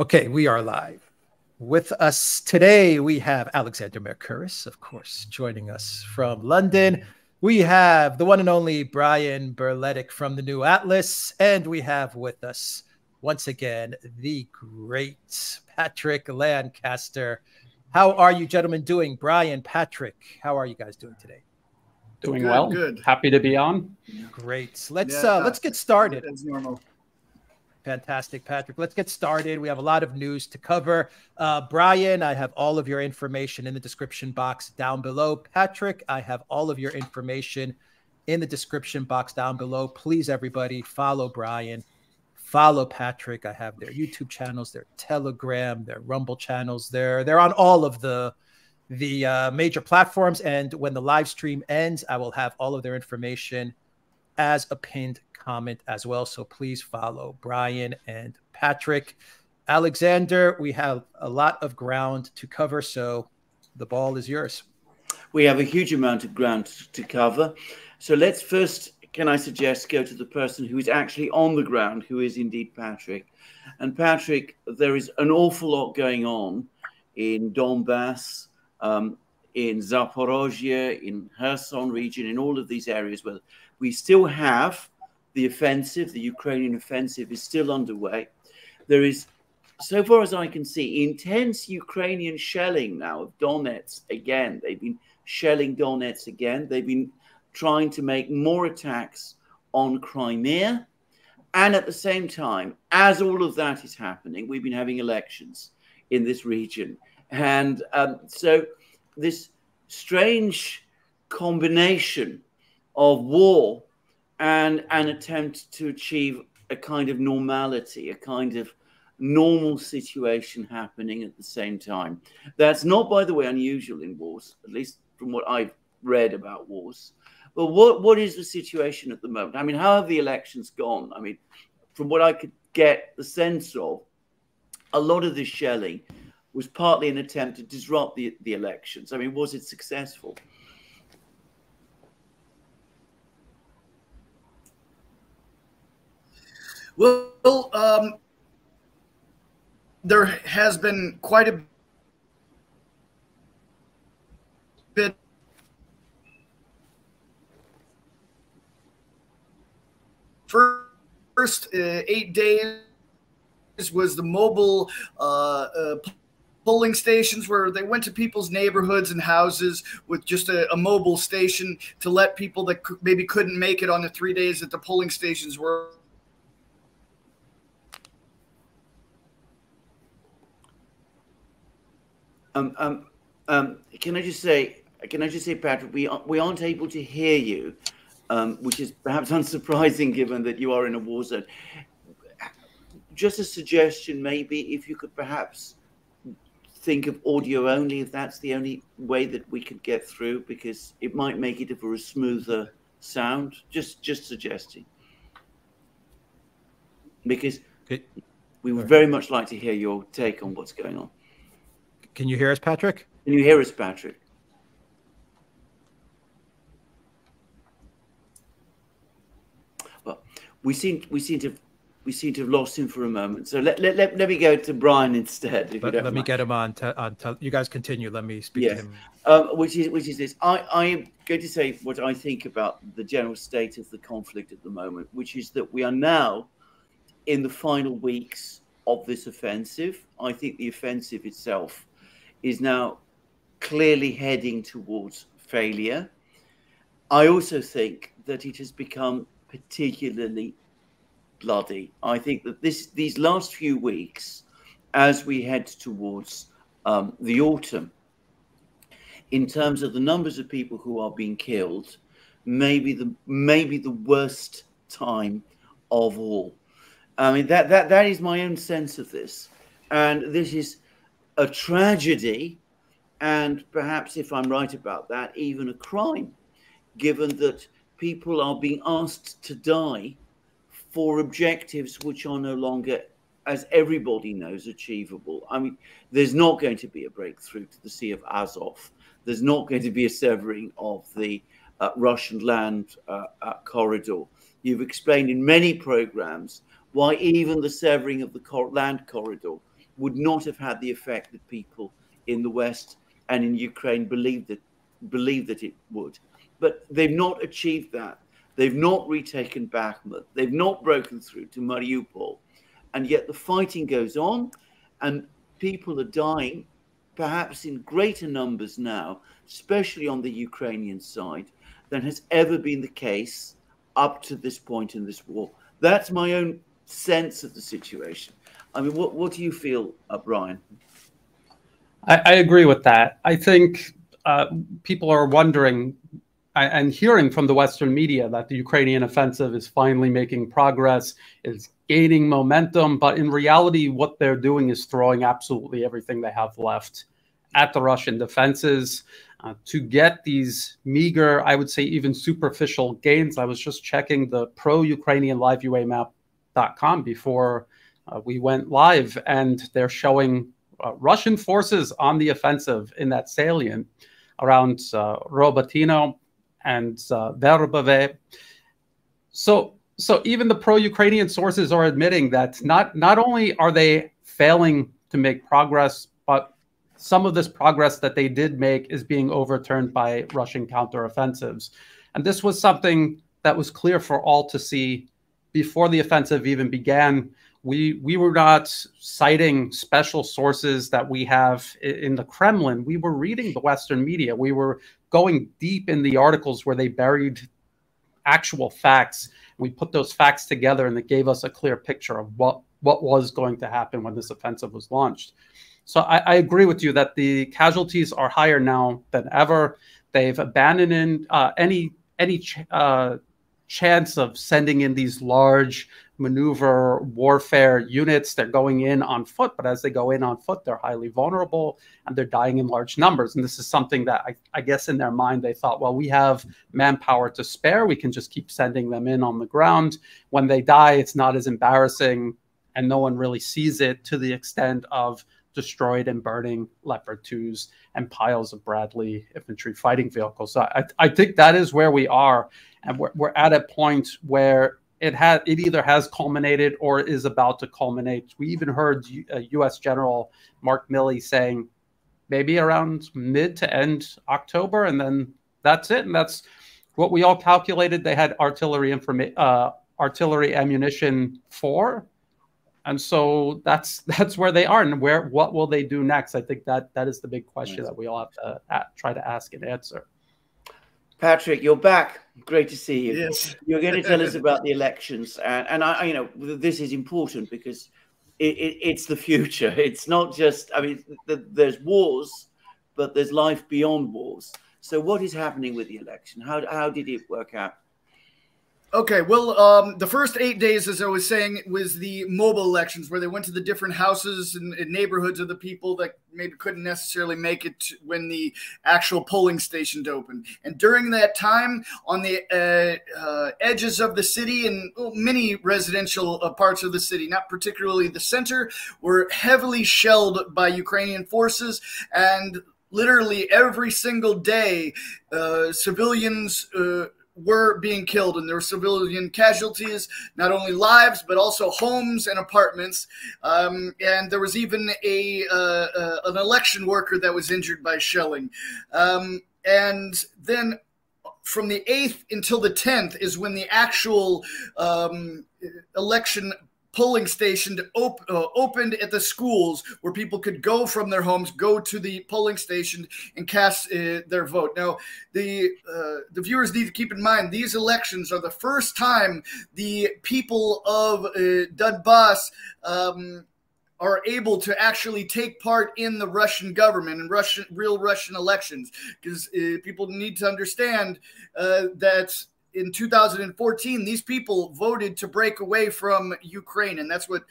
Okay, we are live. With us today, we have Alexander Mercouris, of course, joining us from London. We have the one and only Brian Berletic from the New Atlas, and we have with us once again the great Patrick Lancaster. How are you, gentlemen, doing? Brian, Patrick, how are you guys doing today? Doing good, well. Good. Happy to be on. Great. Let's yeah, uh, let's get started. As normal. Fantastic, Patrick. Let's get started. We have a lot of news to cover. Uh, Brian, I have all of your information in the description box down below. Patrick, I have all of your information in the description box down below. Please, everybody, follow Brian, follow Patrick. I have their YouTube channels, their Telegram, their Rumble channels. They're they're on all of the the uh, major platforms. And when the live stream ends, I will have all of their information as a pinned comment as well. So please follow Brian and Patrick. Alexander, we have a lot of ground to cover, so the ball is yours. We have a huge amount of ground to cover. So let's first, can I suggest, go to the person who is actually on the ground, who is indeed Patrick. And Patrick, there is an awful lot going on in Donbass, um, in Zaporozhye, in Kherson region, in all of these areas where we still have the offensive, the Ukrainian offensive is still underway. There is, so far as I can see, intense Ukrainian shelling now of Donetsk again. They've been shelling Donetsk again. They've been trying to make more attacks on Crimea. And at the same time, as all of that is happening, we've been having elections in this region. And um, so this strange combination of war and an attempt to achieve a kind of normality, a kind of normal situation happening at the same time. That's not, by the way, unusual in wars, at least from what I've read about wars. But what, what is the situation at the moment? I mean, how have the elections gone? I mean, from what I could get the sense of, a lot of this shelling was partly an attempt to disrupt the, the elections. I mean, was it successful? Well, um, there has been quite a bit. First uh, eight days was the mobile uh, uh, polling stations where they went to people's neighborhoods and houses with just a, a, mobile station to let people that maybe couldn't make it on the three days that the polling stations were Um, um, um, can I just say, can I just say, Patrick, we we aren't able to hear you, um, which is perhaps unsurprising given that you are in a war zone. Just a suggestion, maybe if you could perhaps think of audio only, if that's the only way that we could get through, because it might make it for a smoother sound. Just just suggesting, because we would very much like to hear your take on what's going on. Can you hear us, Patrick? Can you hear us, Patrick? Well, we seem we seem to we seem to have lost him for a moment. So let let, let, let me go to Brian instead. Let, let me get him on. on you guys continue. Let me speak yes. to him. Um, which is which is this. I I am going to say what I think about the general state of the conflict at the moment, which is that we are now in the final weeks of this offensive. I think the offensive itself is now clearly heading towards failure. I also think that it has become particularly bloody. I think that this these last few weeks, as we head towards um, the autumn, in terms of the numbers of people who are being killed, maybe the maybe the worst time of all. I mean that that that is my own sense of this, and this is a tragedy, and perhaps, if I'm right about that, even a crime, given that people are being asked to die for objectives which are no longer, as everybody knows, achievable. I mean, there's not going to be a breakthrough to the Sea of Azov. There's not going to be a severing of the uh, Russian land uh, uh, corridor. You've explained in many programs why even the severing of the cor- land corridor would not have had the effect that people in the West and in Ukraine believed that believed that it would. But they've not achieved that. They've not retaken Bakhmut. They've not broken through to Mariupol. And yet the fighting goes on and people are dying, perhaps in greater numbers now, especially on the Ukrainian side, than has ever been the case up to this point in this war. That's my own sense of the situation. I mean, what, what do you feel, uh, Brian? I, I, agree with that. I think uh, people are wondering and hearing from the Western media that the Ukrainian offensive is finally making progress, is gaining momentum. But in reality, what they're doing is throwing absolutely everything they have left at the Russian defenses uh, to get these meager, I would say even superficial gains. I was just checking the pro Ukrainian live map.com before uh, we went live, and they're showing uh, Russian forces on the offensive in that salient around uh, Robotyno and uh, Verbove. So, so even the pro-Ukrainian sources are admitting that not not only are they failing to make progress, but some of this progress that they did make is being overturned by Russian counteroffensives. And this was something that was clear for all to see before the offensive even began. We, we were not citing special sources that we have in the Kremlin. We were reading the Western media. We were going deep in the articles where they buried actual facts. We put those facts together and it gave us a clear picture of what, what was going to happen when this offensive was launched. So I, I agree with you that the casualties are higher now than ever. They've abandoned uh, any any ch uh, chance of sending in these large maneuver warfare units. They're going in on foot, but as they go in on foot, they're highly vulnerable and they're dying in large numbers. And this is something that I, I, guess in their mind they thought, well, we have manpower to spare. We can just keep sending them in on the ground. When they die, it's not as embarrassing and no one really sees it to the extent of destroyed and burning Leopard 2s and piles of Bradley infantry fighting vehicles. So I, I think that is where we are. And we're, we're at a point where it had it either has culminated or is about to culminate. We even heard U.S. Uh, General Mark Milley saying maybe around mid to end October, and then that's it. And that's what we all calculated they had artillery uh, artillery ammunition for. And so that's that's where they are, and where what will they do next? I think that that is the big question that we all have to uh, try to ask and answer. Patrick, you're back. Great to see you. Yes. You're going to tell us about the elections, and, and I, you know, this is important because it, it, it's the future. It's not just. I mean, the, there's wars, but there's life beyond wars. So, what is happening with the election? How how did it work out? Okay, well, um, the first eight days, as I was saying, was the mobile elections where they went to the different houses and, and neighborhoods of the people that maybe couldn't necessarily make it when the actual polling station opened. And during that time, on the uh, uh, edges of the city and well, many residential uh, parts of the city, not particularly the center, were heavily shelled by Ukrainian forces and literally every single day, uh, civilians uh, were being killed and there were civilian casualties, not only lives, but also homes and apartments. Um, and there was even a uh, uh, an election worker that was injured by shelling. Um, and then from the 8th until the 10th is when the actual um, election polling station op- uh, opened at the schools where people could go from their homes, go to the polling station, and cast uh, their vote. Now, the uh, the viewers need to keep in mind these elections are the first time the people of uh, Donbass. Um, are able to actually take part in the Russian government and Russian real Russian elections because uh, people need to understand that in 2014, these people voted to break away from Ukraine, and that's what,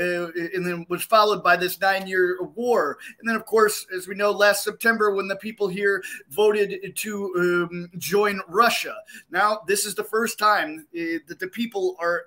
uh, and then was followed by this nine-year war. And then, of course, as we know, last September when the people here voted to um, join Russia. Now, this is the first time uh, that the people are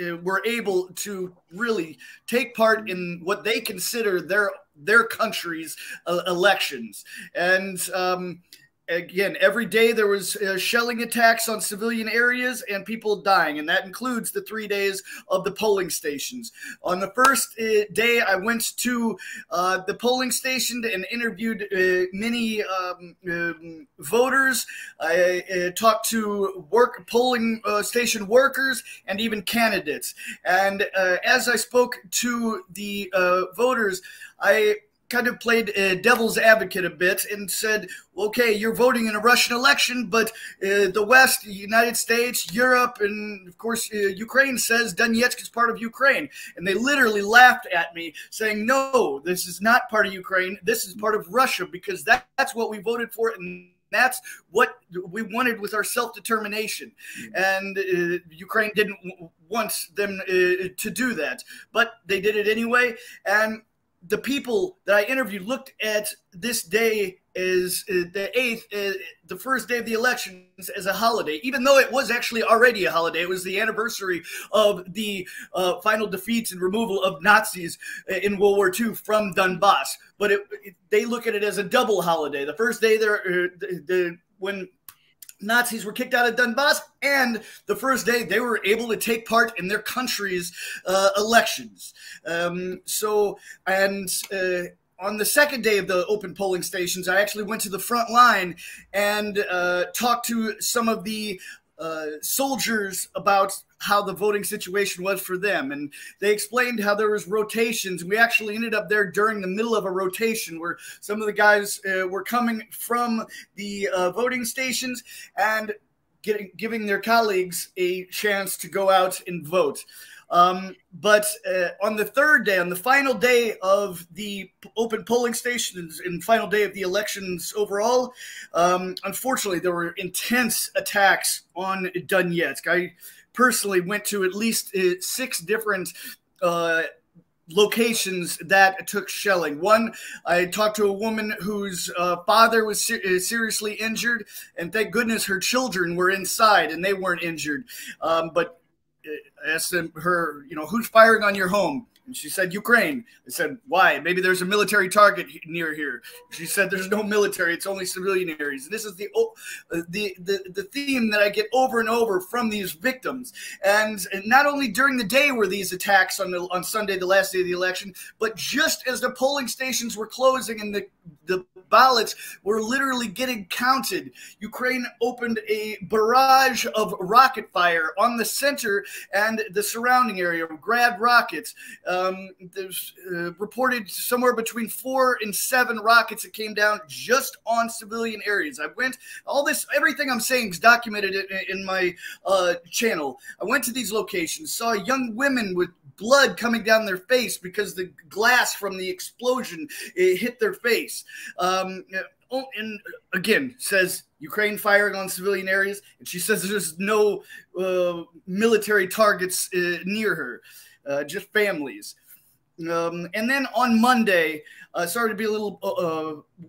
uh, were able to really take part in what they consider their their country's uh, elections, and. Um, again, every day there was uh, shelling attacks on civilian areas and people dying, and that includes the three days of the polling stations. On the first uh, day, I went to uh, the polling station and interviewed uh, many um, um, voters. I uh, talked to work polling uh, station workers and even candidates. And as I spoke to the voters, I kind of played uh, devil's advocate a bit and said, okay, you're voting in a Russian election, but uh, the West, the United States, Europe, and of course, uh, Ukraine says Donetsk is part of Ukraine. And they literally laughed at me, saying, no, this is not part of Ukraine. This is part of Russia because that, that's what we voted for. And that's what we wanted with our self determination. Mm-hmm. And uh, Ukraine didn't want them uh, to do that, but they did it anyway. And the people that I interviewed looked at this day as uh, the eighth, uh, the first day of the elections, as a holiday, even though it was actually already a holiday. It was the anniversary of the uh, final defeats and removal of Nazis uh, in World War II from Donbass. But it, it, they look at it as a double holiday. The first day there, the, the, when Nazis were kicked out of Donbass, and the first day they were able to take part in their country's uh, elections. Um, so, and uh, on the second day of the open polling stations, I actually went to the front line and uh, talked to some of the uh, soldiers about how the voting situation was for them. And they explained how there was rotations. We actually ended up there during the middle of a rotation where some of the guys uh, were coming from the uh, voting stations and getting giving their colleagues a chance to go out and vote um, but uh, on the third day, on the final day of the open polling stations and final day of the elections overall, um, unfortunately, there were intense attacks on Donetsk. I personally went to at least uh, six different uh, locations that took shelling. One, I talked to a woman whose uh, father was ser- uh, seriously injured, and thank goodness her children were inside and they weren't injured. Um, but asked them, her, you know, who's firing on your home? And she said, Ukraine. I said, why? Maybe there's a military target near here. She said, there's no military. It's only civilian areas. And this is the, uh, the, the, the theme that I get over and over from these victims. And, not only during the day were these attacks on, the, on Sunday, the last day of the election, but just as the polling stations were closing and the, the ballots were literally getting counted. Ukraine opened a barrage of rocket fire on the center and the surrounding area, grad rockets. Um, there's uh, reported somewhere between four and seven rockets that came down just on civilian areas. I went, all this, everything I'm saying is documented in, in my uh, channel. I went to these locations, saw young women with blood coming down their face because the glass from the explosion hit their face. Um, oh, and again, says Ukraine firing on civilian areas, and she says there's no uh, military targets uh, near her, uh, just families. Um, and then on Monday, uh, sorry to be a little uh,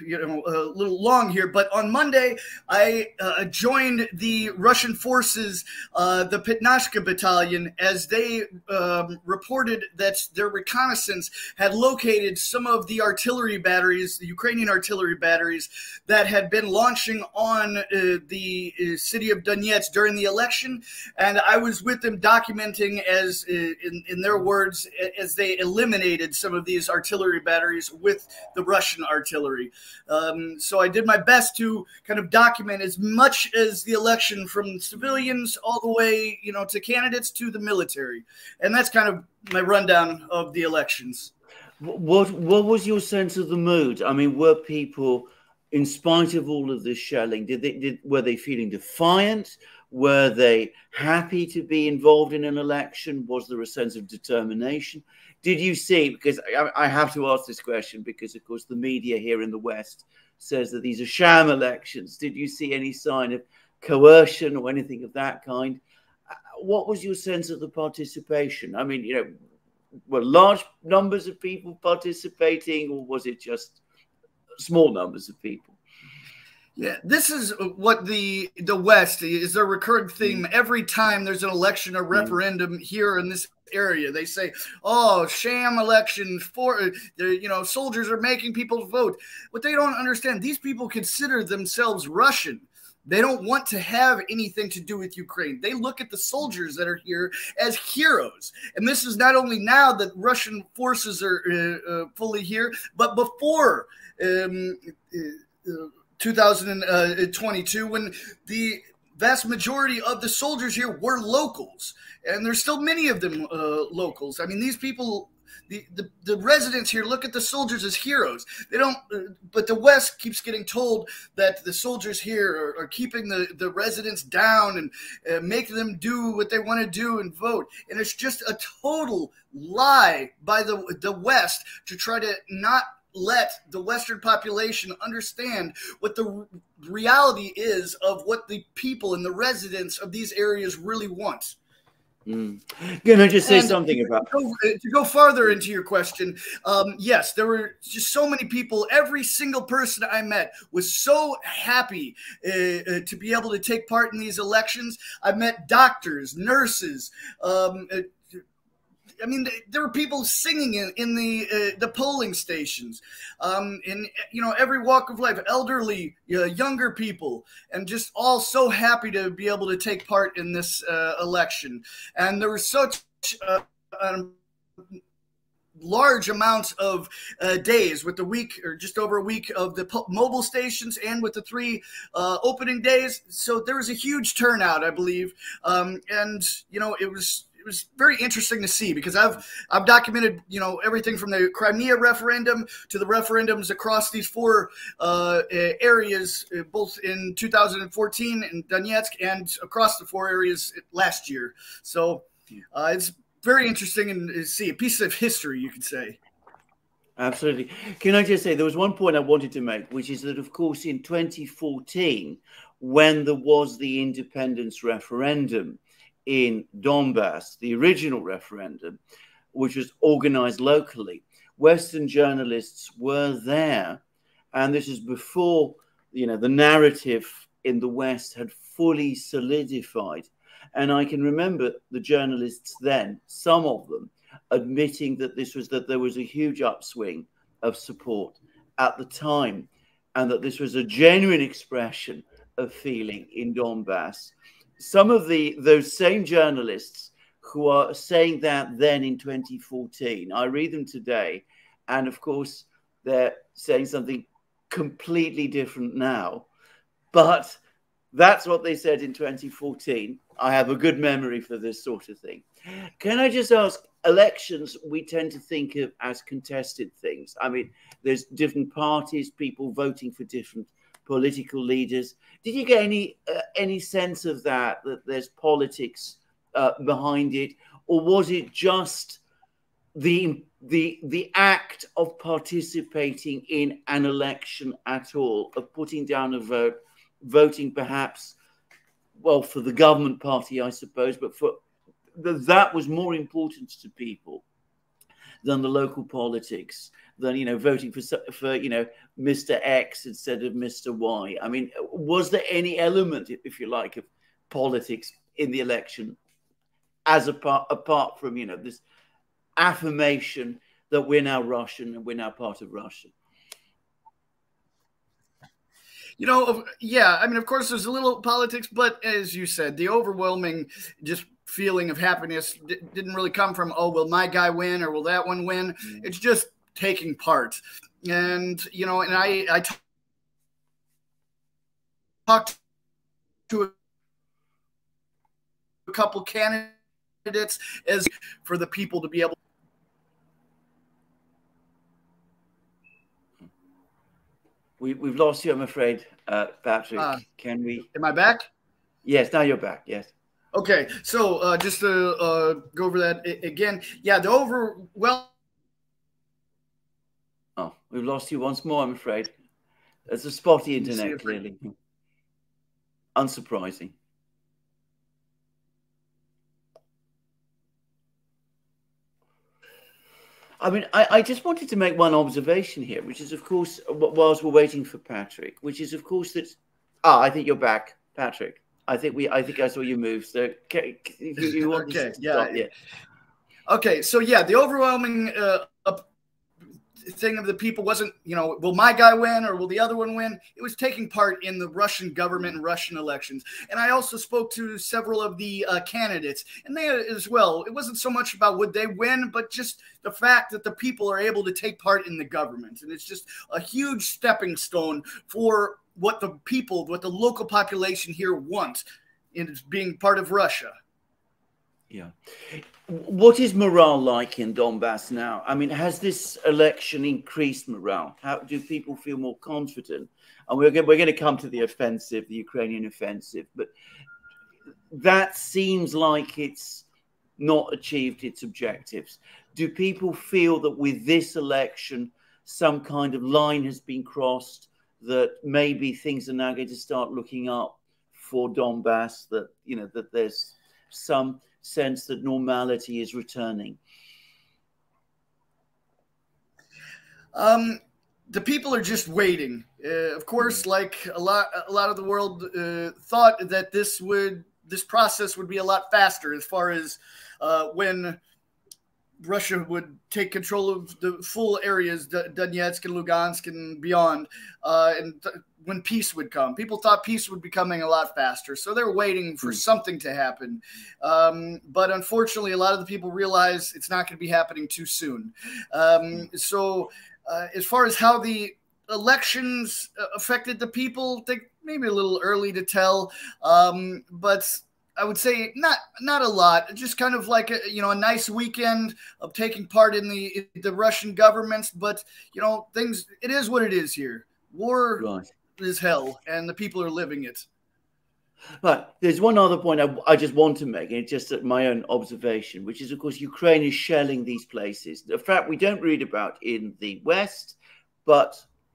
you know a little long here but on monday i uh, joined the russian forces uh, the Pyatnashka battalion as they um, reported that their reconnaissance had located some of the artillery batteries the ukrainian artillery batteries that had been launching on uh, the uh, city of donetsk during the election. And i was with them documenting as uh, in, in their words as they eliminated some of these artillery batteries with the russian artillery um, so I did my best to kind of document as much as the election from civilians all the way, you know, to candidates to the military. And that's kind of my rundown of the elections. What what was your sense of the mood? I mean, were people, in spite of all of this shelling, did they did were they feeling defiant? Were they happy to be involved in an election? Was there a sense of determination? Did you see? Because I, I, have to ask this question because, of course, the media here in the West says that these are sham elections. Did you see any sign of coercion or anything of that kind? Uh, what was your sense of the participation? I mean, you know, were large numbers of people participating, or was it just small numbers of people? Yeah, this is what the the West is a recurring theme. Mm. Every time there's an election or mm. referendum mm. here in this area, they say, "Oh, sham election for you know soldiers are making people vote." What they don't understand, these people consider themselves Russian. They don't want to have anything to do with Ukraine. They look at the soldiers that are here as heroes. And this is not only now that Russian forces are uh, uh, fully here, but before. Um, uh, uh 2022 when the vast majority of the soldiers here were locals and there's still many of them uh, locals. I mean these people the, the, the residents here look at the soldiers as heroes. They don't uh, but the west keeps getting told that the soldiers here are, are keeping the, the residents down and uh, making them do what they want to do and vote. And it's just a total lie by the the west to try to not let the Western population understand what the reality is of what the people and the residents of these areas really want. Mm. Can I just say and something about to go, to go farther into your question? Um, yes, there were just so many people. Every single person I met was so happy uh, uh, to be able to take part in these elections. I met doctors, nurses, um, uh, I mean, there were people singing in, in the uh, the polling stations, um, in you know every walk of life, elderly, uh, younger people, and just all so happy to be able to take part in this uh, election. And there was such um, large amounts of uh, days with the week or just over a week of the mobile stations and with the three uh, opening days. So there was a huge turnout, I believe. Um, and, you know, it was it was very interesting to see because I've I've documented you know everything from the Crimea referendum to the referendums across these four uh, areas, uh, both in 2014 in Donetsk and across the four areas last year. So uh, it's very interesting and uh, see a piece of history, you could say. Absolutely. Can I just say there was one point I wanted to make, which is that of course in 2014, when there was the independence referendum in Donbass, the original referendum, which was organized locally. Western journalists were there, and this is before you know the narrative in the West had fully solidified. And I can remember the journalists then, some of them, admitting that this was that there was a huge upswing of support at the time, and that this was a genuine expression of feeling in Donbass some of the those same journalists who are saying that then in 2014, I read them today, and of course they're saying something completely different now. But that's what they said in 2014. I have a good memory for this sort of thing. Can I just ask? Elections, we tend to think of as contested things. I mean, there's different parties, people voting for different political leaders. Did you get any uh, any sense of that that there's politics uh, behind it, or was it just the the the act of participating in an election at all, of putting down a vote, voting perhaps, well, for the government party, I suppose, but for that was more important to people than the local politics than you know voting for for you know Mr. X instead of Mr. Y. I mean, was there any element, if you like, of politics in the election, as apart apart from you know this affirmation that we're now Russian and we're now part of Russia? You know, yeah. I mean, of course, there's a little politics, but as you said, the overwhelming just feeling of happiness didn't really come from, oh, will my guy win or will that one win? Mm-hmm. It's just taking part. And, you know, and I, I talked to a couple candidates as for the people to be able we, we've lost you i'm afraid uh, patrick uh, can we am i back yes now you're back yes okay so uh, just to uh, go over that again yeah the over well. Oh, we've lost you once more, I'm afraid. It's a spotty internet, clearly. Unsurprising. I mean, I, I, just wanted to make one observation here, which is, of course, whilst we're waiting for Patrick, which is, of course, that. Ah, I think you're back, Patrick. I think we. I think I saw you move. So, okay, you, you okay, yeah, yeah. Okay, so yeah, the overwhelming uh, thing of the people wasn't, you know, will my guy win or will the other one win? It was taking part in the Russian government and Russian elections. And I also spoke to several of the uh, candidates, and they as well. It wasn't so much about would they win, but just the fact that the people are able to take part in the government. And it's just a huge stepping stone for what the people, what the local population here want in being part of Russia. Yeah. What is morale like in Donbass now? I mean, has this election increased morale? How do people feel more confident? And we're going, we're going to come to the offensive, the Ukrainian offensive, but that seems like it's not achieved its objectives. Do people feel that with this election, some kind of line has been crossed, that maybe things are now going to start looking up for Donbass, that, you know, that there's some sense that normality is returning? Um, the people are just waiting. Uh, of course, like a lot, a lot of the world uh, thought that this would, this process would be a lot faster as far as uh, when Russia would take control of the full areas, Donetsk and Lugansk and beyond, uh, and when peace would come. People thought peace would be coming a lot faster, so they're waiting for mm. something to happen. Um, but unfortunately, a lot of the people realize it's not going to be happening too soon. Um, hmm. so, uh, as far as how the elections uh, affected the people, they maybe a little early to tell, um, but. I would say not not a lot, just kind of like a you know a nice weekend of taking part in the the Russian governments, but you know things it is what it is here. War right is hell, and the people are living it. But there's one other point I, I, just want to make, and it's just my own observation, which is, of course, Ukraine is shelling these places. The fact we don't read about in the West, but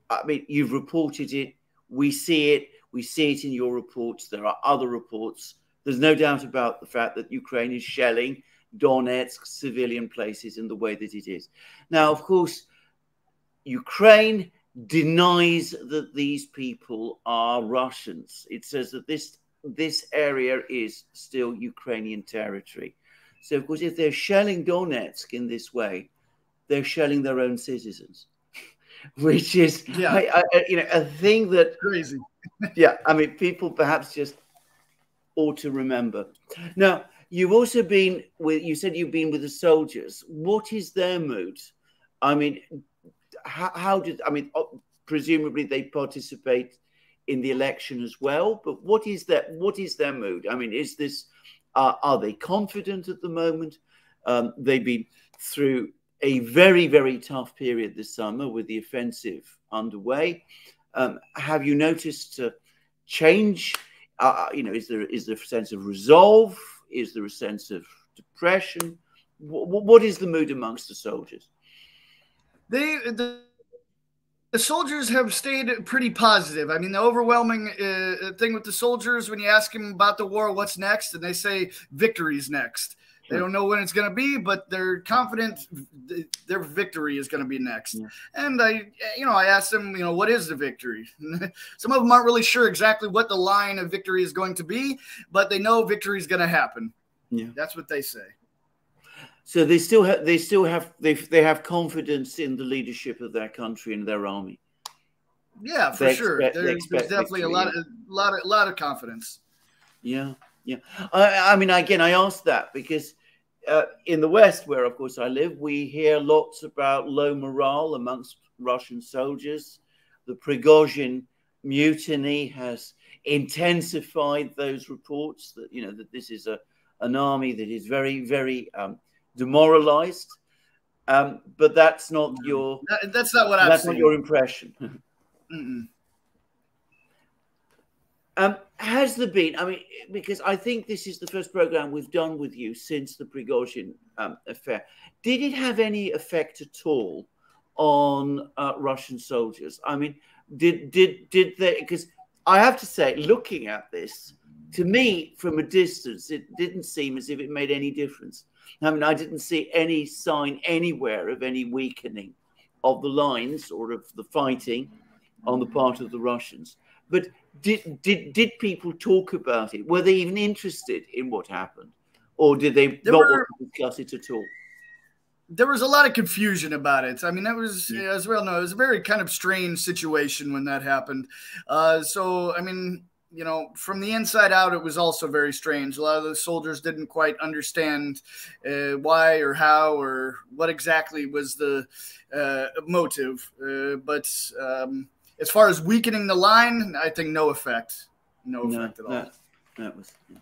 I mean, you've reported it. We see it. We see it in your reports. There are other reports. There's no doubt about the fact that Ukraine is shelling Donetsk civilian places in the way that it is. Now, of course, Ukraine denies that these people are Russians. It says that this this area is still Ukrainian territory. So, of course, if they're shelling Donetsk in this way, they're shelling their own citizens, which is, yeah. I, I, you know, a thing that crazy. yeah, I mean, people perhaps just ought to remember. Now, you've also been with. You said you've been with the soldiers. What is their mood? I mean, how, how did I mean? Presumably they participate in the election as well. But what is that? What is their mood? I mean, is this? Uh, are they confident at the moment? Um, they've been through a very very tough period this summer with the offensive underway. Um, have you noticed a change? Uh, you know, is there is there a sense of resolve? Is there a sense of depression? what is the mood amongst the soldiers? They the, the soldiers have stayed pretty positive. I mean, the overwhelming uh, thing with the soldiers when you ask them about the war, what's next, and they say victory's next. They don't know when it's going to be, but they're confident their victory is going to be next. Yeah. And I, you know, I asked them, you know, what is the victory? Some of them aren't really sure exactly what the line of victory is going to be, but they know victory is going to happen. Yeah, that's what they say. So they still have they still have they they have confidence in the leadership of their country and their army. Yeah, for they sure. Expect, there's, there's definitely a lot of a lot of a lot of confidence. Yeah, yeah. I, I mean, again, I asked that because uh, in the West, where of course I live, we hear lots about low morale amongst Russian soldiers. The Prigozhin mutiny has intensified those reports that you know that this is a an army that is very very um, demoralized. Um, but that's not your. That, that's not what I've That's seen. not your impression. um, has there been? I mean, because I think this is the first program we've done with you since the Prigozhin um, affair. Did it have any effect at all on uh, Russian soldiers? I mean, did did did they? Because I have to say, looking at this, to me from a distance, it didn't seem as if it made any difference. I mean, I didn't see any sign anywhere of any weakening of the lines or of the fighting on the part of the Russians. But did did did people talk about it? Were they even interested in what happened, or did they there not were, want to discuss it at all? There was a lot of confusion about it. I mean, that was yeah. as well. No, it was a very kind of strange situation when that happened. Uh, so, I mean, you know, from the inside out, it was also very strange. A lot of the soldiers didn't quite understand uh, why or how or what exactly was the uh, motive. Uh, but um, as far as weakening the line, I think no effect. No effect no, at all. That, that was. Yeah.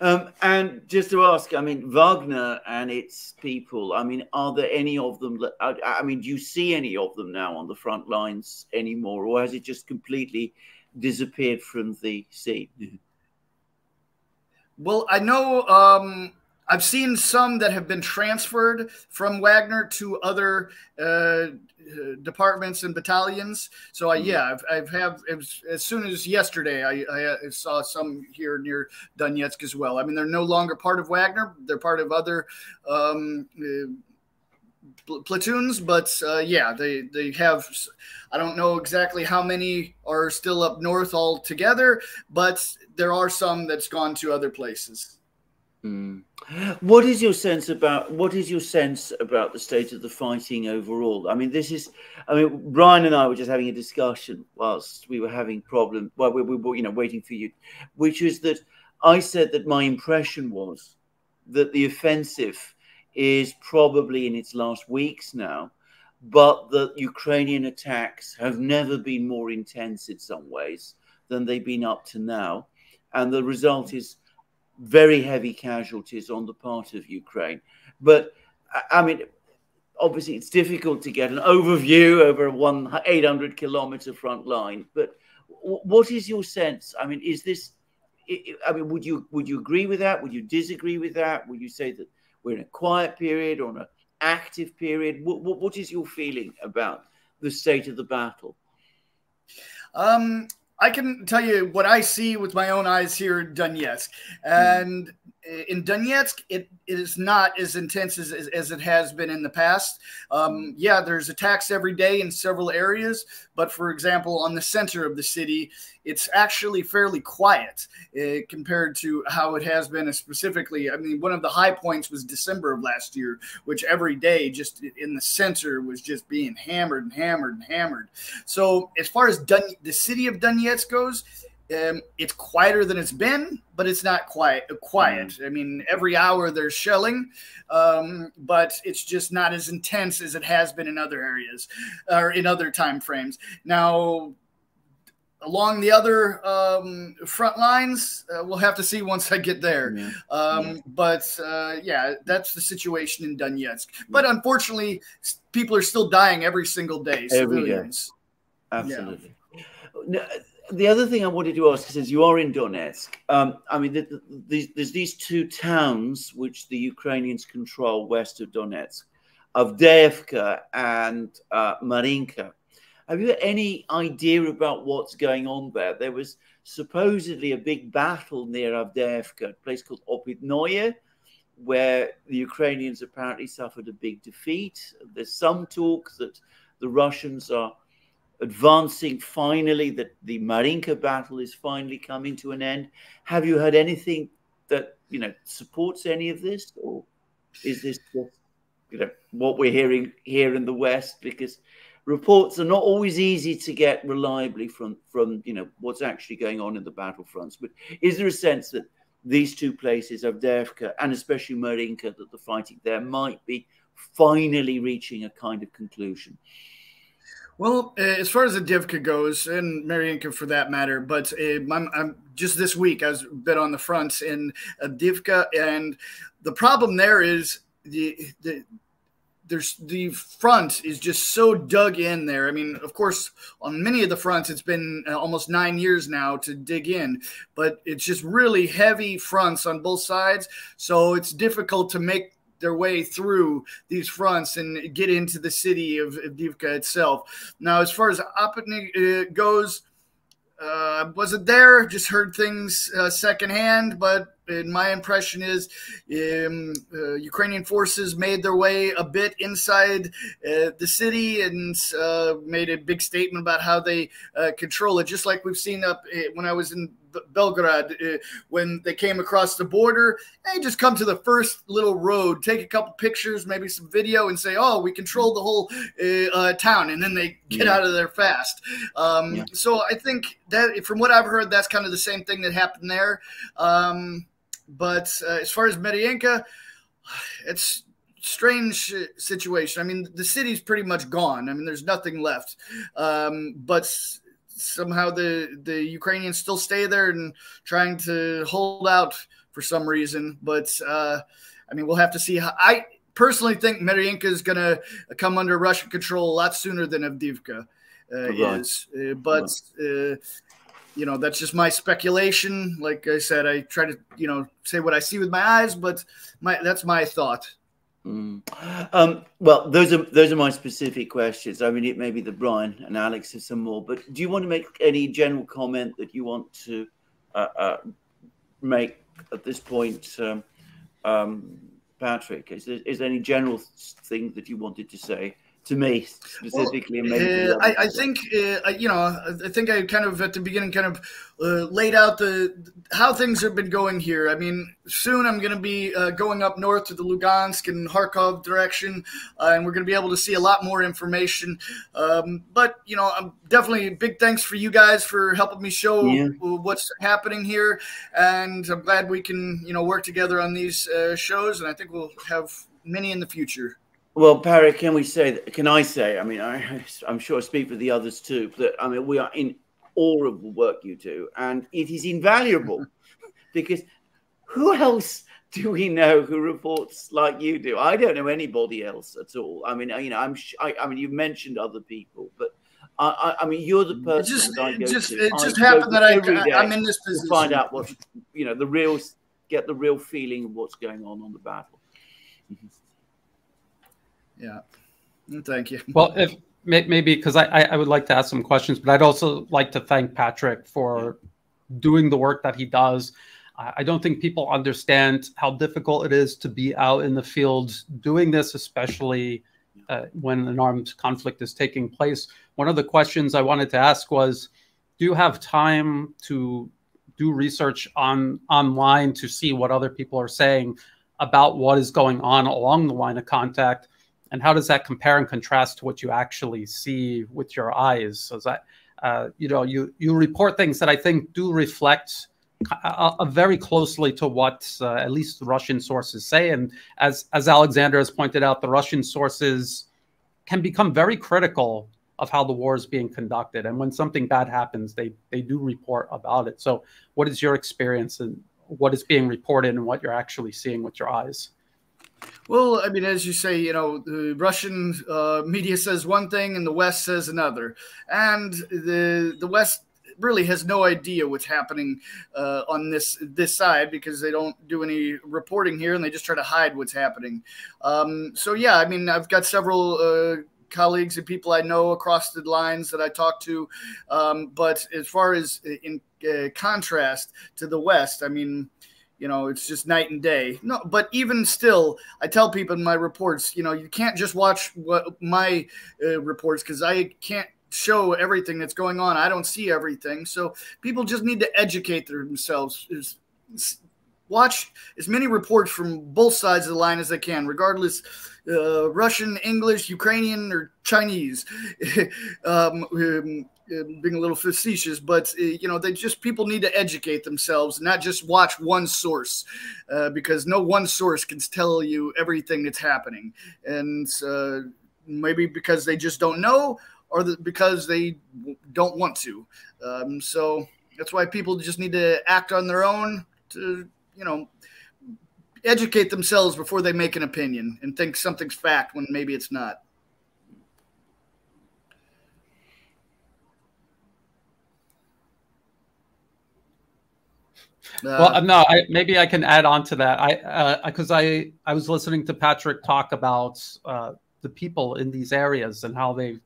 Um, and just to ask, I mean, Wagner and its people, I mean, are there any of them? I, I mean, do you see any of them now on the front lines anymore, or has it just completely disappeared from the scene? Well, I know um, I've seen some that have been transferred from Wagner to other uh, departments and battalions. So I, yeah, I've, I've have as soon as yesterday, I, I, saw some here near Donetsk as well. I mean, they're no longer part of Wagner; they're part of other um, uh, platoons. But uh, yeah, they they have. I don't know exactly how many are still up north altogether, but there are some that's gone to other places. Mm. What is your sense about what is your sense about the state of the fighting overall? I mean, this is, I mean, Brian and I were just having a discussion whilst we were having problem. Well, we, we were, you know, waiting for you, which is that I said that my impression was that the offensive is probably in its last weeks now, but the Ukrainian attacks have never been more intense in some ways than they've been up to now, and the result is very heavy casualties on the part of Ukraine. But I mean, obviously, it's difficult to get an overview over a one 800 kilometer front line. But what is your sense? I mean, is this? I mean, would you would you agree with that? Would you disagree with that? Would you say that we're in a quiet period or an active period? What, what, what is your feeling about the state of the battle? Um, I can tell you what I see with my own eyes here in Donetsk. And in Donetsk, it, it is not as intense as, as, as, it has been in the past. Um, yeah, there's attacks every day in several areas, but for example, on the center of the city, it's actually fairly quiet uh, compared to how it has been. Specifically, I mean, one of the high points was December of last year, which every day just in the center was just being hammered and hammered and hammered. So as far as Dun- the city of Donetsk goes, um, it's quieter than it's been, but it's not quiet. Quiet. Mm. I mean, every hour there's shelling, um, but it's just not as intense as it has been in other areas or in other time frames. Now, along the other um, front lines, uh, we'll have to see once I get there. Yeah. Um, yeah. But uh, yeah, that's the situation in Donetsk. Yeah. But unfortunately, people are still dying every single day. Every civilians. day. Absolutely. No, the other thing I wanted to ask is, you are in Donetsk. Um, I mean, the, the, the, there's these two towns which the Ukrainians control west of Donetsk, Avdiivka and uh, Marinka. Have you any idea about what's going on there? There was supposedly a big battle near Avdiivka, a place called Opytnoye, where the Ukrainians apparently suffered a big defeat. There's some talk that the Russians are advancing finally, that the Marinka battle is finally coming to an end. Have you heard anything that you know supports any of this, or is this just you know what we're hearing here in the West? Because reports are not always easy to get reliably from from you know what's actually going on in the battlefronts. But is there a sense that these two places, of Avdiivka and especially Marinka, that the fighting there might be finally reaching a kind of conclusion? Well, uh, as far as Avdiivka goes, and Mariinka for that matter, but uh, I'm, I'm, just this week I was been on the fronts in uh, Divka, and the problem there is the the there's the front is just so dug in there. I mean, of course, on many of the fronts, it's been uh, almost nine years now to dig in, but it's just really heavy fronts on both sides. So it's difficult to make their way through these fronts and get into the city of Avdiivka itself. Now, as far as Opatnik uh, goes, uh, wasn't there, just heard things uh, secondhand, but and my impression is um, uh, Ukrainian forces made their way a bit inside uh, the city and uh, made a big statement about how they uh, control it, just like we've seen up uh, when I was in Belgorod uh, when they came across the border. They just come to the first little road, take a couple pictures, maybe some video, and say, "Oh, we control the whole town," and then they get yeah. out of there fast. Um, yeah. So I think that, from what I've heard, that's kind of the same thing that happened there. Um, but uh, as far as Mariinka, it's strange situation. I mean, the city's pretty much gone. I mean, there's nothing left. Um, but somehow the the Ukrainians still stay there and trying to hold out for some reason. But uh, I mean, we'll have to see. How, I personally think Mariinka is going to come under Russian control a lot sooner than Avdiivka uh, right. is. Uh, but uh, you know that's just my speculation. Like i said i try to you know say what i see with my eyes but my that's my thought. Mm. um, well those are those are my specific questions. I mean it may be that brian and alex have some more but do you want to make any general comment that you want to uh, uh, make at this point um, um, patrick? Is there, is there any general thing that you wanted to say to me specifically. Well, uh, I, I, think uh, you know. I think I kind of at the beginning kind of uh, laid out the how things have been going here. I mean, soon I'm going to be uh, going up north to the Lugansk and Kharkov direction, uh, and we're going to be able to see a lot more information. Um, but you know, I'm definitely big thanks for you guys for helping me show yeah. what's happening here, and I'm glad we can you know work together on these uh, shows, and I think we'll have many in the future. Well, Parry, can we say? Can I say? I mean, I, am sure I speak for the others too. That I mean, we are in awe of the work you do, and it is invaluable because who else do we know who reports like you do? I don't know anybody else at all. I mean, you know, I'm. I, I mean, you've mentioned other people, but I, I, mean, you're the person. It just, it just, to. it just happened that I, I'm in this position. To Find out what you know, the real, get the real feeling of what's going on on the battle. Mm-hmm. Yeah. Thank you. Well, if maybe because I, I would like to ask some questions, but I'd also like to thank Patrick for doing the work that he does. I don't think people understand how difficult it is to be out in the field doing this, especially uh, when an armed conflict is taking place. One of the questions I wanted to ask was, do you have time to do research on online to see what other people are saying about what is going on along the line of contact? And how does that compare and contrast to what you actually see with your eyes? So that uh, you know you you report things that i think do reflect uh, uh, very closely to what uh, at least the russian sources say. And as as alexander has pointed out the russian sources can become very critical of how the war is being conducted. And when something bad happens they they do report about it. So what is your experience and what is being reported and what you're actually seeing with your eyes well, I mean, as you say, you know, the Russian uh, media says one thing and the West says another, and the the West really has no idea what's happening uh, on this this side because they don't do any reporting here and they just try to hide what's happening. Um, so yeah, I mean, I've got several. Uh, colleagues and people I know across the lines that I talk to. Um, but as far as in uh, contrast to the West, I mean, you know it's just night and day. No but even still i tell people in my reports you know you can't just watch what my uh, reports because i can't show everything that's going on. I don't see everything. So people just need to educate themselves. Watch as many reports from both sides of the line as they can regardless uh, russian english ukrainian or chinese. Um, um being a little facetious, but uh, you know, they just people need to educate themselves, not just watch one source, uh, because no one source can tell you everything that's happening, and uh, maybe because they just don't know, or the, because they don't want to. Um, so that's why people just need to act on their own to, you know, educate themselves before they make an opinion and think something's fact when maybe it's not. Well, no, I, maybe I can add on to that. I because uh, I I was listening to Patrick talk about uh, the people in these areas and how they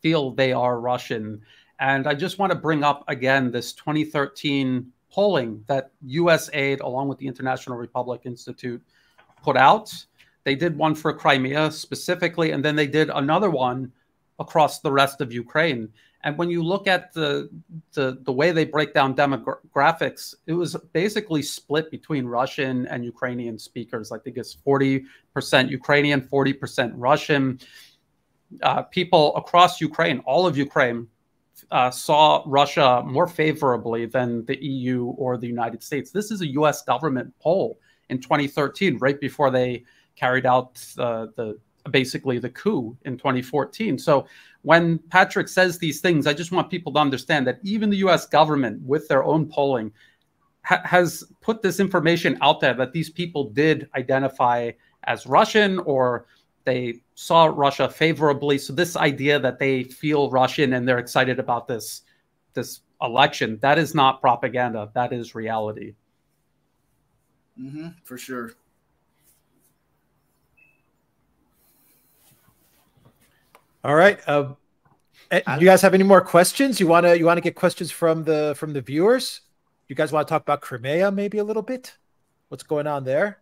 feel they are Russian, and I just want to bring up again this 2013 polling that USAID, along with the International Republic Institute, put out. They did one for Crimea specifically, and then they did another one across the rest of Ukraine. And when you look at the, the, the way they break down demographics, it was basically split between Russian and Ukrainian speakers. I think it's 40% Ukrainian, 40% Russian. Uh, people across Ukraine, all of Ukraine, uh, saw Russia more favorably than the EU or the United States. This is a U.S. government poll in 2013, right before they carried out uh, the basically the coup in 2014. So when Patrick says these things, I just want people to understand that even the U.S. government, with their own polling, ha- has put this information out there that these people did identify as Russian or they saw Russia favorably. So this idea that they feel Russian and they're excited about this this election, that is not propaganda. That is reality. Mm-hmm, for sure. All right. Uh, do you guys have any more questions? You want to you want to get questions from the from the viewers? You guys want to talk about Crimea maybe a little bit? What's going on there?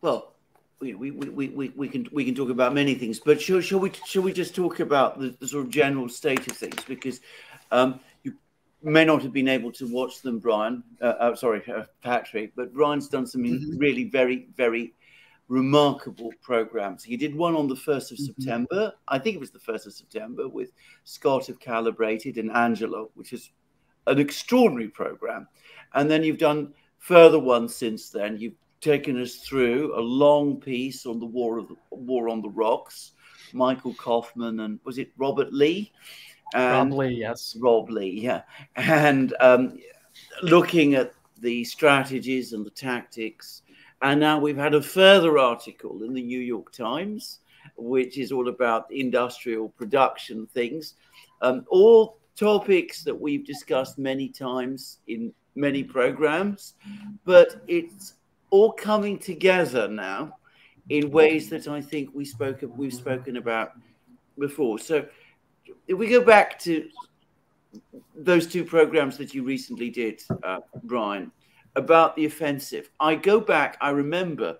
Well, we, we, we, we, we can we can talk about many things, but shall, shall we shall we just talk about the, the sort of general state of things because um, you may not have been able to watch them, Brian. Uh, uh, sorry, uh, Patrick, but Brian's done something mm-hmm. really very very remarkable programs. He did one on the first of mm-hmm. September. I think it was the first of September with Scott of Calibrated and Angelo, which is an extraordinary program. And then you've done further ones since then. You've taken us through a long piece on the war of the, war on the rocks. Michael Kofman and was it Robert Lee? And Rob Lee, yes. Rob Lee, yeah. And um, looking at the strategies and the tactics. And now we've had a further article in the New York Times, which is all about industrial production things. Um, all topics that we've discussed many times in many programs, but it's all coming together now in ways that I think we spoke we've spoken about before. So if we go back to those two programs that you recently did, uh, Brian, about the offensive, I go back. I remember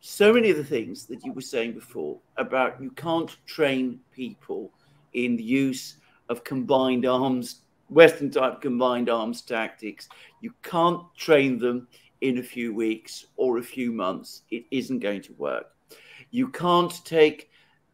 so many of the things that you were saying before about you can't train people in the use of combined arms, Western type combined arms tactics. You can't train them in a few weeks or a few months. It isn't going to work. You can't take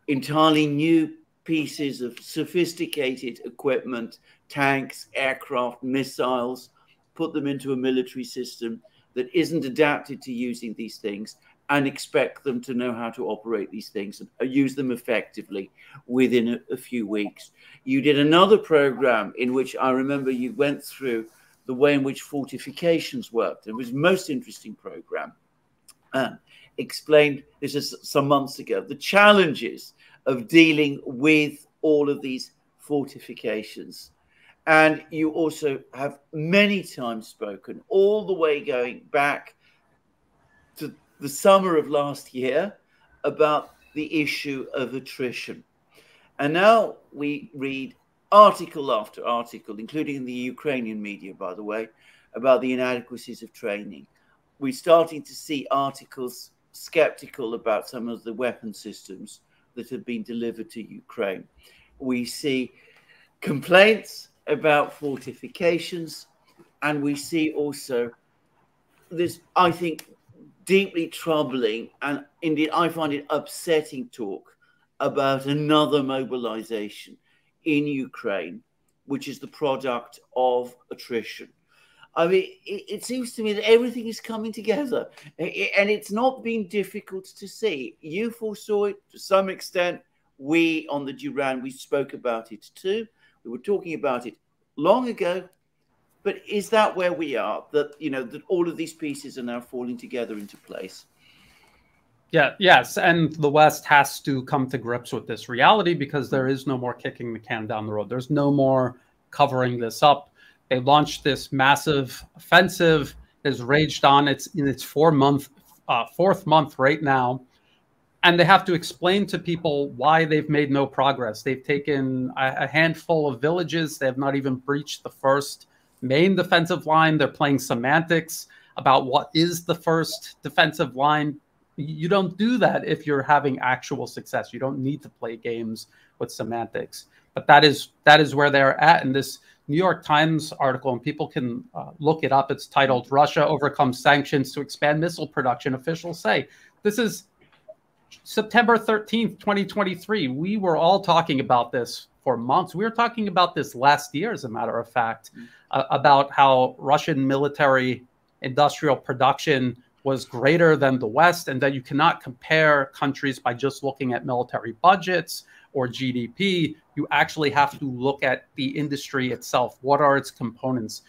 entirely new pieces of sophisticated equipment, tanks, aircraft, missiles, put them into a military system that isn't adapted to using these things and expect them to know how to operate these things and use them effectively within a, a few weeks. You did another program in which I remember you went through the way in which fortifications worked. It was most interesting program. Uh, explained this is some months ago the challenges of dealing with all of these fortifications. And you also have many times spoken, all the way going back to the summer of last year, about the issue of attrition. And now we read article after article, including in the Ukrainian media, by the way, about the inadequacies of training. We're starting to see articles skeptical about some of the weapon systems that have been delivered to Ukraine. We see complaints about fortifications, and we see also this, I think, deeply troubling and indeed I find it upsetting talk about another mobilization in Ukraine, which is the product of attrition. I mean, it, it, seems to me that everything is coming together, and it's not been difficult to see. You foresaw it to some extent. We on the Duran, we spoke about it too. We were talking about it long ago, but is that where we are? That you know that all of these pieces are now falling together into place. Yeah, yes. And the West has to come to grips with this reality because there is no more kicking the can down the road. There's no more covering this up. They launched this massive offensive, has raged on. It's in its four month, uh, fourth month right now. And they have to explain to people why they've made no progress. They've taken a, a handful of villages. They have not even breached the first main defensive line. They're playing semantics about what is the first defensive line. You don't do that if you're having actual success. You don't need to play games with semantics. But that is that is where they're at in this New York Times article, and people can uh, look it up. It's titled "Russia Overcomes Sanctions to Expand Missile Production." Officials say this is September 13th, 2023. We were all talking about this for months. We were talking about this last year, as a matter of fact, mm-hmm. uh, about how Russian military industrial production was greater than the West, and that you cannot compare countries by just looking at military budgets or GDP. You actually have to look at the industry itself. What are its components?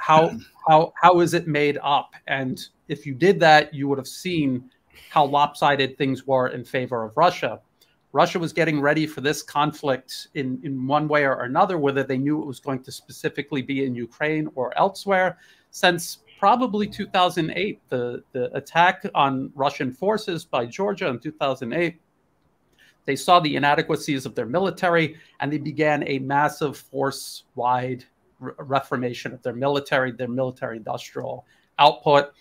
How how how is it made up? And if you did that, you would have seen how lopsided things were in favor of Russia. Russia was getting ready for this conflict in, in one way or another, whether they knew it was going to specifically be in Ukraine or elsewhere, since probably 2008, the, the attack on Russian forces by Georgia in 2008. They saw the inadequacies of their military and they began a massive force wide re reformation of their military, their military industrial output.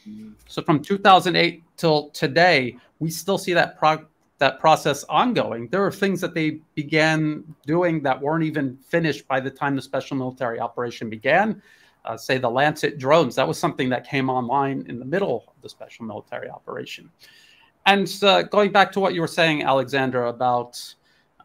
So from 2008 till today, we still see that pro- that process ongoing. There are things that they began doing that weren't even finished by the time the special military operation began. Uh, say the Lancet drones, that was something that came online in the middle of the special military operation. And uh, going back to what you were saying, Alexander, about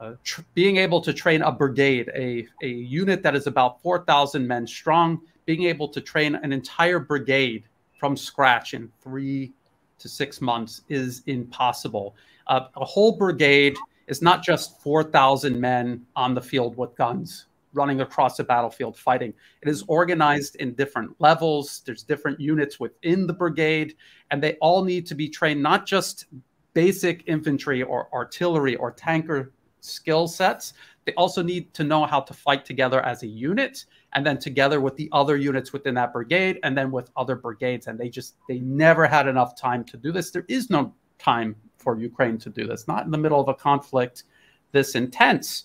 uh, being able to train a brigade, a, a unit that is about 4,000 men strong, being able to train an entire brigade from scratch in three to six months is impossible. Uh, a whole brigade is not just 4,000 men on the field with guns running across the battlefield fighting. It is organized in different levels. There's different units within the brigade, and they all need to be trained not just basic infantry or artillery or tanker skill sets. They also need to know how to fight together as a unit and then together with the other units within that brigade and then with other brigades. And they just they never had enough time to do this. There is no time for ukraine to do this not in the middle of a conflict this intense.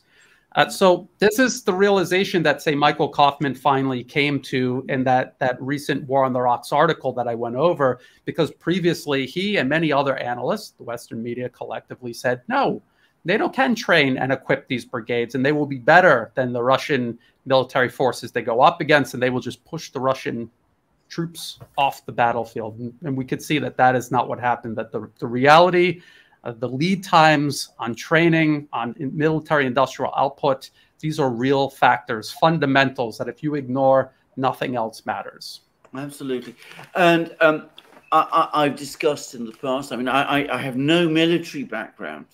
Uh, so this is the realization that say michael kofman finally came to in that that recent war on the rocks article that i went over because previously he and many other analysts the western media collectively said no NATO can train and equip these brigades, and they will be better than the Russian military forces they go up against, and they will just push the Russian troops off the battlefield. And, and we could see that that is not what happened. That the the reality, uh, the lead times on training, on military industrial output, these are real factors, fundamentals that if you ignore, nothing else matters. Absolutely, and um, I, have discussed in the past. I mean, I, I have no military background.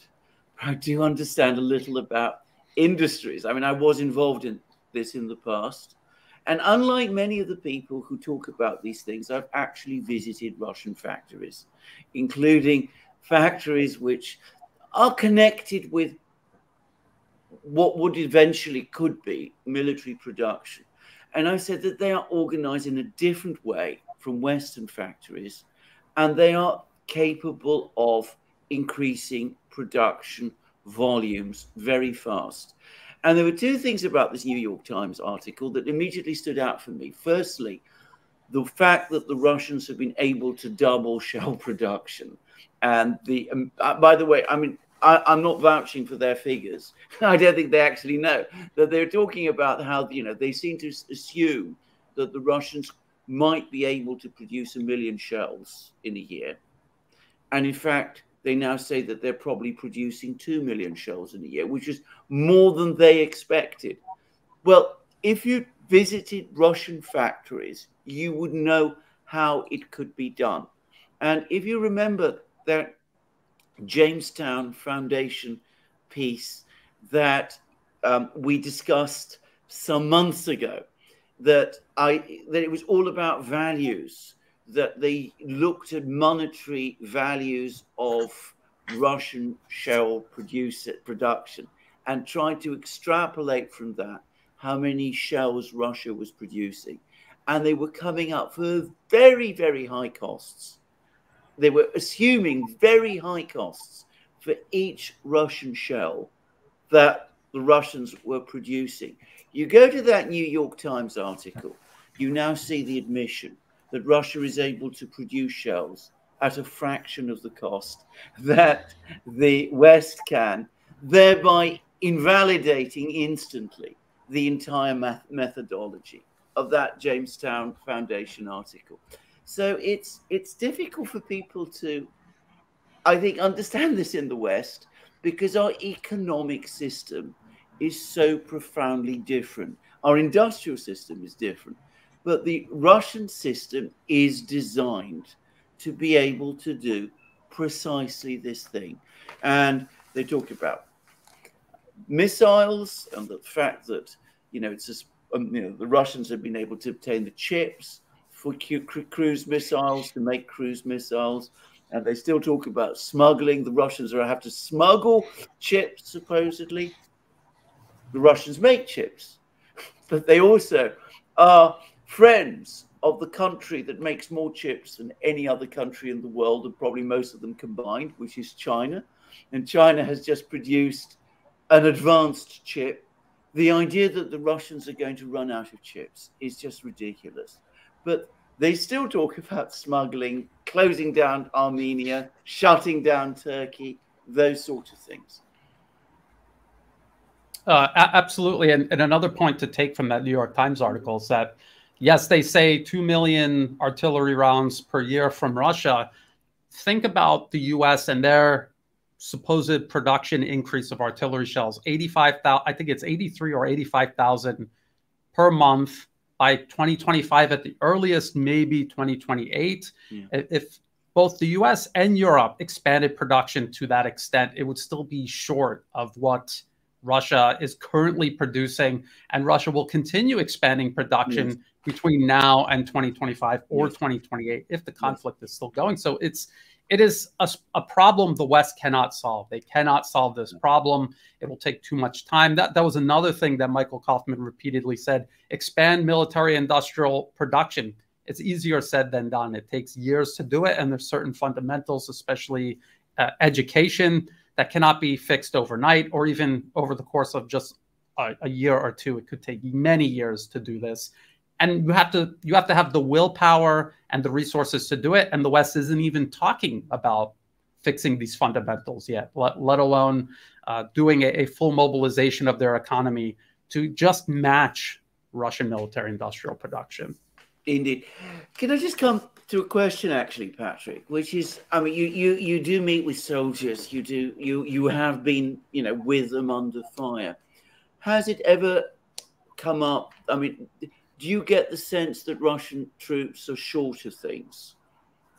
I do understand a little about industries. I mean, I was involved in this in the past. And unlike many of the people who talk about these things, I've actually visited Russian factories, including factories which are connected with what would eventually could be military production. And I said that they are organized in a different way from Western factories, and they are capable of increasing production volumes very fast. And there were two things about this New York Times article that immediately stood out for me. Firstly, the fact that the Russians have been able to double shell production. And the, um, uh, by the way, I mean, I, am not vouching for their figures. I don't think they actually know that they're talking about how, you know, they seem to assume that the Russians might be able to produce a million shells in a year. And in fact, they now say that they're probably producing 2 million shells in a year, which is more than they expected. Well, if you visited Russian factories, you would know how it could be done. And if you remember that Jamestown Foundation piece that um, we discussed some months ago, that I that it was all about values that they looked at monetary values of Russian shell produce, production and tried to extrapolate from that how many shells Russia was producing. And they were coming up for very, very high costs. They were assuming very high costs for each Russian shell that the Russians were producing. You go to that New York Times article, you now see the admission that Russia is able to produce shells at a fraction of the cost that the West can, thereby invalidating instantly the entire methodology of that Jamestown Foundation article. So it's it's difficult for people to, I think, understand this in the West because our economic system is so profoundly different. Our industrial system is different, but the Russian system is designed to be able to do precisely this thing. And they talk about missiles and the fact that you know it's just um, you know the Russians have been able to obtain the chips for cruise missiles to make cruise missiles, and they still talk about smuggling. The Russians are have to smuggle chips supposedly. The Russians make chips, but they also are friends of the country that makes more chips than any other country in the world, and probably most of them combined, which is China. And China has just produced an advanced chip. The idea that the Russians are going to run out of chips is just ridiculous. But they still talk about smuggling, closing down Armenia, shutting down Turkey, those sort of things. Uh, absolutely. And, and, another point to take from that New York Times article is that, yes, they say 2 million artillery rounds per year from Russia. Think about the US and their supposed production increase of artillery shells 85,000, I think it's 83 or 85,000 per month by 2025 at the earliest, maybe 2028. Yeah. If both the US and Europe expanded production to that extent, it would still be short of what Russia is currently producing. And Russia will continue expanding production yes. between now and 2025 or yes. 2028 if the conflict yes. is still going. So it's it is a, a, problem the West cannot solve. They cannot solve this problem. It will take too much time. That that was another thing that Michael Kofman repeatedly said: expand military industrial production. It's easier said than done. It takes years to do it, and there's certain fundamentals, especially uh, education, that cannot be fixed overnight or even over the course of just a, a year or two. It could take many years to do this. And you have to you have to have the willpower and the resources to do it. And the west isn't even talking about fixing these fundamentals yet let, let alone uh, doing a, a, full mobilization of their economy to just match russian military industrial production indeed can i just come to a question actually patrick which is i mean you you you do meet with soldiers you do you you have been you know with them under fire has it ever come up i mean do you get the sense that Russian troops are short of things?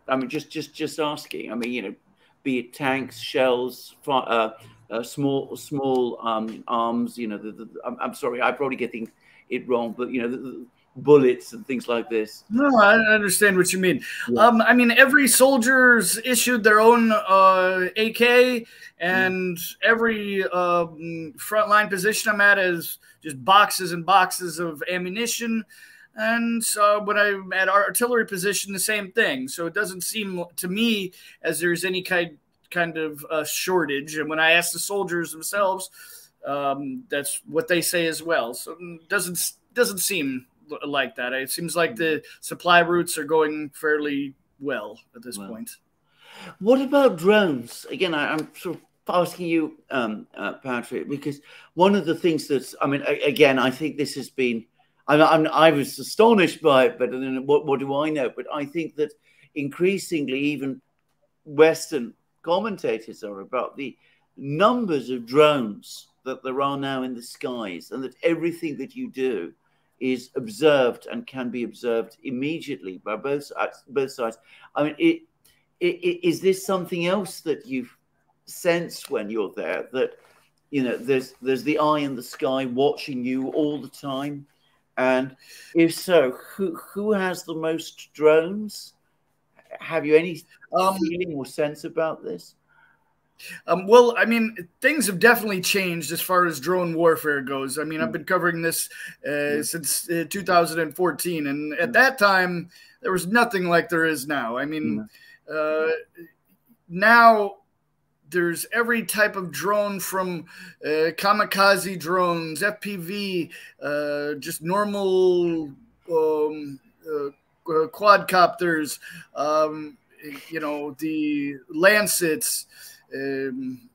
I mean, just just just asking. I mean, you know, be it tanks, shells, uh, uh, small small um, arms. You know, the, the, I'm, I'm, sorry, I'm probably getting it wrong, but you know, the, bullets and things like this. No, I understand what you mean. Yeah. Um, I mean, every soldier's issued their own uh, AK, and mm. every um, frontline position I'm at is just boxes and boxes of ammunition. And so when I'm at our artillery position, the same thing. So it doesn't seem to me as there's any kind kind of uh, shortage. And when I ask the soldiers themselves, um, that's what they say as well. So it doesn't doesn't seem like that. It seems like the supply routes are going fairly well at this well. point. What about drones? Again, I, am sort of asking you, um, uh, Patrick, because one of the things that's, I mean, again, I think this has been, I'm, I'm, i was astonished by it, but then what, what do I know? But I think that increasingly, even Western commentators are about the numbers of drones that there are now in the skies, and that everything that you do is observed and can be observed immediately by both sides. Both sides. I mean, it, it, is this something else that you've sensed when you're there? That you know, there's there's the eye in the sky watching you all the time, and if so, who who has the most drones? Have you any um, feeling or sense about this? Um, well, I mean, things have definitely changed as far as drone warfare goes. I mean, I've been covering this uh, since uh, 2014, and at that time, there was nothing like there is now. I mean, uh, now there's every type of drone from uh, kamikaze drones, FPV, uh, just normal um, uh, quadcopters, um, you know, the Lancets. Um,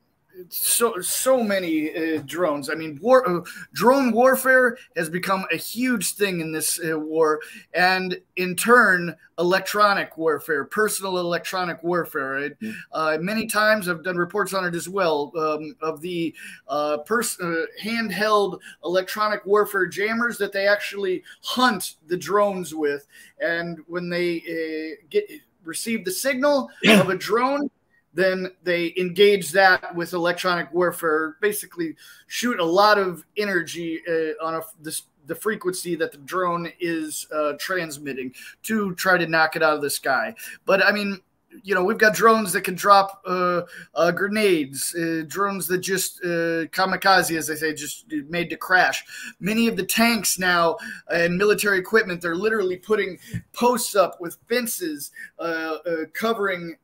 so so many uh, drones. I mean, war, uh, drone warfare has become a huge thing in this uh, war, and in turn, electronic warfare, personal electronic warfare. Right? Mm. many times I've done reports on it as well um, of the uh, uh, handheld electronic warfare jammers that they actually hunt the drones with, and when they uh, get receive the signal of a drone then they engage that with electronic warfare, basically shoot a lot of energy uh, on a, this, the frequency that the drone is uh, transmitting to try to knock it out of the sky. But I mean, you know, we've got drones that can drop uh, uh grenades, uh, drones that just uh, kamikaze, as they say, just made to crash. Many of the tanks now and military equipment, they're literally putting posts up with fences covering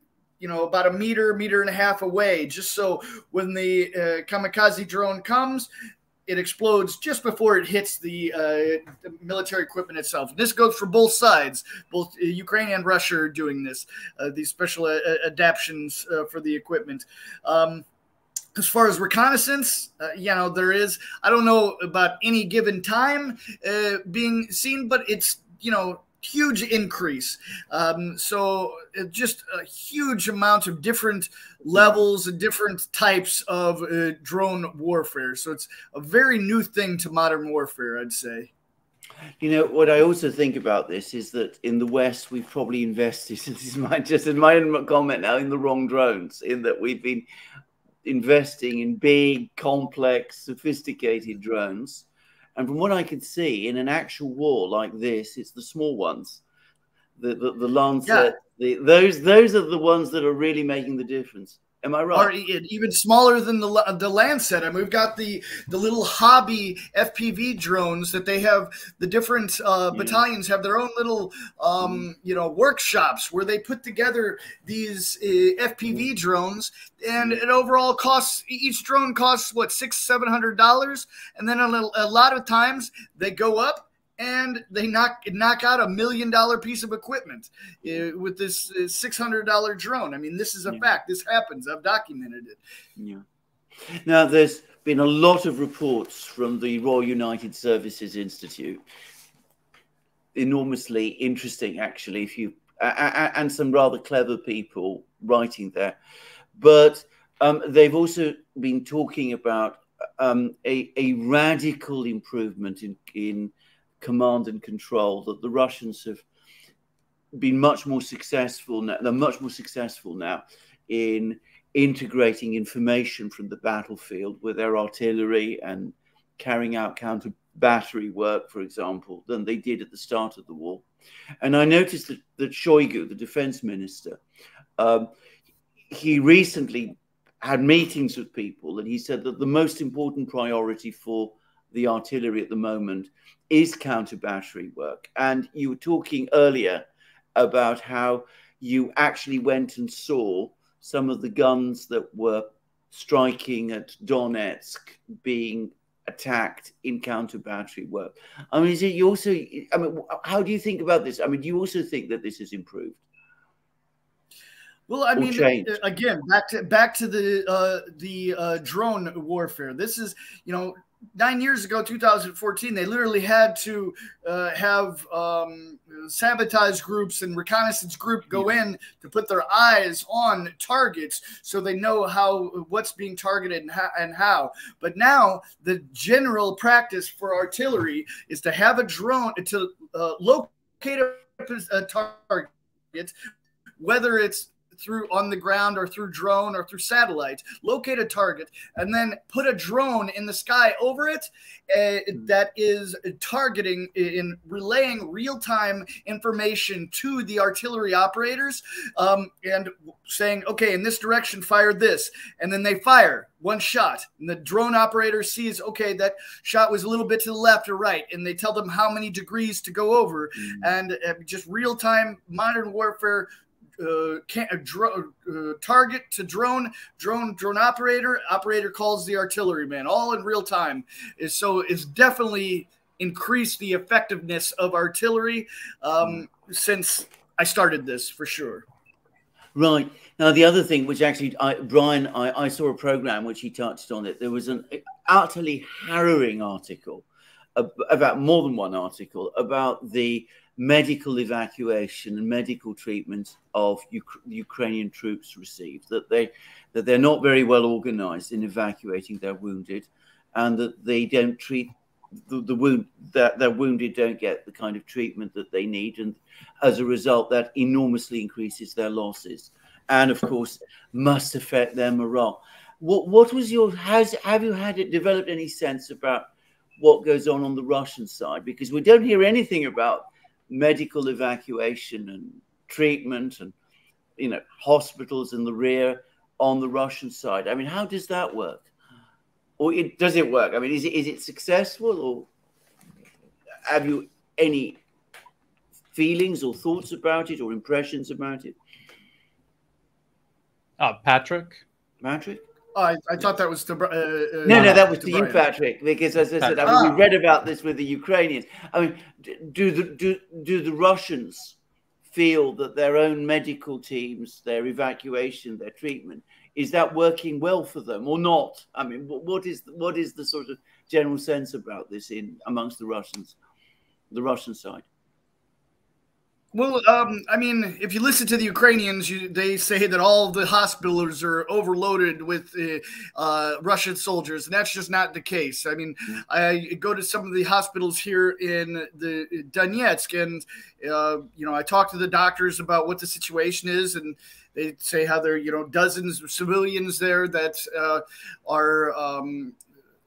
you know, about a meter, meter and a half away, just so when the uh, kamikaze drone comes, it explodes just before it hits the, uh, the military equipment itself. And this goes for both sides. Both uh, Ukraine and Russia are doing this, uh, these special uh, adaptations uh, for the equipment. Um, as far as reconnaissance, uh, you know, there is, I don't know about any given time uh, being seen, but it's, you know, huge increase. Um, so just a huge amount of different levels and different types of uh, drone warfare. So it's a very new thing to modern warfare, I'd say. You know what I also think about this is that in the West we've probably invested. This is my just in my comment now in the wrong drones. In that we've been investing in big, complex, sophisticated drones and from what I can see, in an actual war like this, it's the small ones, the the, the Lancet, yeah. the, those those are the ones that are really making the difference. Am I right? Or even smaller than the the Lancet. I mean, we've got the the little hobby FPV drones that they have. The different uh, battalions have their own little um, mm. you know workshops where they put together these uh, FPV mm. drones, and it overall costs each drone costs what six seven hundred dollars, and then a, little, a lot of times they go up and they knock knock out a million dollar piece of equipment uh, with this uh, six hundred dollar drone. I mean, this is a yeah. fact. This happens. I've documented it. Yeah. Now, there's been a lot of reports from the Royal United Services Institute. Enormously interesting, actually, if you uh, and some rather clever people writing there. But um, they've also been talking about um, a, a, radical improvement in, in command and control that the Russians have been much more successful now. They're much more successful now in integrating information from the battlefield with their artillery and carrying out counter battery work, for example, than they did at the start of the war. And I noticed that, that Shoigu, the defense minister, um, he recently had meetings with people and he said that the most important priority for the artillery at the moment is counter battery work. And you were talking earlier about how you actually went and saw some of the guns that were striking at Donetsk being attacked in counter battery work. I mean, is it you also? I mean, how do you think about this? I mean, do you also think that this has improved? Well, I mean, again, back to back to the uh, the uh, drone warfare. This is, you know, nine years ago, 2014, they literally had to uh, have um, sabotage groups and reconnaissance group go in to put their eyes on targets so they know how what's being targeted and how, and how. But now the general practice for artillery is to have a drone to uh, locate a, a target, whether it's through on the ground or through drone or through satellite, locate a target, and then put a drone in the sky over it uh, that is targeting in relaying real time information to the artillery operators um, and saying, okay, in this direction, fire this. And then they fire one shot. And the drone operator sees, okay, that shot was a little bit to the left or right. And they tell them how many degrees to go over. Mm. And uh, just real time modern warfare uh, can, dro- uh, target to drone, drone, drone operator. Operator calls the artillery man, all in real time. Is so it's definitely increased the effectiveness of artillery um, since I started this for sure. Right. Now, the other thing, which actually, I, Brian, I, I, saw a program which he touched on it. There was an utterly harrowing article about more than one article about the medical evacuation and medical treatment of Ukrainian troops received. That they that they're not very well organized in evacuating their wounded, and that they don't treat the, the wound that their wounded don't get the kind of treatment that they need, and as a result, that enormously increases their losses, and of course, must affect their morale. What what was your has have you had it developed any sense about what goes on on the Russian side? Because we don't hear anything about medical evacuation and treatment and you know hospitals in the rear on the Russian side. I mean, how does that work? Or it, does it work? I mean, is it is it successful, or have you any feelings or thoughts about it, or impressions about it? Uh, Patrick. Patrick. Oh, I, I, thought that was the. Uh, uh, no, no, that was to you, Patrick. Because as I said, I mean, we read about this with the Ukrainians. I mean, do the do do the Russians feel that their own medical teams, their evacuation, their treatment is that working well for them or not? I mean, what is what is the sort of general sense about this in amongst the Russians, the Russian side? Well, um, I mean, if you listen to the Ukrainians, you, they say that all the hospitals are overloaded with uh, uh, Russian soldiers, and that's just not the case. I mean, mm-hmm. I go to some of the hospitals here in the Donetsk, and uh, you know, I talk to the doctors about what the situation is, and they say how there, you know, dozens of civilians there that uh, are. Um,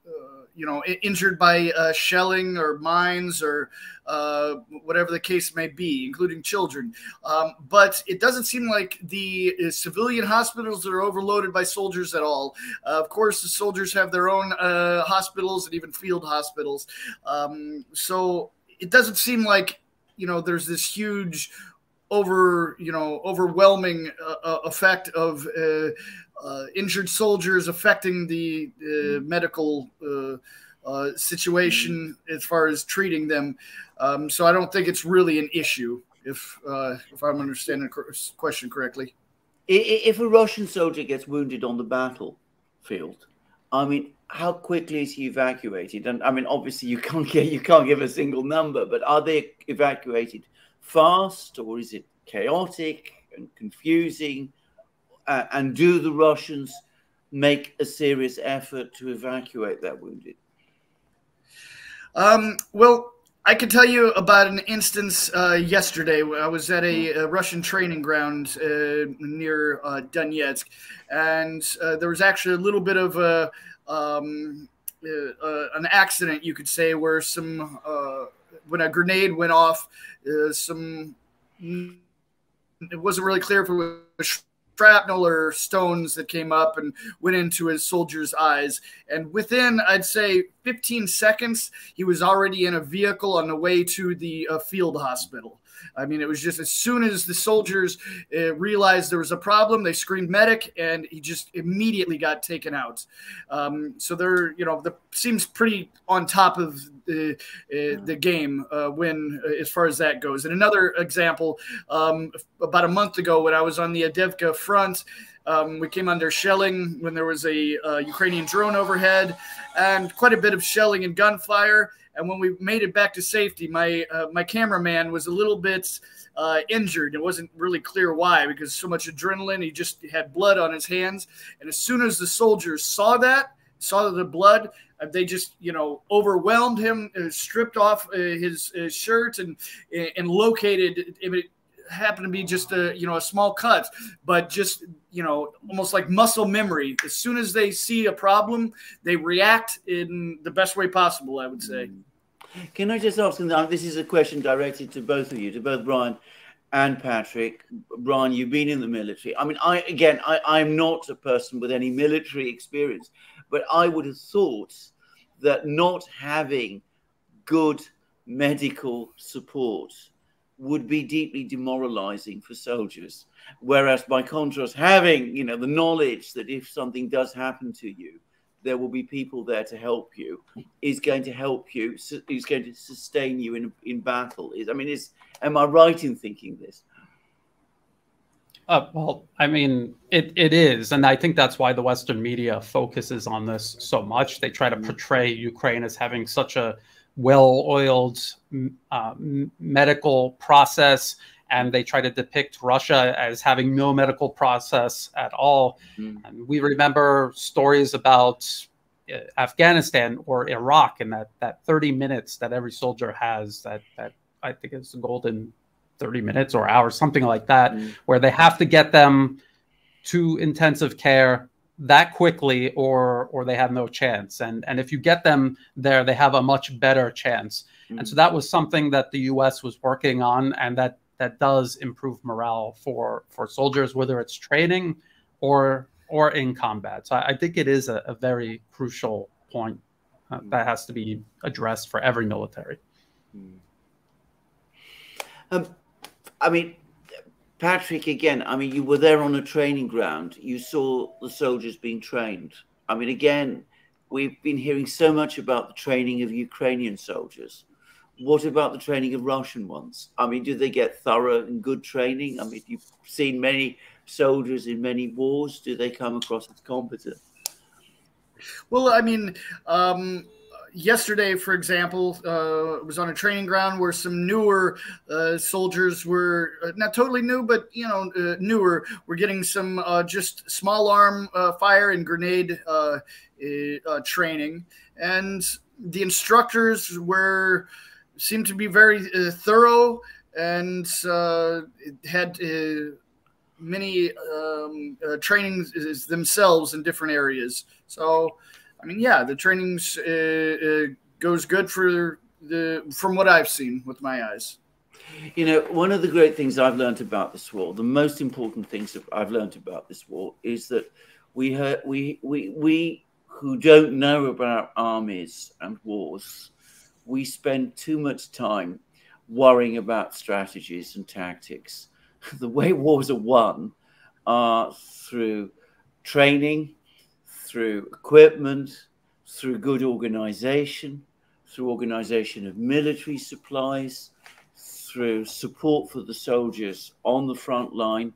uh, you know, injured by uh, shelling or mines or uh, whatever the case may be, including children. Um, but it doesn't seem like the uh, civilian hospitals are overloaded by soldiers at all. Uh, of course, the soldiers have their own uh, hospitals and even field hospitals. Um, so it doesn't seem like you know there's this huge over you know overwhelming uh, effect of uh, injured soldiers affecting the uh, medical uh, uh situation as far as treating them. Um, so I don't think it's really an issue, if uh, if I'm understanding the question correctly. If a Russian soldier gets wounded on the battlefield, I mean, how quickly is he evacuated? And I mean, obviously, you can't get you can't give a single number, but are they evacuated fast, or is it chaotic and confusing? Uh, and do the Russians make a serious effort to evacuate their wounded? Um, well, I can tell you about an instance uh, yesterday. I was at a, a Russian training ground uh, near uh, Donetsk, and uh, there was actually a little bit of a um, uh, an accident, you could say, where some when a grenade went off, some it wasn't really clear if it was shrapnel or stones that came up and went into his soldier's eyes. And within, I'd say, 15 seconds, he was already in a vehicle on the way to the uh, field hospital. I mean, it was just as soon as the soldiers uh, realized there was a problem, they screamed medic, and he just immediately got taken out. Um, so they're, you know, the seems pretty on top of the, uh, the game uh, when, uh, as far as that goes. And another example, um, about a month ago when I was on the Avdiivka front. Um, we came under shelling when there was a uh, Ukrainian drone overhead, and quite a bit of shelling and gunfire. And when we made it back to safety, my uh, my cameraman was a little bit uh, injured. It wasn't really clear why because so much adrenaline. He just had blood on his hands. And as soon as the soldiers saw that, saw the blood, uh, they just you know overwhelmed him, uh, stripped off uh, his, his, shirt, and and located. Happened to be just a you know a small cut, but just you know almost like muscle memory. As soon as they see a problem, they react in the best way possible. I would say. Can I just ask? This is a question directed to both of you, to both Brian and Patrick. Brian, you've been in the military. I mean, I again, I, I'm not a person with any military experience, but I would have thought that not having good medical support would be deeply demoralizing for soldiers. Whereas, by contrast, having you know the knowledge that if something does happen to you, there will be people there to help you is going to help you is going to sustain you in in battle is i mean is am i right in thinking this uh, well, I mean, it, it is. And I think that's why the Western media focuses on this so much. They try to mm-hmm. portray Ukraine as having such a well oiled uh, medical process. And they try to depict Russia as having no medical process at all. Mm. And we remember stories about uh, Afghanistan or Iraq and that, that 30 minutes that every soldier has that, that I think is the golden 30 minutes or hours, something like that, mm. where they have to get them to intensive care that quickly or or they have no chance and and if you get them there they have a much better chance mm. and so that was something that the US was working on and that that does improve morale for for soldiers whether it's training or or in combat so i, I think it is a, a very crucial point uh, mm. that has to be addressed for every military mm. um, I mean, Patrick, again, I mean, you were there on a training ground. You saw the soldiers being trained. I mean, again, we've been hearing so much about the training of Ukrainian soldiers. What about the training of Russian ones? I mean, do they get thorough and good training? I mean, you've seen many soldiers in many wars. Do they come across as competent? Well, I mean, um, yesterday, for example, uh, was on a training ground where some newer uh, soldiers were uh, not totally new, but you know, uh, newer. Were getting some uh, just small arm uh, fire and grenade training, and the instructors were seemed to be very thorough and had many um, trainings themselves in different areas. So I mean, yeah, the trainings uh, uh, goes good for the from what I've seen with my eyes. You know, one of the great things I've learned about this war, the most important things that I've learned about this war, is that we we we we who don't know about armies and wars, we spend too much time worrying about strategies and tactics. The way wars are won are through training, through equipment, through good organization, through organization of military supplies, through support for the soldiers on the front line,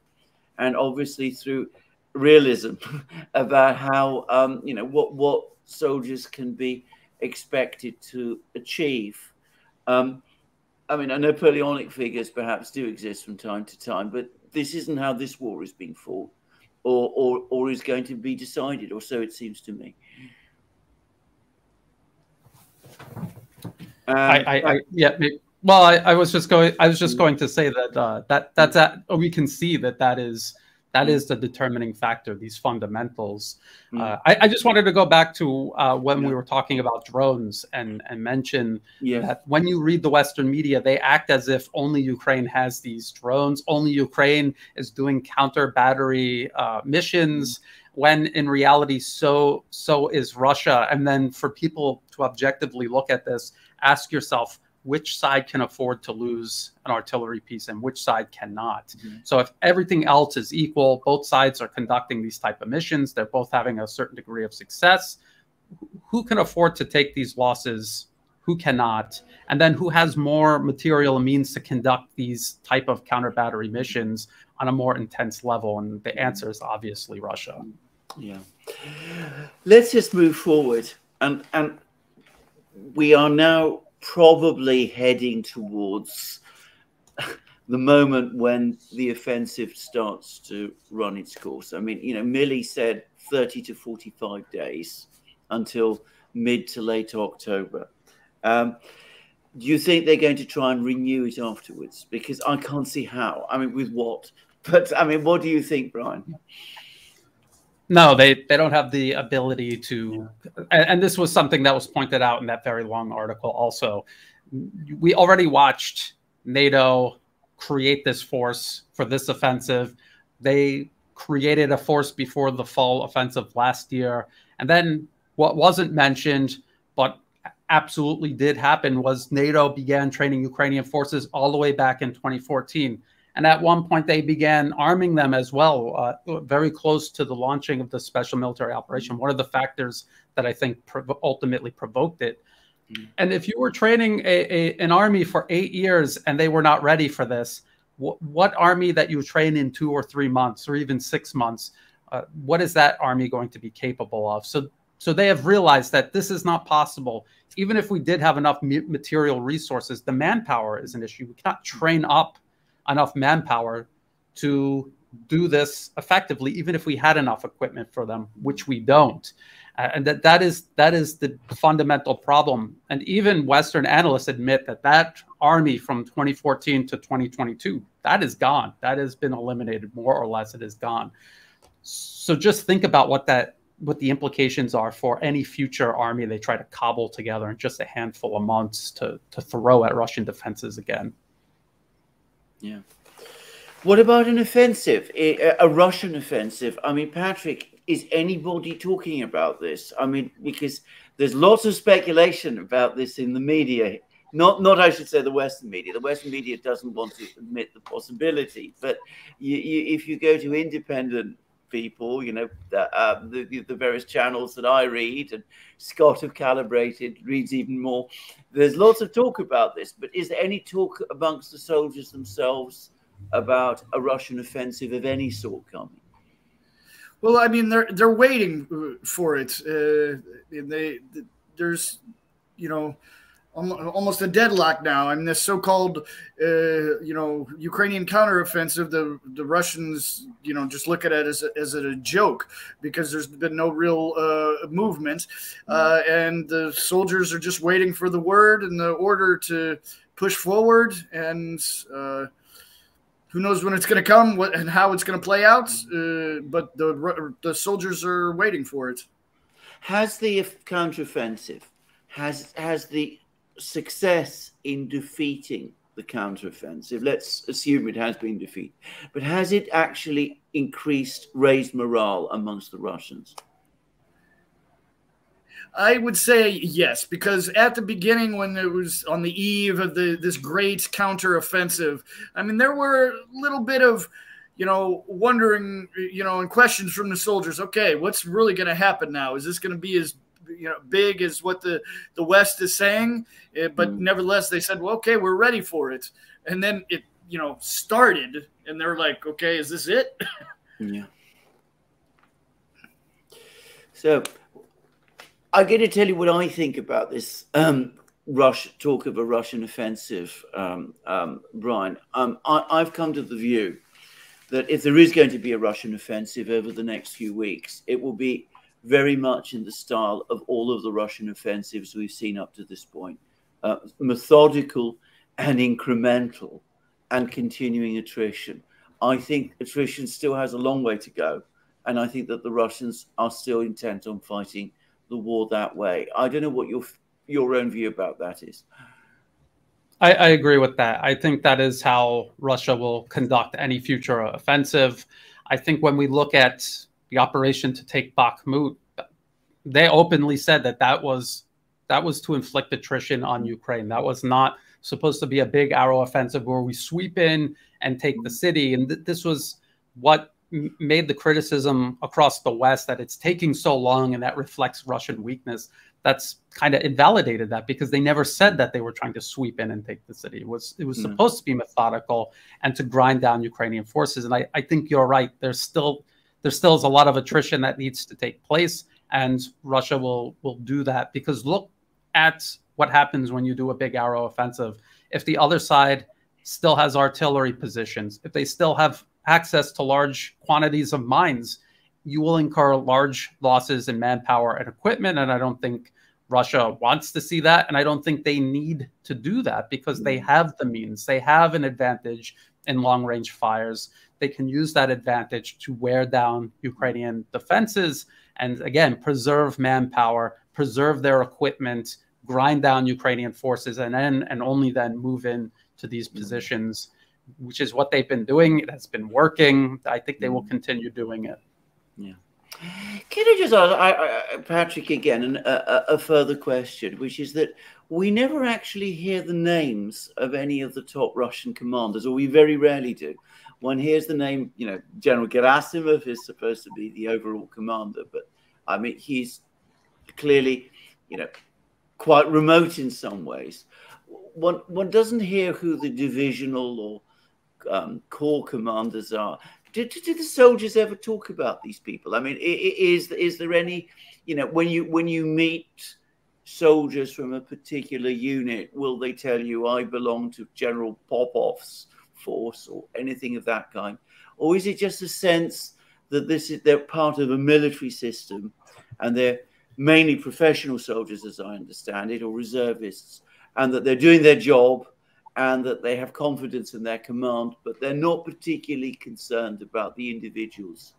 and obviously through realism about how um, you know what what soldiers can be expected to achieve. Um, I mean, I know Napoleonic figures perhaps do exist from time to time, but this isn't how this war is being fought or, or, or is going to be decided, or so it seems to me. Um, I, I, I, yeah. Well, I, I was just going. I was just going to say that uh, that that's that we can see that that is that mm. is the determining factor. These fundamentals. Mm. Uh, I, I, just wanted to go back to uh, when yeah. we were talking about drones and and mention yeah. that when you read the Western media, they act as if only Ukraine has these drones. Only Ukraine is doing counter battery uh, missions. Mm. When in reality, so so is Russia. And then for people to objectively look at this, ask yourself which side can afford to lose an artillery piece and which side cannot. Mm-hmm. So if everything else is equal, both sides are conducting these type of missions, they're both having a certain degree of success. Who can afford to take these losses? Who cannot? And then who has more material and means to conduct these type of counter battery missions on a more intense level? And the answer is obviously Russia. Yeah. Let's just move forward. And and we are now probably heading towards the moment when the offensive starts to run its course. I mean, you know, Milley said 30 to 45 days until mid to late October. Um, do you think they're going to try and renew it afterwards? Because I can't see how. I mean, with what? But I mean, what do you think, Brian? No, they they don't have the ability to, and, and, this was something that was pointed out in that very long article. Also, we already watched NATO create this force for this offensive. They created a force before the fall offensive last year, and then what wasn't mentioned, but absolutely did happen, was NATO began training Ukrainian forces all the way back in 2014 And at one point, they began arming them as well, uh, very close to the launching of the special military operation. One of the factors that I think ultimately provoked it. Mm. And if you were training a, a, an army for eight years and they were not ready for this, wh- what army that you train in two or three months or even six months, uh, what is that army going to be capable of? So, so they have realized that this is not possible. Even if we did have enough material resources, the manpower is an issue. We cannot train up enough manpower to do this effectively, even if we had enough equipment for them, which we don't. Uh, and that that is that is the fundamental problem. And even Western analysts admit that that army from 2014 to 2022 that is gone. That has been eliminated, more or less. It is gone. So just think about what that what the implications are for any future army they try to cobble together in just a handful of months to to throw at Russian defenses again. Yeah. What about an offensive, a, a, Russian offensive? I mean, Patrick, is anybody talking about this? I mean, because there's lots of speculation about this in the media. Not, not I should say the Western media. The Western media doesn't want to admit the possibility. But you, you, if you go to independent people, you know, uh, the, the various channels that I read, and Scott of Calibrated reads even more. There's lots of talk about this, but is there any talk amongst the soldiers themselves about a Russian offensive of any sort coming? Well, I mean, they're they're waiting for it. Uh, they there's, you know, almost a deadlock now. I mean, this so-called, uh, you know, Ukrainian counteroffensive, the the Russians, you know, just look at it as a, as a joke because there's been no real uh, movement, uh, and the soldiers are just waiting for the word and the order to push forward, and uh, who knows when it's going to come, what and how it's going to play out. Uh, but the the soldiers are waiting for it. Has the counteroffensive has has the success in defeating the counteroffensive, let's assume it has been defeated, but has it actually increased, raised morale amongst the Russians? I would say yes, because at the beginning, when it was on the eve of the this great counteroffensive, I mean, there were a little bit of, you know, wondering, you know, and questions from the soldiers. Okay, what's really going to happen now? Is this going to be as you know big is what the the West is saying, eh, but mm. nevertheless they said, well, okay, we're ready for it, and then it you know started, and they're like, okay, is this it? yeah. So I'm going to tell you what I think about this um, Rush talk of a Russian offensive, um, um, Brian. Um, I, have come to the view that if there is going to be a Russian offensive over the next few weeks, it will be very much in the style of all of the Russian offensives we've seen up to this point uh, methodical and incremental and continuing attrition. I think attrition still has a long way to go. And I think that the Russians are still intent on fighting the war that way. I don't know what your your own view about that is. I, I, agree with that. I think that is how Russia will conduct any future offensive. I think when we look at the operation to take Bakhmut, they openly said that that was that was to inflict attrition on Ukraine. That was not supposed to be a big arrow offensive where we sweep in and take the city. And th this was what made the criticism across the West that it's taking so long and that reflects Russian weakness. That's kind of invalidated that because they never said that they were trying to sweep in and take the city. It was it was mm. supposed to be methodical and to grind down Ukrainian forces. And I, I think you're right. There's still there still is a lot of attrition that needs to take place, and Russia will will do that because look at what happens when you do a big arrow offensive. If the other side still has artillery positions, if they still have access to large quantities of mines, you will incur large losses in manpower and equipment. And I don't think Russia wants to see that. And I don't think they need to do that because they mm. have the means, they have an advantage in long range fires they can use that advantage to wear down Ukrainian defenses and again preserve manpower, preserve their equipment, grind down Ukrainian forces, and then and only then move in to these mm-hmm. positions, which is what they've been doing. It has been working. I think they will mm-hmm. continue doing it. Yeah. Can I just ask I, I, Patrick again a, a, further question, which is that we never actually hear the names of any of the top Russian commanders, or we very rarely do. One hears the name, you know, General Gerasimov is supposed to be the overall commander, but I mean, he's clearly, you know, quite remote in some ways. One one doesn't hear who the divisional or um, corps commanders are. Did, did, the soldiers ever talk about these people? I mean, is is there any, you know, when you when you meet soldiers from a particular unit, will they tell you I belong to General Popov's force or anything of that kind, or is it just a sense that this is they're part of a military system, and they're mainly professional soldiers, as I understand it, or reservists, and that they're doing their job and that they have confidence in their command, but they're not particularly concerned about the individuals.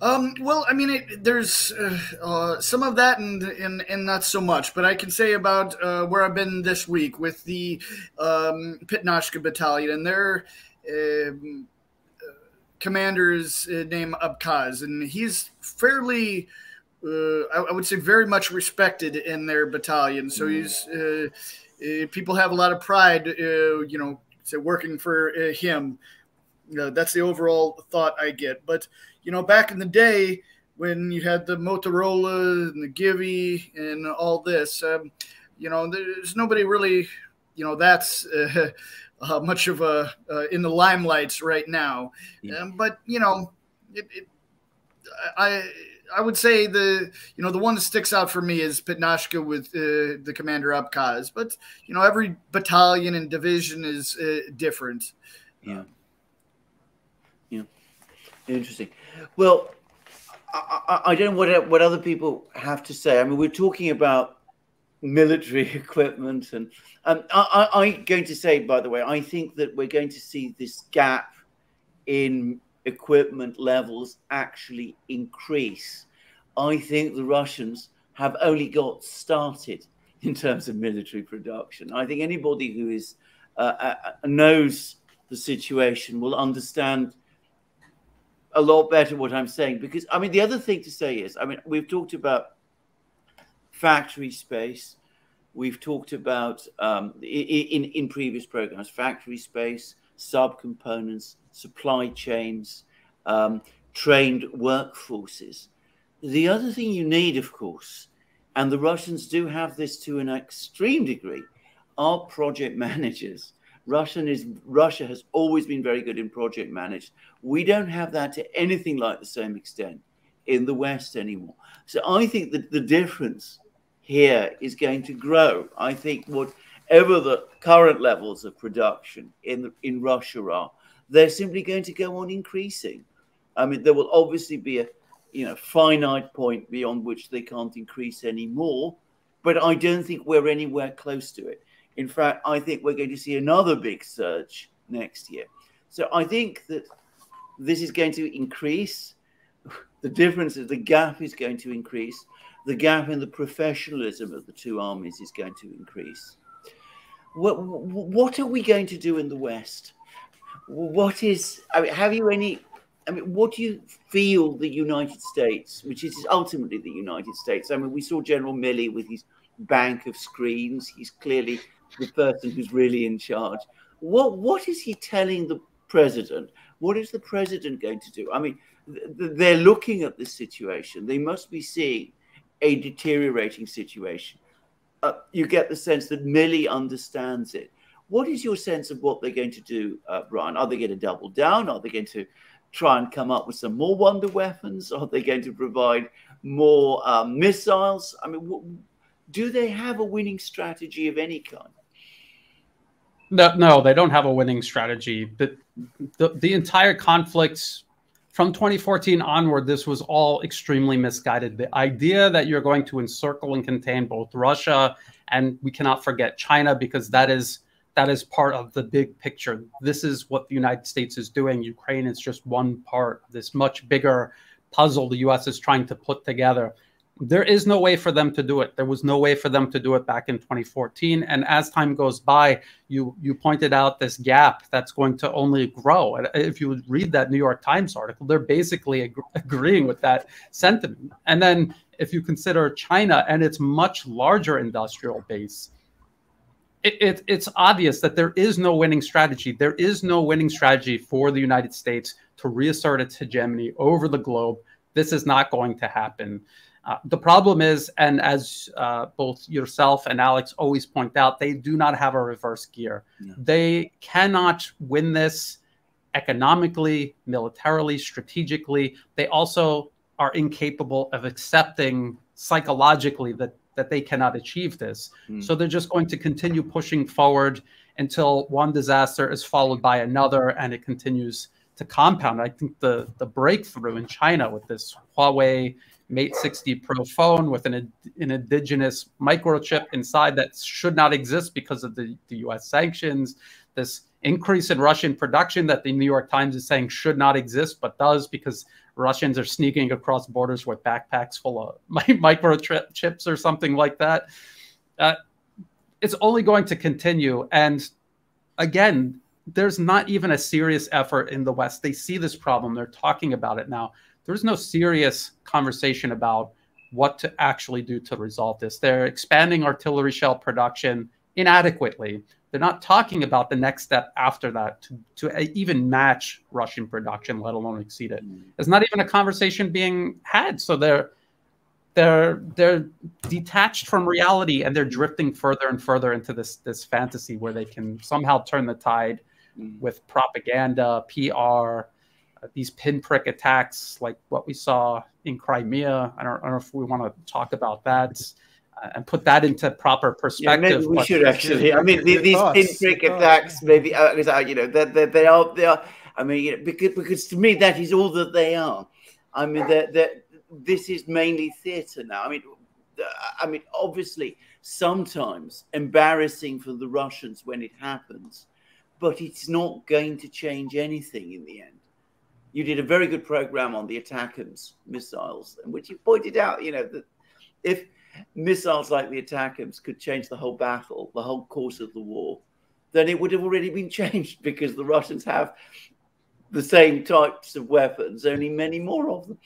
Um, well, I mean, it, there's uh, uh, some of that and, and, and not so much, but I can say about uh, where I've been this week with the um, Pyatnashka Battalion and their um, commander's uh, name Abkhaz, and he's fairly, uh, I, I, would say, very much respected in their battalion. So mm. he's uh, uh, people have a lot of pride, uh, you know, say working for uh, that's the overall thought I get. But you know, back in the day when you had the Motorola and the Givi and all this, um, you know, there's nobody really, you know, that's uh, uh, much of a uh, in the limelights right now. Yeah. Um, but you know, it, it, I I would say the you know the one that sticks out for me is Pyatnashka with uh, the commander Abkhaz, but you know every battalion and division is uh, different. Yeah. Yeah. Interesting. Well, I, I, don't know what what other people have to say. I mean, we're talking about military equipment, and um, I, I, I'm going to say, by the way, I think that we're going to see this gap in equipment levels actually increase. I think the Russians have only got started in terms of military production. I think anybody who is uh, uh, knows the situation will understand a lot better what I'm saying. Because I mean, the other thing to say is, I mean, we've talked about factory space. We've talked about um, in in previous programs factory space, subcomponents, supply chains, um, trained workforces. The other thing you need, of course, and the Russians do have this to an extreme degree, are project managers. Russian is Russia has always been very good in project management. We don't have that to anything like the same extent in the West anymore. So I think that the difference here is going to grow. I think whatever the current levels of production in in Russia are, they're simply going to go on increasing. I mean, there will obviously be a you know finite point beyond which they can't increase anymore, but I don't think we're anywhere close to it. In fact, I think we're going to see another big surge next year. So I think that this is going to increase. The difference is the gap is going to increase. The gap in the professionalism of the two armies is going to increase. What, what are we going to do in the West? What is, I mean, have you any I mean, what do you feel the United States, which is ultimately the United States? I mean, we saw General Milley with his bank of screens. He's clearly the person who's really in charge. What what is he telling the president? What is the president going to do? I mean, they're looking at this situation. They must be seeing a deteriorating situation. Uh, you get the sense that Milley understands it. What is your sense of what they're going to do, uh, Brian? Are they going to double down? Are they going to try and come up with some more wonder weapons? Are they going to provide more um, missiles? I mean, do they have a winning strategy of any kind? No, no, they don't have a winning strategy. The, the, the entire conflicts from 2014 onward, this was all extremely misguided. The idea that you're going to encircle and contain both Russia and we cannot forget China because that is that is part of the big picture. This is what the United States is doing. Ukraine is just one part of this much bigger puzzle the US is trying to put together. There is no way for them to do it. There was no way for them to do it back in 2014. And as time goes by, you you pointed out this gap that's going to only grow. And if you read that New York Times article, they're basically ag- agreeing with that sentiment. And then if you consider China and its much larger industrial base, it, it, it's obvious that there is no winning strategy. There is no winning strategy for the United States to reassert its hegemony over the globe. This is not going to happen. Uh, the problem is, and as uh, both yourself and Alex always point out, they do not have a reverse gear. No. They cannot win this economically, militarily, strategically. They also are incapable of accepting psychologically that that they cannot achieve this. Mm. So they're just going to continue pushing forward until one disaster is followed by another, and it continues to compound. I think the the breakthrough in China with this Huawei Mate 60 Pro phone with an, an indigenous microchip inside that should not exist because of the, the US sanctions, this increase in Russian production that the New York Times is saying should not exist, but does because Russians are sneaking across borders with backpacks full of microchips or something like that. Uh, it's only going to continue. And again, there's not even a serious effort in the West. They see this problem, they're talking about it now there's no serious conversation about what to actually do to resolve this. They're expanding artillery shell production inadequately. They're not talking about the next step after that to, to even match Russian production, let alone exceed it. There's not even a conversation being had. So they're they're they're detached from reality and they're drifting further and further into this this fantasy where they can somehow turn the tide hmm. with propaganda, PR, these pinprick attacks, like what we saw in Crimea. I don't, I don't know if we want to talk about that uh, and put that into proper perspective. Yeah, maybe we should actually. I mean, these, these pinprick attacks, maybe uh, you know, they, they, they are they are. I mean, you know, because because to me that is all that they are. I mean, that that this is mainly theatre now. I mean, I mean, obviously, sometimes embarrassing for the Russians when it happens, but it's not going to change anything in the end you did a very good program on the ATACMS missiles, in which you pointed out, you know, that if missiles like the ATACMS could change the whole battle, the whole course of the war, then it would have already been changed because the Russians have the same types of weapons, only many more of them.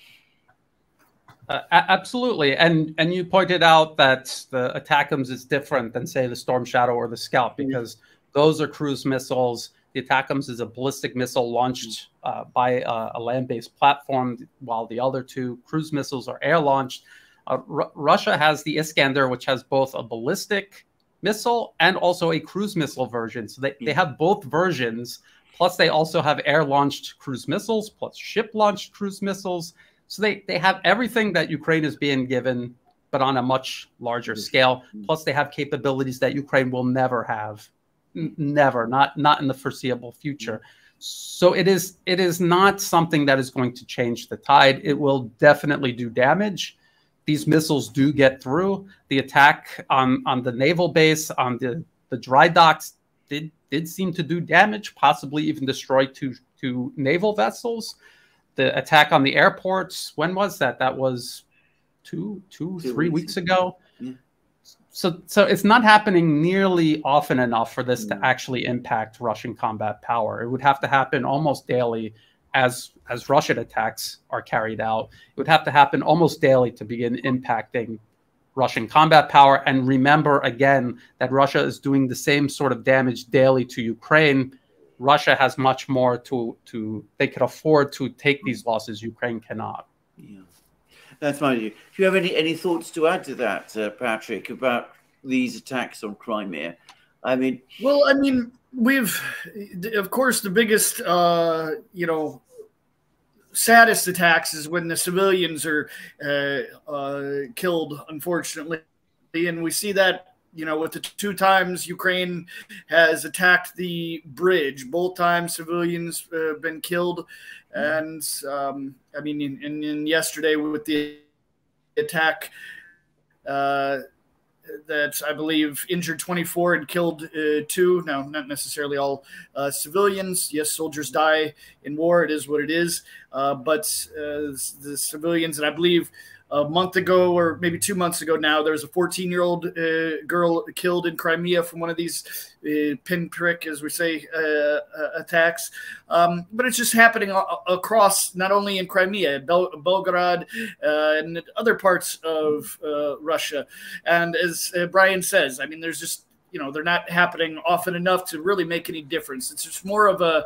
Uh, absolutely, and and you pointed out that the ATACMS is different than say the Storm Shadow or the Scalp mm-hmm. because mm-hmm. those are cruise missiles the ATACMS is a ballistic missile launched uh, by uh, a land-based platform, while the other two cruise missiles are air-launched. Uh, Russia has the Iskander, which has both a ballistic missile and also a cruise missile version. So they, they have both versions. Plus, they also have air-launched cruise missiles, plus ship-launched cruise missiles. So they, they have everything that Ukraine is being given, but on a much larger scale. Plus, they have capabilities that Ukraine will never have never not not in the foreseeable future. So it is it is not something that is going to change the tide. It will definitely do damage. These missiles do get through. The attack on on the naval base on the the dry docks did did seem to do damage possibly even destroy two two naval vessels. The attack on the airports when was that? That was two two, two three weeks, weeks ago so so it's not happening nearly often enough for this to mm. actually impact Russian combat power. It would have to happen almost daily as as Russian attacks are carried out. It would have to happen almost daily to begin impacting Russian combat power. And remember again that Russia is doing the same sort of damage daily to Ukraine. Russia has much more to to they could afford to take these losses. Ukraine cannot. Yeah. That's my view. Do you have any, any thoughts to add to that, uh, Patrick, about these attacks on Crimea? I mean, well, I mean, we've, of course, the biggest, uh, you know, saddest attacks is when the civilians are uh, uh, killed, unfortunately, and we see that you know, with the two times Ukraine has attacked the bridge, both times civilians have uh, been killed. And um, I mean, in, in, in, yesterday with the attack, uh, that I believe injured 24 and killed uh, two. Now, not necessarily all uh, civilians. Yes, soldiers die in war. It is what it is. Uh, but uh, the civilians, and I believe a month ago, or maybe two months ago now, there was a 14 year old uh, girl killed in Crimea from one of these uh, pinprick, as we say, uh, uh, attacks. Um, but it's just happening across, not only in Crimea, Bel- Belgorod, uh, and other parts of Russia. And as Brian says, I mean, there's just you know they're not happening often enough to really make any difference. It's just more of a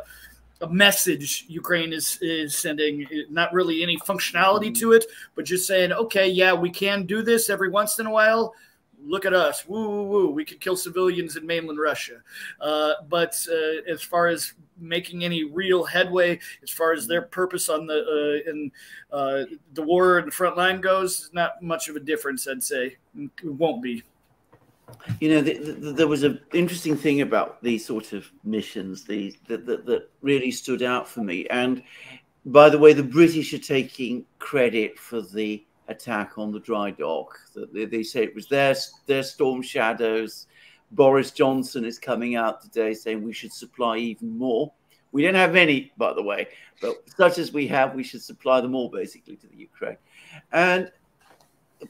a message Ukraine is is sending, not really any functionality to it, but just saying, okay, yeah, we can do this every once in a while. Look at us, woo woo woo! We could kill civilians in mainland Russia, uh, but uh, as far as making any real headway, as far as their purpose on the uh, in uh, the war and the front line goes, not much of a difference, I'd say. It won't be. You know, the, the, there was an interesting thing about these sort of missions the, that, that really stood out for me. And by the way, the British are taking credit for the attack on the dry dock. They, they say it was their, their storm shadows. Boris Johnson is coming out today saying we should supply even more. We don't have any, by the way, but such as we have, we should supply them all basically to the Ukraine. And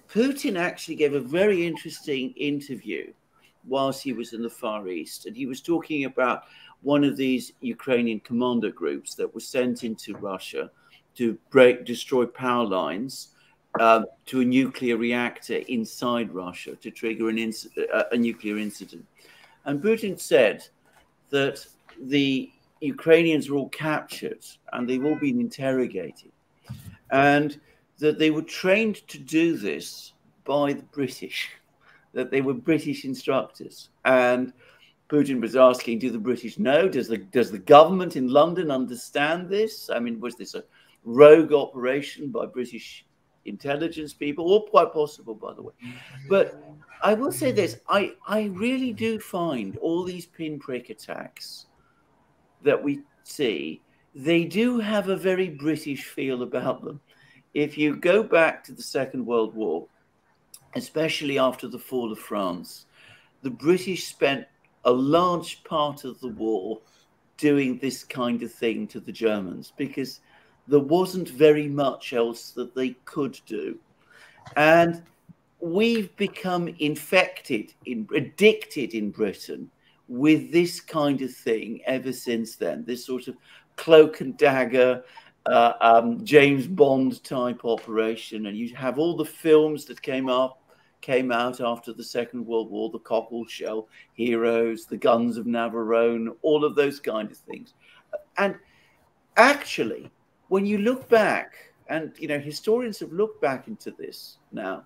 Putin actually gave a very interesting interview whilst he was in the Far East, and he was talking about one of these Ukrainian commander groups that was sent into Russia to break, destroy power lines um, to a nuclear reactor inside Russia to trigger an uh, a nuclear incident. And Putin said that the Ukrainians were all captured and they've all been interrogated. And that they were trained to do this by the British, that they were British instructors. And Putin was asking, do the British know? Does the does the government in London understand this? I mean, was this a rogue operation by British intelligence people? Or quite possible, by the way. But I will say this: I I really do find all these pinprick attacks that we see, they do have a very British feel about them if you go back to the Second World War, especially after the fall of France, the British spent a large part of the war doing this kind of thing to the Germans because there wasn't very much else that they could do. And we've become infected, in, addicted in Britain with this kind of thing ever since then, this sort of cloak and dagger, uh, um, James Bond type operation, and you have all the films that came up came out after the Second World War, the Cockleshell, Heroes, the Guns of Navarone, all of those kind of things. And actually, when you look back, and you know, historians have looked back into this now,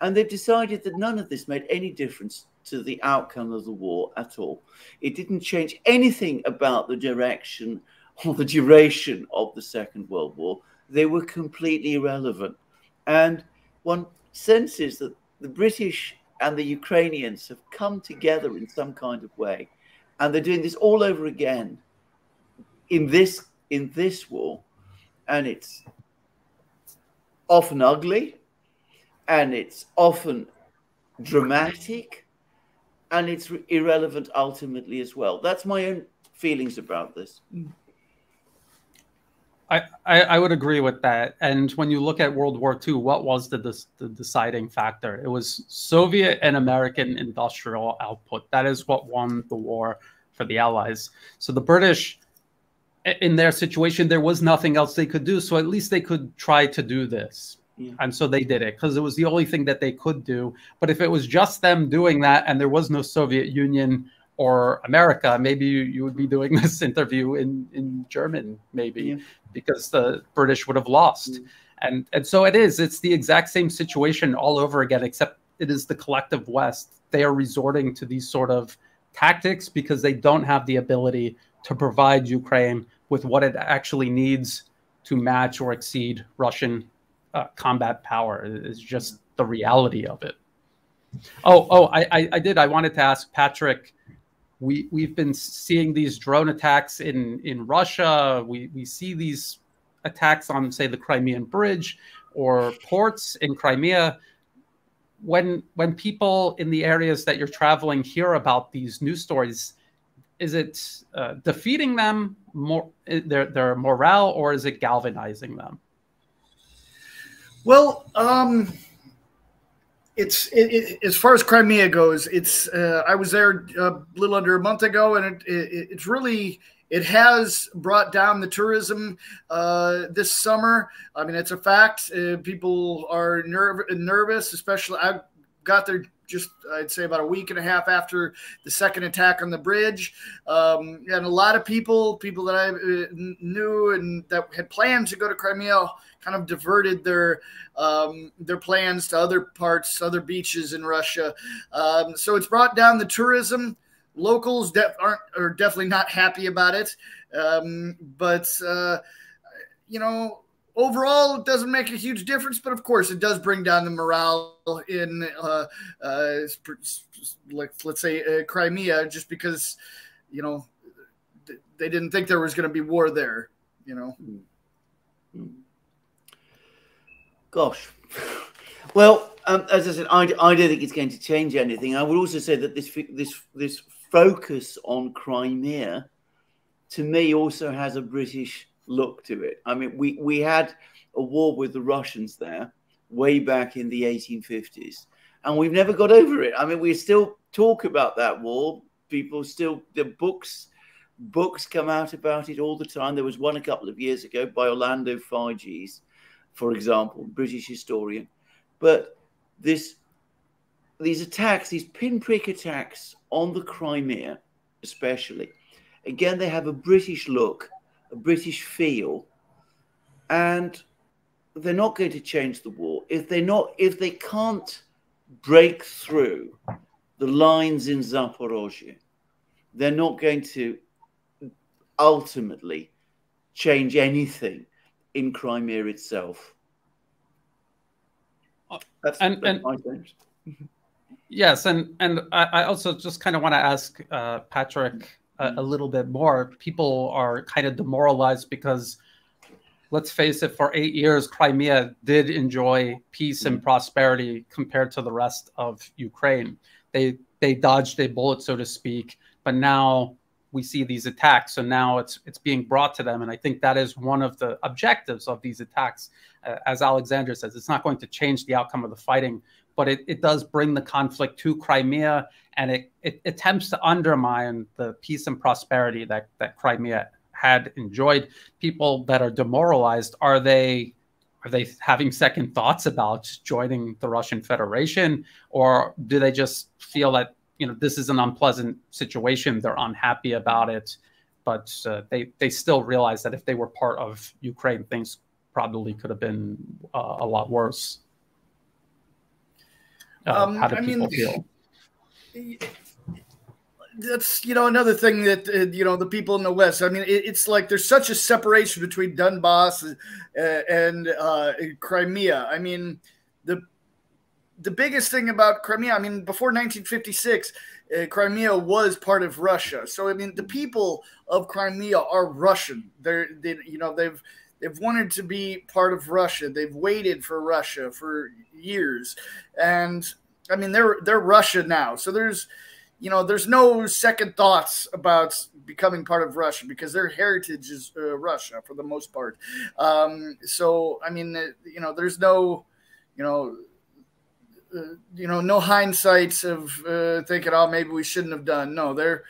and they've decided that none of this made any difference to the outcome of the war at all. It didn't change anything about the direction or the duration of the Second World War, they were completely irrelevant. And one senses that the British and the Ukrainians have come together in some kind of way, and they're doing this all over again in this in this war, and it's often ugly, and it's often dramatic, and it's irrelevant ultimately as well. That's my own feelings about this. Mm. I, I, would agree with that. And when you look at World War II, what was the, the, the deciding factor? It was Soviet and American industrial output. That is what won the war for the Allies. So the British, in their situation, there was nothing else they could do. So at least they could try to do this. Yeah. And so they did it because it was the only thing that they could do. But if it was just them doing that and there was no Soviet Union or America, maybe you, you would be doing this interview in, in German, maybe yeah. because the British would have lost. Mm. And, and so it is, it's the exact same situation all over again, except it is the collective West. They are resorting to these sort of tactics because they don't have the ability to provide Ukraine with what it actually needs to match or exceed Russian uh, combat power. It's just the reality of it. Oh, oh, I, I, I did. I wanted to ask Patrick we we've been seeing these drone attacks in in Russia. We we see these attacks on say the Crimean Bridge or ports in Crimea. When when people in the areas that you're traveling hear about these news stories, is it uh, defeating them more their their morale or is it galvanizing them? Well, um, it's it, it, as far as Crimea goes. It's uh, I was there a little under a month ago, and it, it it's really it has brought down the tourism uh, this summer. I mean, it's a fact. Uh, people are nerv- nervous, especially. I got there just I'd say about a week and a half after the second attack on the bridge, um, and a lot of people, people that I uh, knew and that had planned to go to Crimea, kind of diverted their um, their plans to other parts, other beaches in Russia. Um, so it's brought down the tourism. Locals aren't are definitely not happy about it, um, but uh, you know overall it doesn't make a huge difference but of course it does bring down the morale in uh, uh, let's say uh, crimea just because you know they didn't think there was going to be war there you know? Gosh. Well um, as i said I, I don't think it's going to change anything. I would also say that this this this focus on crimea to me also has a british look to it. I mean, we, we had a war with the Russians there way back in the 1850s, and we've never got over it. I mean, we still talk about that war. People still, the books, books come out about it all the time. There was one a couple of years ago by Orlando Figes, for example, British historian. But this, these attacks, these pinprick attacks on the Crimea, especially, again, they have a British look British feel, and they're not going to change the war if they're not if they can't break through the lines in Zaporozhye. They're not going to ultimately change anything in Crimea itself. That's, and, that's and, my Yes, and and I also just kind of want to ask uh, Patrick a, a little bit more, people are kind of demoralized because let's face it, for eight years, Crimea did enjoy peace and prosperity compared to the rest of Ukraine. They they dodged a bullet, so to speak, but now we see these attacks, so now it's it's being brought to them, and I think that is one of the objectives of these attacks. Uh, as Alexander says, it's not going to change the outcome of the fighting, but it, it does bring the conflict to Crimea and it, it attempts to undermine the peace and prosperity that, that Crimea had enjoyed. People that are demoralized, are they are they having second thoughts about joining the Russian Federation, or do they just feel that you know this is an unpleasant situation? They're unhappy about it, but uh, they they still realize that if they were part of Ukraine, things probably could have been uh, a lot worse. Uh, um, how do I people mean, feel? that's you know another thing that uh, you know the people in the west i mean it, it's like there's such a separation between donbass uh, and uh, crimea. I mean the the biggest thing about crimea i mean before 1956 uh, crimea was part of russia. So i mean the people of crimea are russian. They're they, you know they've they've wanted to be part of russia they've waited for russia for years and I mean, they're they're Russia now, so there's you know there's no second thoughts about becoming part of Russia because their heritage is uh, Russia for the most part. Um, so I mean, uh, you know, there's no you know. Uh, you know, no hindsights of uh, thinking, "Oh, maybe we shouldn't have done." No, they're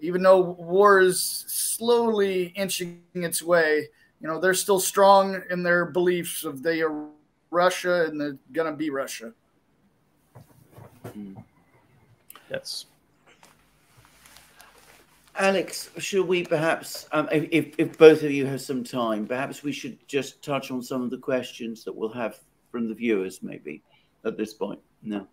even though war is slowly inching its way, you know, they're still strong in their beliefs of they are Russia and they're gonna be Russia. Yes. Alex, should we perhaps, um, if, if both of you have some time, perhaps we should just touch on some of the questions that we'll have from the viewers, maybe at this point. No,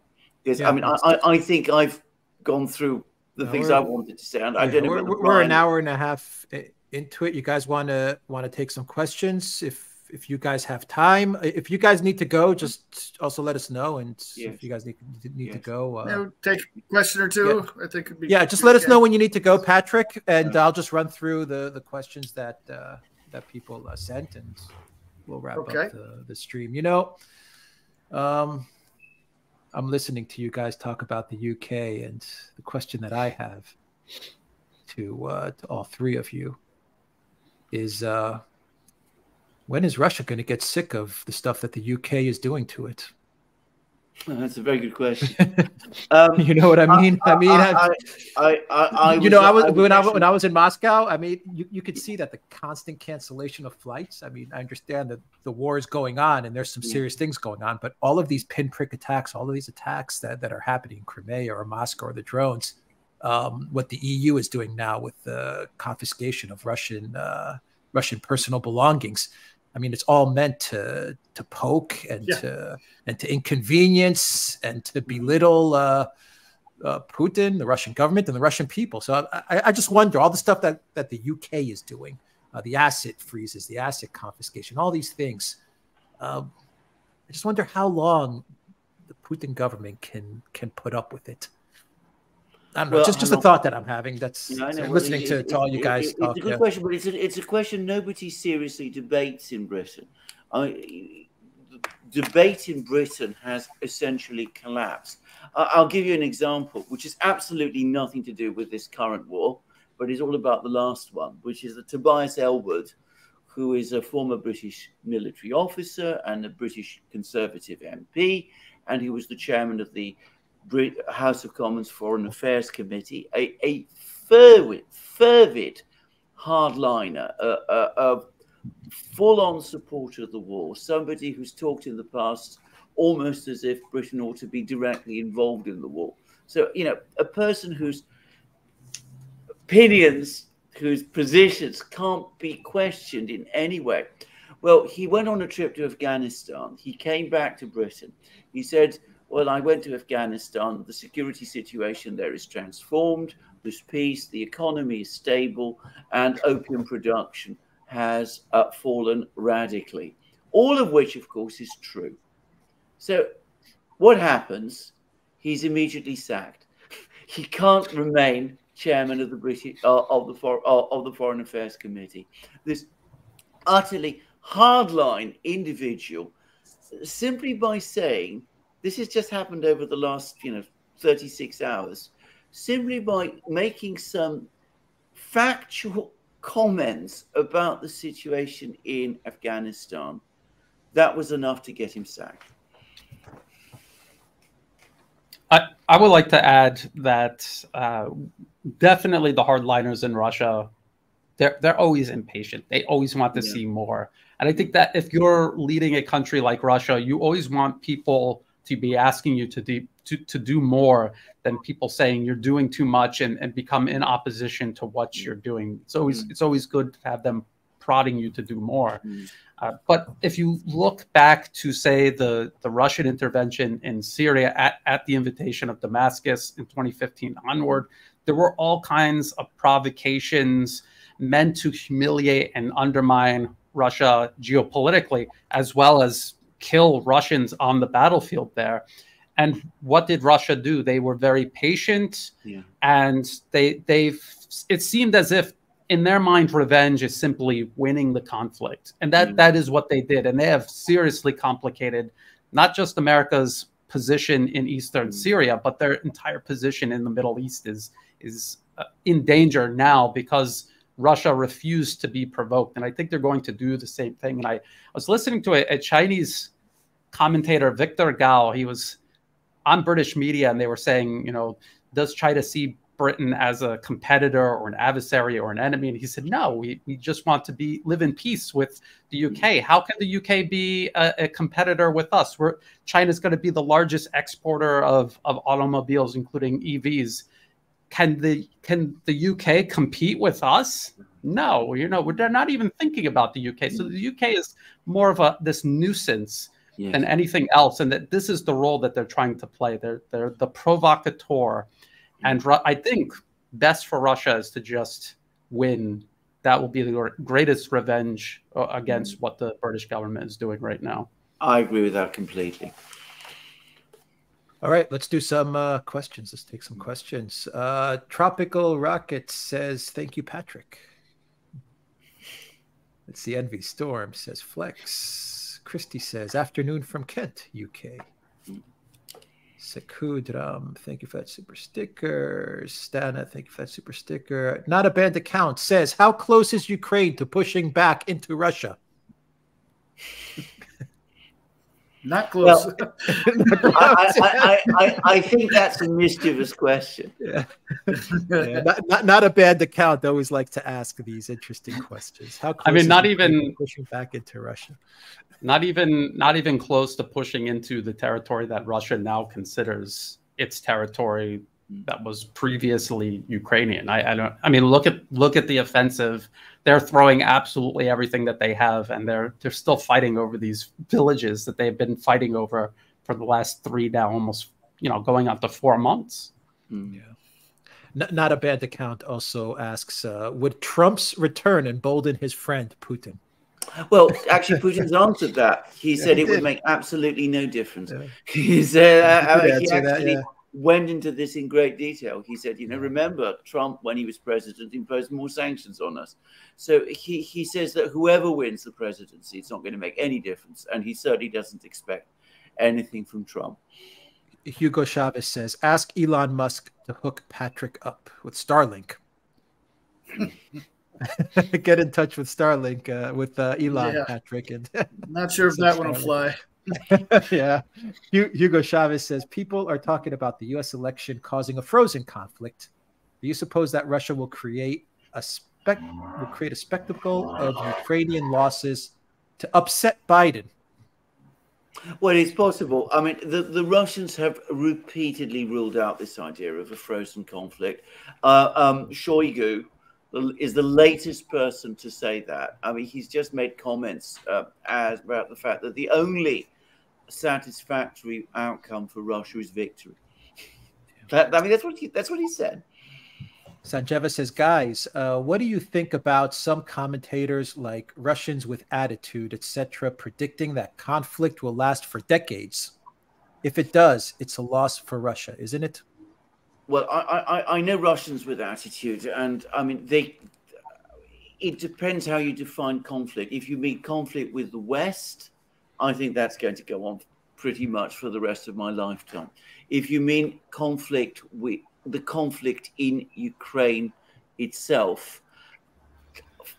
because yeah, I mean, I, I, I, think I've gone through the no, things I wanted to say, and yeah, I don't know. We're, we're an hour and a half into it. You guys want to want to take some questions? If if you guys have time, if you guys need to go, just also let us know. And yes. if you guys need need yes. to go, uh, yeah, take a question or two. Yeah. I think could be. Yeah, just let us know when you need to go, Patrick, and yeah. I'll just run through the the questions that uh, that people uh, sent, and we'll wrap okay. up the, the stream. You know, um, I'm listening to you guys talk about the UK, and the question that I have to uh, to all three of you is. Uh, When is Russia going to get sick of the stuff that the UK is doing to it? that's a very good question. Um, you know what I mean? I, I mean, I, I, I, you know, I was, when I when I was in Moscow. I mean, you, you could see that the constant cancellation of flights. I mean, I understand that the war is going on and there's some serious things going on, but all of these pinprick attacks, all of these attacks that that are happening in Crimea or Moscow or the drones, um, what the EU is doing now with the confiscation of Russian uh, Russian personal belongings. I mean, it's all meant to to poke and yeah. to and to inconvenience and to belittle uh, uh, Putin, the Russian government, and the Russian people. So I, I just wonder all the stuff that that the UK is doing, uh, the asset freezes, the asset confiscation, all these things. Um, I just wonder how long the Putin government can can put up with it. I don't know. Well, just just a thought that I'm having. That's no, listening to, to all you guys. It, talk, it's a good yeah. question, but it's a, it's a question nobody seriously debates in Britain. I, debate in Britain has essentially collapsed. I'll give you an example, which is absolutely nothing to do with this current war, but is all about the last one, which is that Tobias Ellwood, who is a former British military officer and a British Conservative MP, and he was the chairman of the House of Commons Foreign Affairs Committee, a, a fervid, fervid hardliner, a, a, a full-on supporter of the war, somebody who's talked in the past almost as if Britain ought to be directly involved in the war. So, you know, a person whose opinions, whose positions can't be questioned in any way. Well, he went on a trip to Afghanistan. He came back to Britain. He said, well, I went to Afghanistan. The security situation there is transformed. There's peace. The economy is stable, and opium production has uh, fallen radically. All of which, of course, is true. So, what happens? He's immediately sacked. he can't remain chairman of the British uh, of the for, uh, of the Foreign Affairs Committee. This utterly hardline individual, simply by saying this has just happened over the last, you know, 36 hours, simply by making some factual comments about the situation in Afghanistan. That was enough to get him sacked. I, I would like to add that uh, definitely the hardliners in Russia, they're, they're always impatient. They always want to yeah. see more. And I think that if you're leading a country like Russia, you always want people to be asking you to do to, to do more than people saying you're doing too much and, and become in opposition to what you're doing. It's always mm. it's always good to have them prodding you to do more. Mm. Uh, but if you look back to say the the Russian intervention in Syria at, at the invitation of Damascus in 2015 onward, there were all kinds of provocations meant to humiliate and undermine Russia geopolitically, as well as kill Russians on the battlefield there. And what did Russia do? They were very patient, yeah. and they they've. It seemed as if in their mind, revenge is simply winning the conflict, and that, mm. that is what they did. And they have seriously complicated not just America's position in eastern mm. Syria, but their entire position in the Middle East is is uh, in danger now because Russia refused to be provoked. And I think they're going to do the same thing. And I, I was listening to a, a Chinese commentator, Victor Gao. He was on British media and they were saying, you know, does China see Britain as a competitor or an adversary or an enemy? And he said, no, we, we just want to be live in peace with the UK. Mm-hmm. How can the UK be a, a competitor with us? We're, China's going to be the largest exporter of, of automobiles, including EVs can the can the UK compete with us? No, you know, they're not even thinking about the UK. So the UK is more of a this nuisance than anything else, and that this is the role that they're trying to play. They're they're the provocateur, and I think best for Russia is to just win. That will be the greatest revenge uh, against mm. what the British government is doing right now. I agree with that completely. All right, let's do some uh, questions. Let's take some questions. Uh, Tropical Rocket says, "Thank you, Patrick." Let's see. Envy Storm says, "Flex." Christy says, "Afternoon from Kent, UK." Sekudram, thank you for that super sticker. Stana, thank you for that super sticker. Not a banned account says, "How close is Ukraine to pushing back into Russia?" Not close. Well, I, I, I, I, think that's a mischievous question. Yeah. yeah. Not, not, not, a bad account. I always like to ask these interesting questions. How I mean, not even pushing back into Russia. Not even not even close to pushing into the territory that Russia now considers its territory that was previously Ukrainian. I, I, don't. I mean, look at look at the offensive. They're throwing absolutely everything that they have, and they're they're still fighting over these villages that they've been fighting over for the last three now, almost you know, going up to four months. Mm. Yeah. N- not a bad account. Also asks, uh, would Trump's return embolden his friend Putin? Well, actually, Putin's answered that. He yeah, said he it did. would make absolutely no difference. Yeah. He said uh, he actually. That, yeah went into this in great detail. He said, you know, remember Trump when he was president imposed more sanctions on us. So he, he says that whoever wins the presidency, it's not going to make any difference. And he certainly doesn't expect anything from Trump. Hugo Chavez says, ask Elon Musk to hook Patrick up with Starlink. Get in touch with Starlink uh, with uh, Elon yeah. Patrick. And not sure if that one will fly. yeah. Hugo Chavez says people are talking about the U.S. election causing a frozen conflict. Do you suppose that Russia will create a spec will create a spectacle of Ukrainian losses to upset Biden? Well, it's possible. I mean, the, the Russians have repeatedly ruled out this idea of a frozen conflict. Uh, um, Shoigu, is the latest person to say that. I mean, he's just made comments uh, as about the fact that the only satisfactory outcome for Russia is victory. That, I mean, that's what he, that's what he said. Sanjeva says, guys, uh, what do you think about some commentators like Russians with attitude, etc., predicting that conflict will last for decades? If it does, it's a loss for Russia, isn't it? Well, I, I, I know Russians with attitude, and I mean they. It depends how you define conflict. If you mean conflict with the West, I think that's going to go on pretty much for the rest of my lifetime. If you mean conflict with the conflict in Ukraine itself,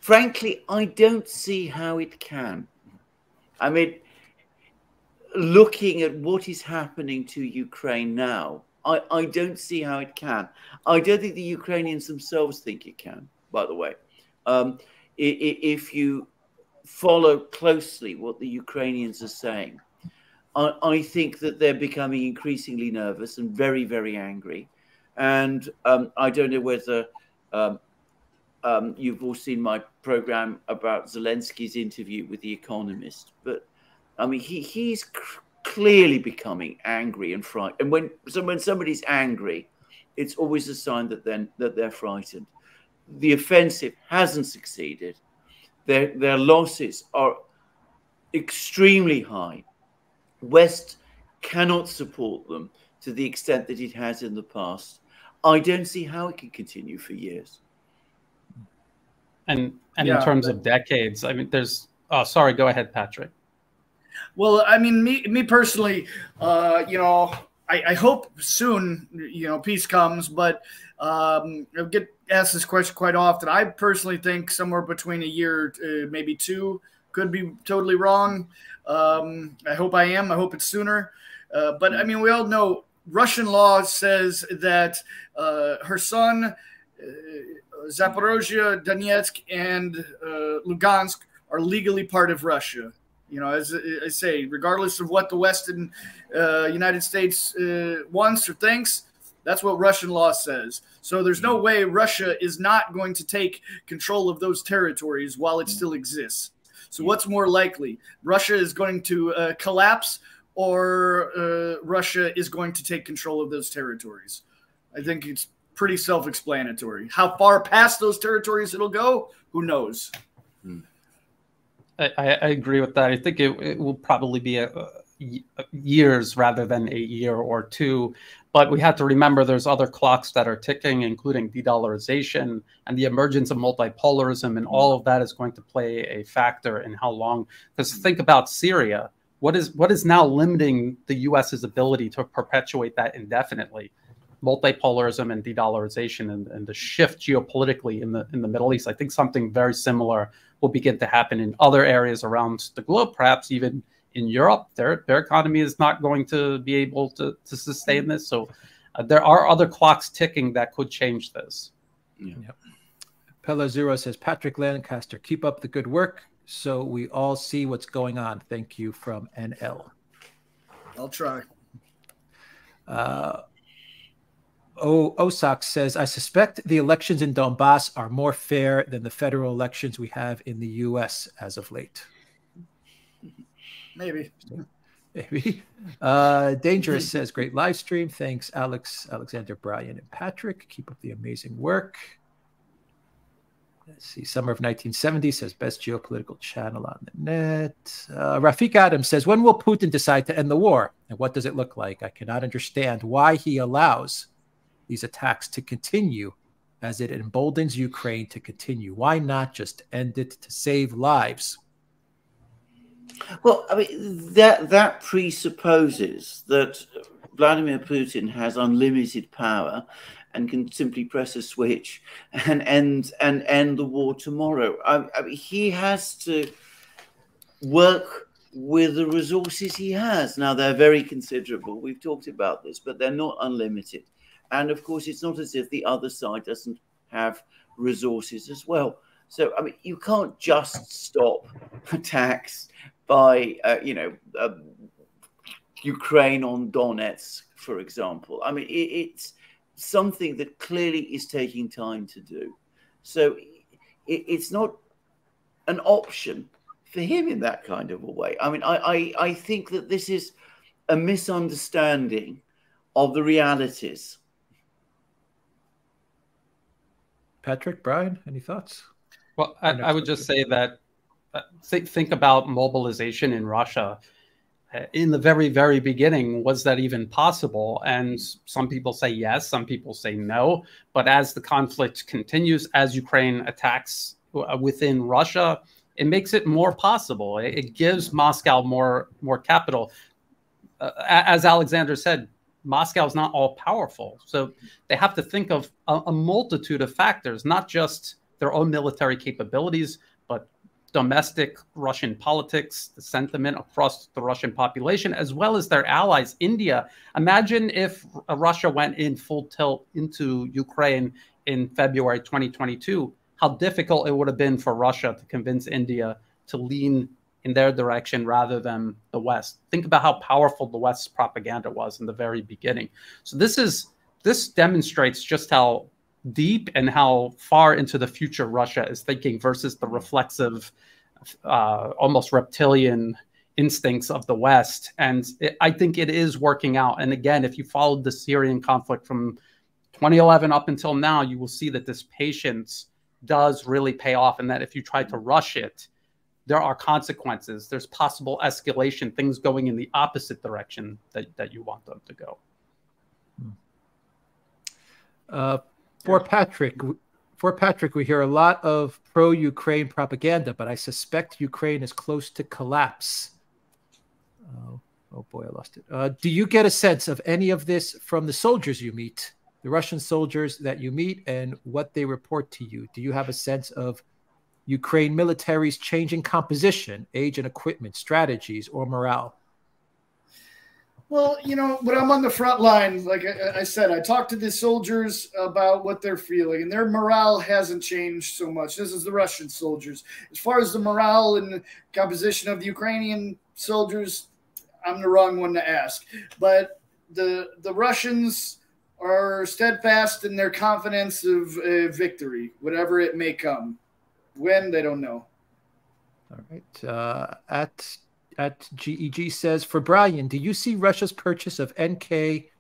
frankly, I don't see how it can. I mean, looking at what is happening to Ukraine now, I, I don't see how it can. I don't think the Ukrainians themselves think it can, by the way. Um, if you follow closely what the Ukrainians are saying, I, I, think that they're becoming increasingly nervous and very, very angry. And um, I don't know whether um, um, you've all seen my program about Zelensky's interview with The Economist, but I mean, he, he's clearly becoming angry and frightened. And when so when somebody's angry, it's always a sign that then that they're frightened. The offensive hasn't succeeded. Their their losses are extremely high. West cannot support them to the extent that it has in the past. I don't see how it can continue for years. And and yeah, in terms but, of decades, I mean, there's. Oh, sorry. Go ahead, Patrick. Well, I mean, me me personally, uh, you know, I, I, hope soon, you know, peace comes. But um, I get asked this question quite often. I personally think somewhere between a year, uh, maybe two, could be totally wrong. Um, I hope I am. I hope it's sooner. Uh, but I mean, we all know Russian law says that uh, Kherson, uh, Zaporozhye, Donetsk, and uh, Lugansk are legally part of Russia. You know, as I say, regardless of what the Western uh, United States uh, wants or thinks, that's what Russian law says. So there's no way Russia is not going to take control of those territories while it still exists. So what's more likely? Russia is going to uh, collapse or uh, Russia is going to take control of those territories? I think it's pretty self explanatory. How far past those territories it'll go, who knows? I, I, agree with that. I think it, it will probably be a, a years rather than a year or two. But we have to remember there's other clocks that are ticking, including de-dollarization and the emergence of multipolarism, and all of that is going to play a factor in how long. Because think about Syria. What is what is now limiting the U.S.'s ability to perpetuate that indefinitely? multipolarism and de-dollarization and, and the shift geopolitically in the in the Middle East. I think something very similar will begin to happen in other areas around the globe, perhaps even in Europe. Their their economy is not going to be able to, to sustain this. So uh, there are other clocks ticking that could change this. Yeah. Yep. Pella Zero says, Patrick Lancaster, keep up the good work so we all see what's going on. Thank you from NL. I'll try. Uh, o- Osak says, I suspect the elections in Donbass are more fair than the federal elections we have in the U.S. as of late. Maybe. Maybe. Uh, Dangerous says, great live stream. Thanks, Alex, Alexander, Brian, and Patrick. Keep up the amazing work. Let's see. Summer of 1970 says, best geopolitical channel on the net. Uh, Rafik Adams says, when will Putin decide to end the war? And what does it look like? I cannot understand why he allows these attacks to continue as it emboldens Ukraine to continue. Why not just end it to save lives? Well, I mean that that presupposes that Vladimir Putin has unlimited power and can simply press a switch and end and end the war tomorrow. I, I mean, he has to work with the resources he has. Now they're very considerable. We've talked about this, but they're not unlimited. And of course, it's not as if the other side doesn't have resources as well. So I mean, you can't just stop attacks by uh, you know uh, Ukraine on Donetsk, for example. I mean, it, it's something that clearly is taking time to do. So it, it's not an option for him in that kind of a way. I mean, I, I, I think that this is a misunderstanding of the realities. Patrick, Brian, any thoughts? Well, I, I would just say that uh, think, think about mobilization in Russia. Uh, in the very, very beginning, was that even possible? And some people say yes, some people say no. But as the conflict continues, as Ukraine attacks uh, within Russia, it makes it more possible. It, it gives Moscow more more capital. Uh, as Alexander said, Moscow is not all powerful, so they have to think of a, a multitude of factors, not just their own military capabilities, but domestic Russian politics, the sentiment across the Russian population, as well as their allies, India. Imagine if uh, Russia went in full tilt into Ukraine in February 2022, how difficult it would have been for Russia to convince India to lean in their direction rather than the West. Think about how powerful the West's propaganda was in the very beginning. So this is this demonstrates just how deep and how far into the future Russia is thinking versus the reflexive, uh, almost reptilian instincts of the West. And it, I think it is working out. And again, if you followed the Syrian conflict from 2011 up until now, you will see that this patience does really pay off, and that if you try to rush it, there are consequences. There's possible escalation, things going in the opposite direction that, that you want them to go. Uh, for Patrick, for Patrick, we hear a lot of pro-Ukraine propaganda, but I suspect Ukraine is close to collapse. Oh, oh boy, I lost it. Uh, do you get a sense of any of this from the soldiers you meet, the Russian soldiers that you meet, and what they report to you? Do you have a sense of Ukraine military's changing composition, age and equipment, strategies, or morale? Well, you know, when I'm on the front line, like I, said, I talk to the soldiers about what they're feeling, and their morale hasn't changed so much. This is the Russian soldiers. As far as the morale and composition of the Ukrainian soldiers, I'm the wrong one to ask. But the the Russians are steadfast in their confidence of uh, victory, whatever it may come. When they don't know. All right. Uh, at at GEG says for Brian, do you see Russia's purchase of NK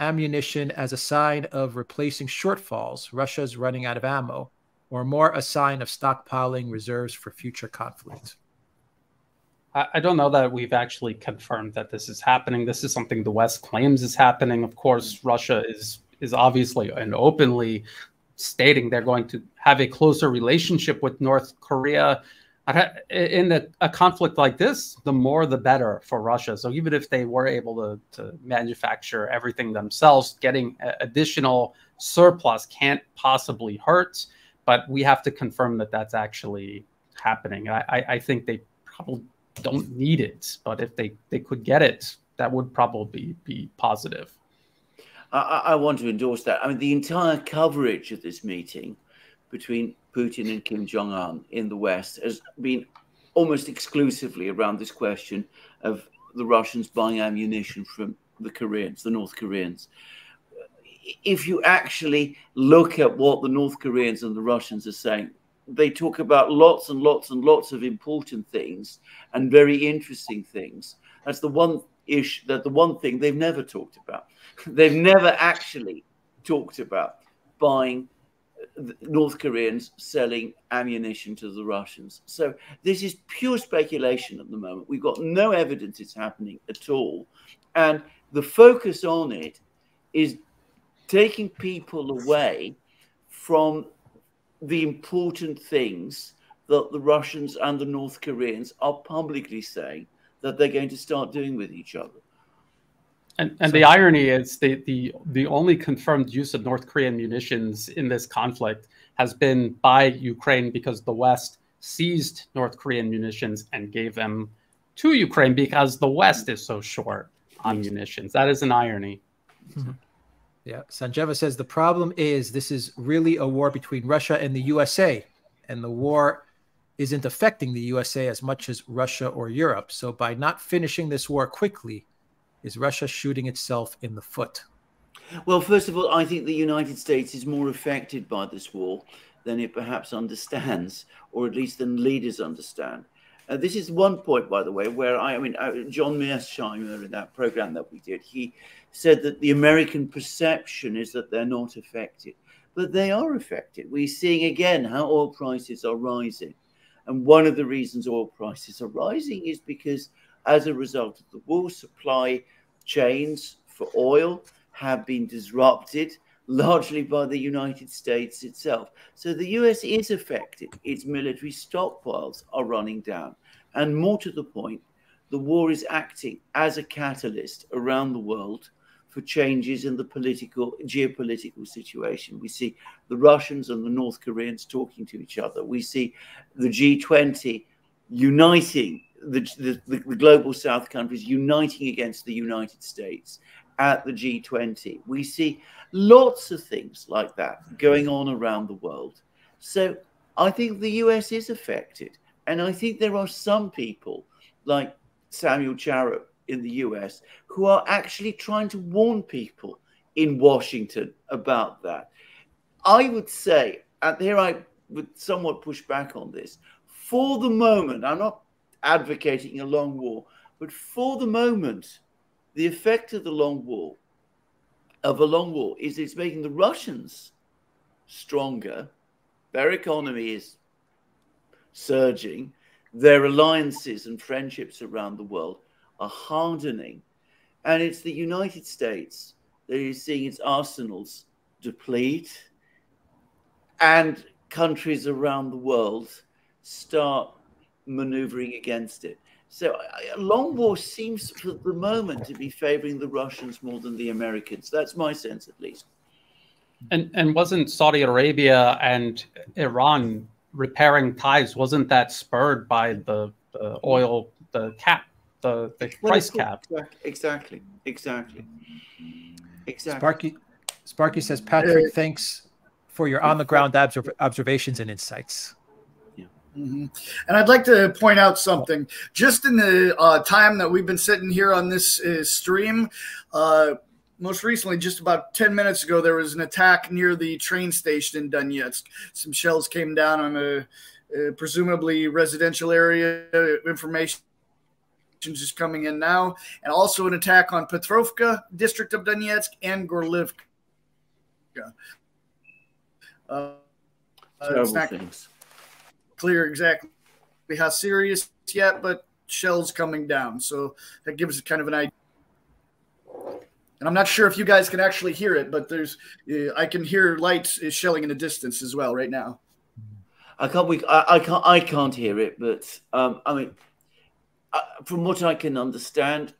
ammunition as a sign of replacing shortfalls? Russia's running out of ammo, or more a sign of stockpiling reserves for future conflict? I don't know that we've actually confirmed that this is happening. This is something the West claims is happening. Of course, Russia is is obviously and openly stating they're going to have a closer relationship with North Korea. in a, a, conflict like this, the more the better for Russia. So even if they were able to, to manufacture everything themselves, getting additional surplus can't possibly hurt. But we have to confirm that that's actually happening. I, I, think they probably don't need it, but if they, they could get it, that would probably be positive. I, I want to endorse that. I mean, the entire coverage of this meeting between Putin and Kim Jong un in the West has been almost exclusively around this question of the Russians buying ammunition from the Koreans, the North Koreans. If you actually look at what the North Koreans and the Russians are saying, they talk about lots and lots and lots of important things and very interesting things. That's the one issue that the one thing they've never talked about. they've never actually talked about buying uh, North Koreans selling ammunition to the Russians. So this is pure speculation at the moment. We've got no evidence it's happening at all. And the focus on it is taking people away from the important things that the Russians and the North Koreans are publicly saying that they're going to start doing with each other. And, and so, the irony is the, the the only confirmed use of North Korean munitions in this conflict has been by Ukraine because the West seized North Korean munitions and gave them to Ukraine because the West is so short on munitions. That is an irony. Mm-hmm. Yeah, Sanjeva says the problem is this is really a war between Russia and the USA, and the war isn't affecting the USA as much as Russia or Europe. So by not finishing this war quickly, is Russia shooting itself in the foot? Well, first of all, I think the United States is more affected by this war than it perhaps understands, or at least than leaders understand. Uh, this is one point, by the way, where I, I mean, uh, John Mearsheimer in that program that we did, he said that the American perception is that they're not affected, but they are affected. We're seeing again how oil prices are rising. And one of the reasons oil prices are rising is because as a result of the war, supply chains for oil have been disrupted largely by the United States itself. So the US is affected. Its military stockpiles are running down. And more to the point, the war is acting as a catalyst around the world for changes in the political, geopolitical situation. We see the Russians and the North Koreans talking to each other. We see the G20 uniting the, the, the, global South countries uniting against the United States at the G20. We see lots of things like that going on around the world. So I think the US is affected. And I think there are some people like Samuel Charap in the US who are actually trying to warn people in Washington about that. I would say, and here I would somewhat push back on this, for the moment, I'm not advocating a long war. But for the moment, the effect of the long war, of a long war, is it's making the Russians stronger. Their economy is surging. Their alliances and friendships around the world are hardening. And it's the United States that is seeing its arsenals deplete and countries around the world start maneuvering against it. So a long war seems for the moment to be favoring the Russians more than the Americans. That's my sense, at least. And and wasn't Saudi Arabia and Iran repairing ties? Wasn't that spurred by the, the oil, the cap, the, the well, price cap? Exactly, exactly, exactly. Sparky, Sparky says, Patrick, thanks for your on the ground observations and insights. Mm-hmm. And I'd like to point out something. Just in the uh, time that we've been sitting here on this uh, stream, uh, most recently, just about 10 minutes ago, there was an attack near the train station in Donetsk. Some shells came down on a, a presumably residential area. Information just coming in now. And also an attack on Petrovka, district of Donetsk, and Gorlivka. Uh, Terrible things clear exactly how serious yet, but shells coming down. So that gives us kind of an idea. And I'm not sure if you guys can actually hear it, but there's uh, I can hear lights shelling in the distance as well right now. I can't. We, I, I can't. I can't hear it. But um, I mean, uh, from what I can understand,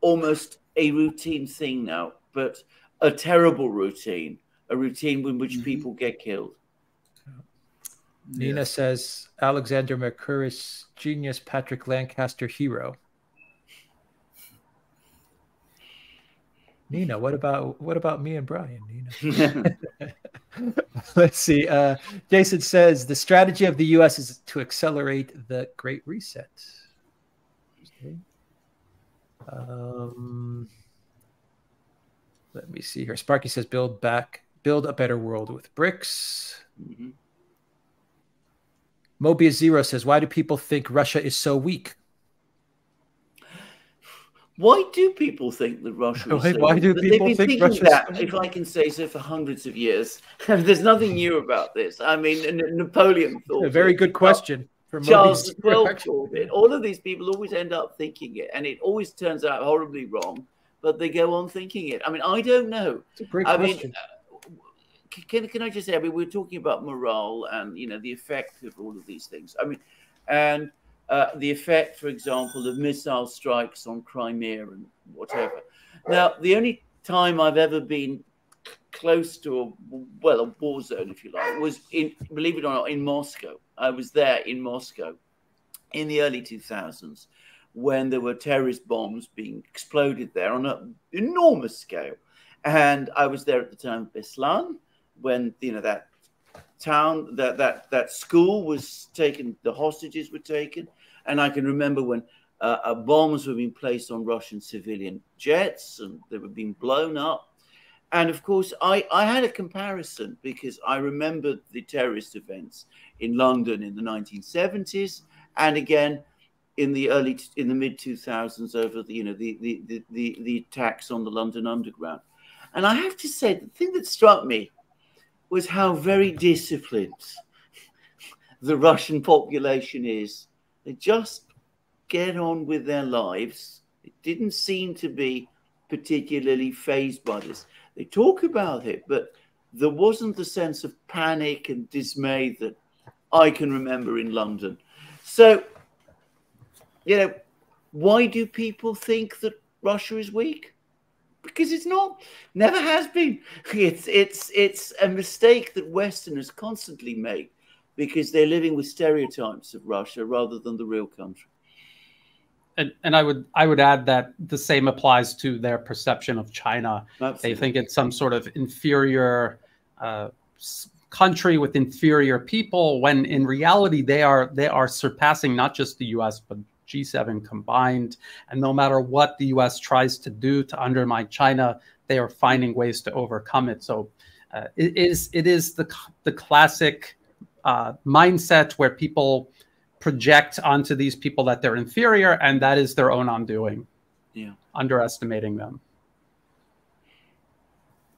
almost a routine thing now, but a terrible routine, a routine in which mm-hmm. people get killed. Nina says Alexander Mercouris, genius, Patrick Lancaster, hero. Nina, what about what about me and Brian? Nina. Let's see. Uh, Jason says the strategy of the U.S. is to accelerate the Great Reset. Okay. Um, let me see here. Sparky says build back, build a better world with bricks. Mm-hmm. Mobius Zero says, why do people think Russia is so weak? Why do people think that Russia is why, so why weak? do people been think Russia that, so if I can say so, for hundreds of years. There's nothing new about this. I mean, Napoleon thought. A very good question. Charles thought it. All of these people always end up thinking it, and it always turns out horribly wrong. But they go on thinking it. I mean, I don't know. It's a great I question. Mean, can, can I just say, I mean, we're talking about morale and, you know, the effect of all of these things. I mean, and uh, the effect, for example, of missile strikes on Crimea and whatever. Now, the only time I've ever been close to a, well, a war zone, if you like, was in, believe it or not, in Moscow. I was there in Moscow in the early 2000s when there were terrorist bombs being exploded there on an enormous scale. And I was there at the time of Beslan, when you know that town that that that school was taken the hostages were taken and i can remember when uh, uh, bombs were being placed on russian civilian jets and they were being blown up and of course i i had a comparison because i remembered the terrorist events in london in the 1970s and again in the early in the mid 2000s over the you know the the the, the, the attacks on the london underground and i have to say the thing that struck me was how very disciplined the Russian population is. They just get on with their lives. It didn't seem to be particularly fazed by this. They talk about it, but there wasn't the sense of panic and dismay that I can remember in London. So, you know, why do people think that Russia is weak? because it's not never has been it's it's it's a mistake that westerners constantly make because they're living with stereotypes of russia rather than the real country and, and I would I would add that the same applies to their perception of China. Absolutely. They think it's some sort of inferior uh, country with inferior people, when in reality they are they are surpassing not just the U.S. but G7 combined. And no matter what the US tries to do to undermine China, they are finding ways to overcome it. So uh, it is it is the the classic uh, mindset where people project onto these people that they're inferior, and that is their own undoing. Yeah, underestimating them.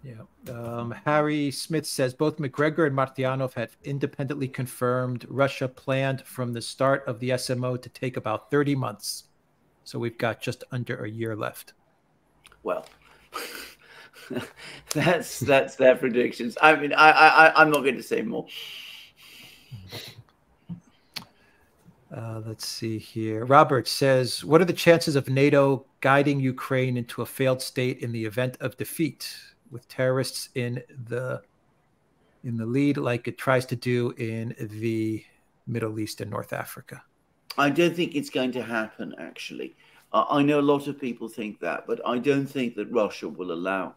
Yeah. Um, Harry Smith says both Macgregor and Martyanov have independently confirmed Russia planned from the start of the SMO to take about 30 months. So we've got just under a year left. Well, that's that's their predictions. I mean, I, I I'm not going to say more. Uh, let's see here. Robert says, "What are the chances of NATO guiding Ukraine into a failed state in the event of defeat?" with terrorists in the in the lead like it tries to do in the Middle East and North Africa? I don't think it's going to happen, actually. I know a lot of people think that, but I don't think that Russia will allow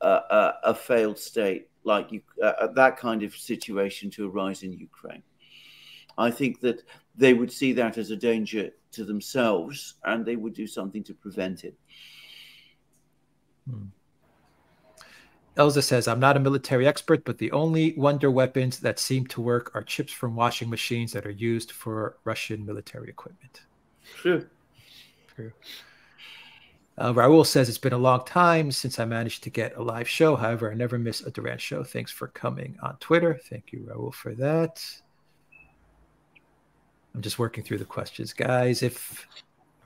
uh, uh, a failed state like you, uh, uh, that kind of situation to arise in Ukraine. I think that they would see that as a danger to themselves and they would do something to prevent it. Hmm. Elza says, I'm not a military expert, but the only wonder weapons that seem to work are chips from washing machines that are used for Russian military equipment. True. True. Uh, Raul says, It's been a long time since I managed to get a live show. However, I never miss a Duran show. Thanks for coming on Twitter. Thank you, Raul, for that. I'm just working through the questions, guys. If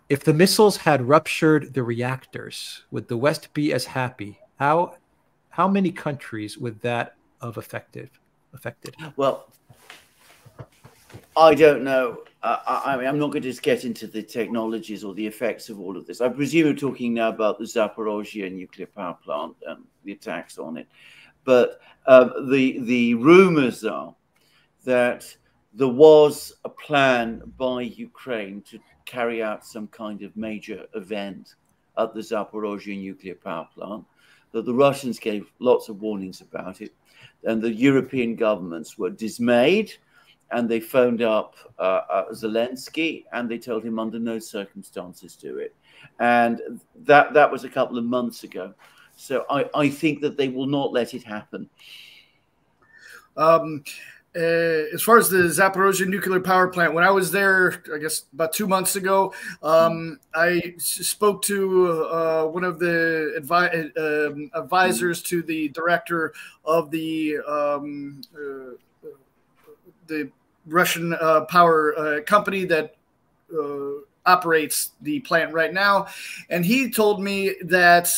if the missiles had ruptured the reactors, would the West be as happy? How how many countries would that have affected? Affected? Well, I don't know. Uh, I, I, mean, I'm not going to get into the technologies or the effects of all of this. I presume you're talking now about the Zaporozhye nuclear power plant and the attacks on it. But um, the the rumors are that there was a plan by Ukraine to carry out some kind of major event at the Zaporozhye nuclear power plant. That the Russians gave lots of warnings about it, and the European governments were dismayed and they phoned up uh, uh, Zelensky and they told him under no circumstances do it. And that that was a couple of months ago. So I, I think that they will not let it happen. Um, uh, as far as the Zaporozhye nuclear power plant, when I was there, I guess about two months ago, um, I spoke to uh, one of the advi- uh, advisors to the director of the um, uh, the Russian uh, power uh, company that operates the plant right now, and he told me that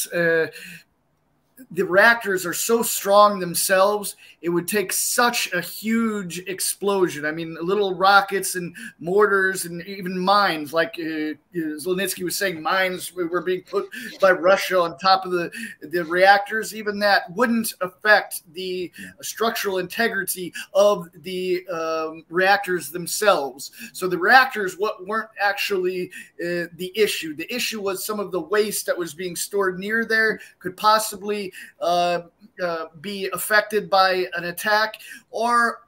the reactors are so strong themselves, it would take such a huge explosion. I mean, little rockets and mortars and even mines, like uh, Zelensky was saying, mines were being put by Russia on top of the, the reactors. Even that wouldn't affect the structural integrity of the um, reactors themselves. So the reactors what weren't actually uh, the issue. The issue was some of the waste that was being stored near there could possibly uh, uh, be affected by an attack, or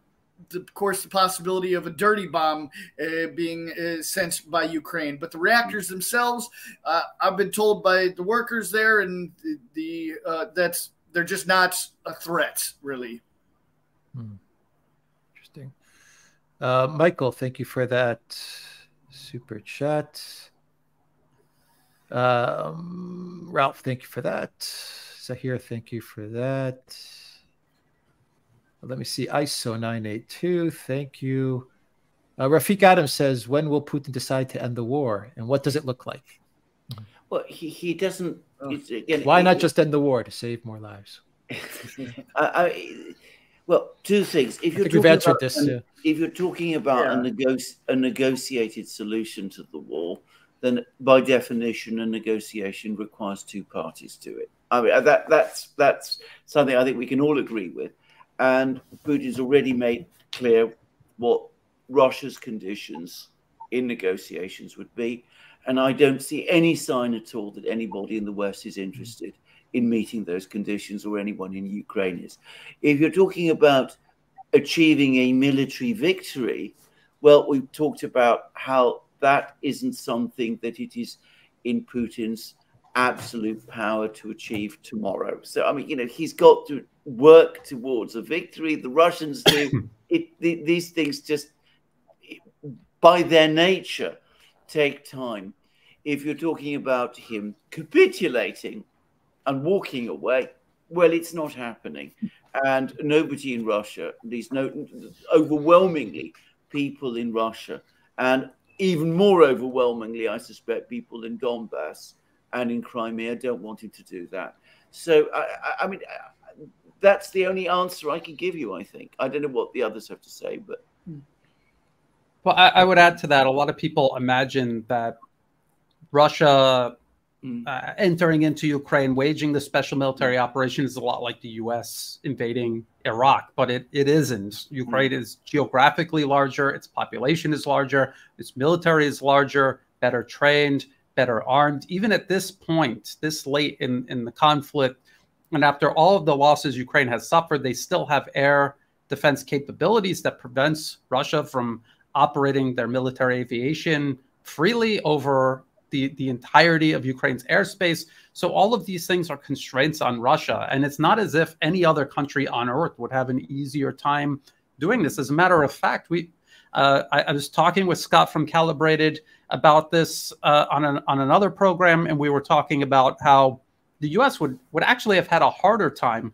of course, the possibility of a dirty bomb uh, being uh, sent by Ukraine. But the reactors themselves, uh, I've been told by the workers there, and the, uh, that's they're just not a threat, really. Hmm. Interesting. Uh, Michael, thank you for that super chat. Um, Ralph, thank you for that. Zahir, thank you for that. Let me see. ISO 982, thank you. Uh, Rafiq Adams says, when will Putin decide to end the war? And what does it look like? Well, he, he doesn't. Oh. Again, Why not just end the war to save more lives? I, well, two things. If you're talking about, this, an, yeah. if you're talking about yeah. a, nego- a negotiated solution to the war, then by definition, a negotiation requires two parties to it. I mean, that that's that's something I think we can all agree with. And Putin's already made clear what Russia's conditions in negotiations would be. And I don't see any sign at all that anybody in the West is interested in meeting those conditions or anyone in Ukraine is. If you're talking about achieving a military victory, well, we've talked about how that isn't something that it is in Putin's absolute power to achieve tomorrow. So, I mean, you know, he's got to work towards a victory. The Russians do. it, the, these things just, by their nature, take time. If you're talking about him capitulating and walking away, well, it's not happening. And nobody in Russia, these no, overwhelmingly people in Russia, and even more overwhelmingly, I suspect, people in Donbass and in Crimea don't want him to do that. So, I, I mean, that's the only answer I can give you, I think. I don't know what the others have to say, but. Well, I, I would add to that a lot of people imagine that Russia mm. uh, entering into Ukraine, waging the special military operation is a lot like the U.S. invading Iraq, but it, it isn't. Ukraine mm. is geographically larger, its population is larger, its military is larger, better trained better armed. Even at this point, this late in, in the conflict, and after all of the losses Ukraine has suffered, they still have air defense capabilities that prevents Russia from operating their military aviation freely over the, the entirety of Ukraine's airspace. So all of these things are constraints on Russia. And it's not as if any other country on earth would have an easier time doing this. As a matter of fact, we uh, I, I, was talking with Scott from Calibrated about this uh, on an, on another program, and we were talking about how the U.S. would would actually have had a harder time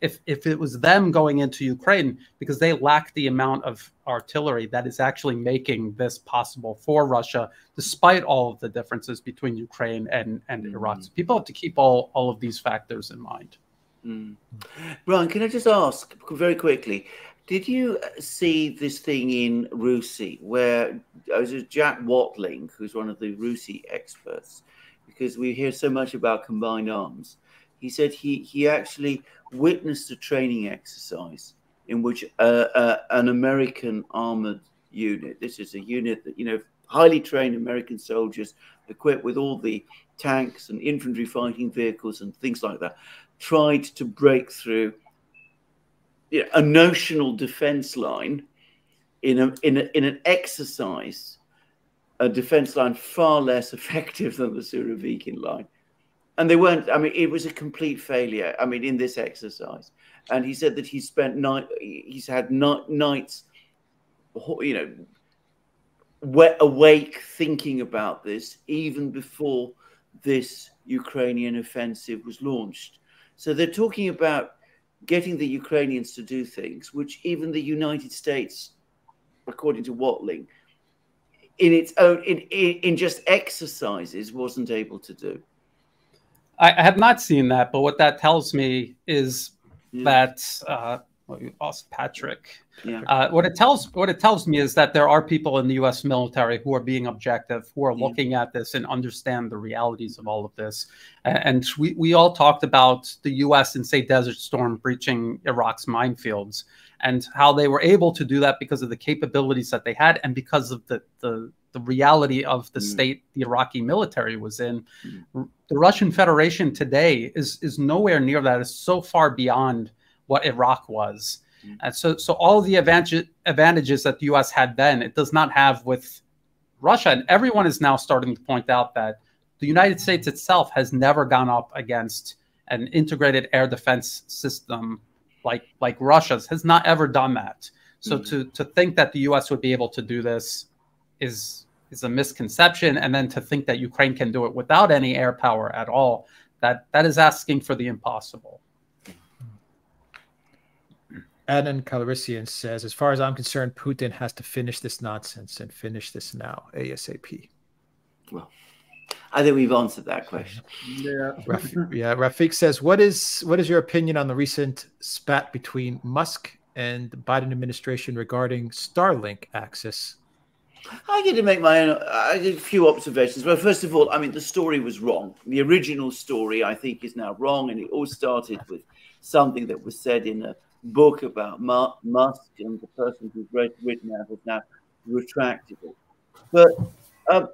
if if it was them going into Ukraine because they lack the amount of artillery that is actually making this possible for Russia, despite all of the differences between Ukraine and and mm. Iran. So people have to keep all all of these factors in mind. Mm. Brian, can I just ask very quickly? Did you see this thing in RUSI where uh, it was Jack Watling, who's one of the RUSI experts, because we hear so much about combined arms. He said he, he actually witnessed a training exercise in which uh, uh, an American armored unit, this is a unit that, you know, highly trained American soldiers equipped with all the tanks and infantry fighting vehicles and things like that, tried to break through you know, a notional defense line in a, in a, in an exercise, a defense line far less effective than the Surovikin line. And they weren't, I mean, it was a complete failure. I mean, in this exercise. And he said that he spent night, he's had night, nights, you know, awake thinking about this even before this Ukrainian offensive was launched. So they're talking about getting the Ukrainians to do things which even the United States, according to Watling, in its own in in just exercises wasn't able to do. I, have not seen that, but what that tells me is yeah. that uh, well, we lost Patrick. Yeah. Uh, what it tells what it tells me is that there are people in the U.S. military who are being objective, who are yeah. looking at this and understand the realities of all of this. And we we all talked about the U.S. and say Desert Storm breaching Iraq's minefields and how they were able to do that because of the capabilities that they had and because of the the the reality of the mm. state the Iraqi military was in. Mm. The Russian Federation today is is nowhere near that. It's so far beyond what Iraq was. Mm-hmm. And so, so all the advantage, advantages that the U.S. had then, it does not have with Russia. And everyone is now starting to point out that the United States itself has never gone up against an integrated air defense system like like Russia's has not ever done that. So mm-hmm. to to think that the U.S. would be able to do this is is a misconception, and then to think that Ukraine can do it without any air power at all, that that is asking for the impossible. Adnan Calrissian says, as far as I'm concerned, Putin has to finish this nonsense and finish this now, ASAP. Well, I think we've answered that question. Yeah. Raf- yeah. Rafik says, what is what is your opinion on the recent spat between Musk and the Biden administration regarding Starlink access? I get to make my own I did a few observations. Well, first of all, I mean the story was wrong. The original story, I think, is now wrong, and it all started with something that was said in a book about Musk and the person who's written that has now retracted it. But um,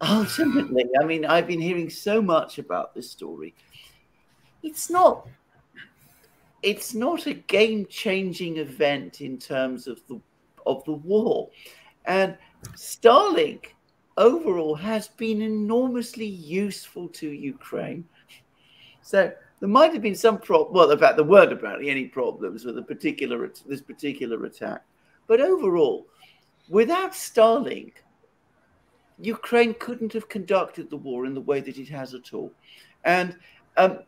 ultimately, I mean, I've been hearing so much about this story. It's not. It's not a game-changing event in terms of the of the war, and Starlink overall has been enormously useful to Ukraine. So there might have been some problem. Well, in fact, there weren't apparently any problems with a particular this particular attack. But overall, without Starlink, Ukraine couldn't have conducted the war in the way that it has at all. And um,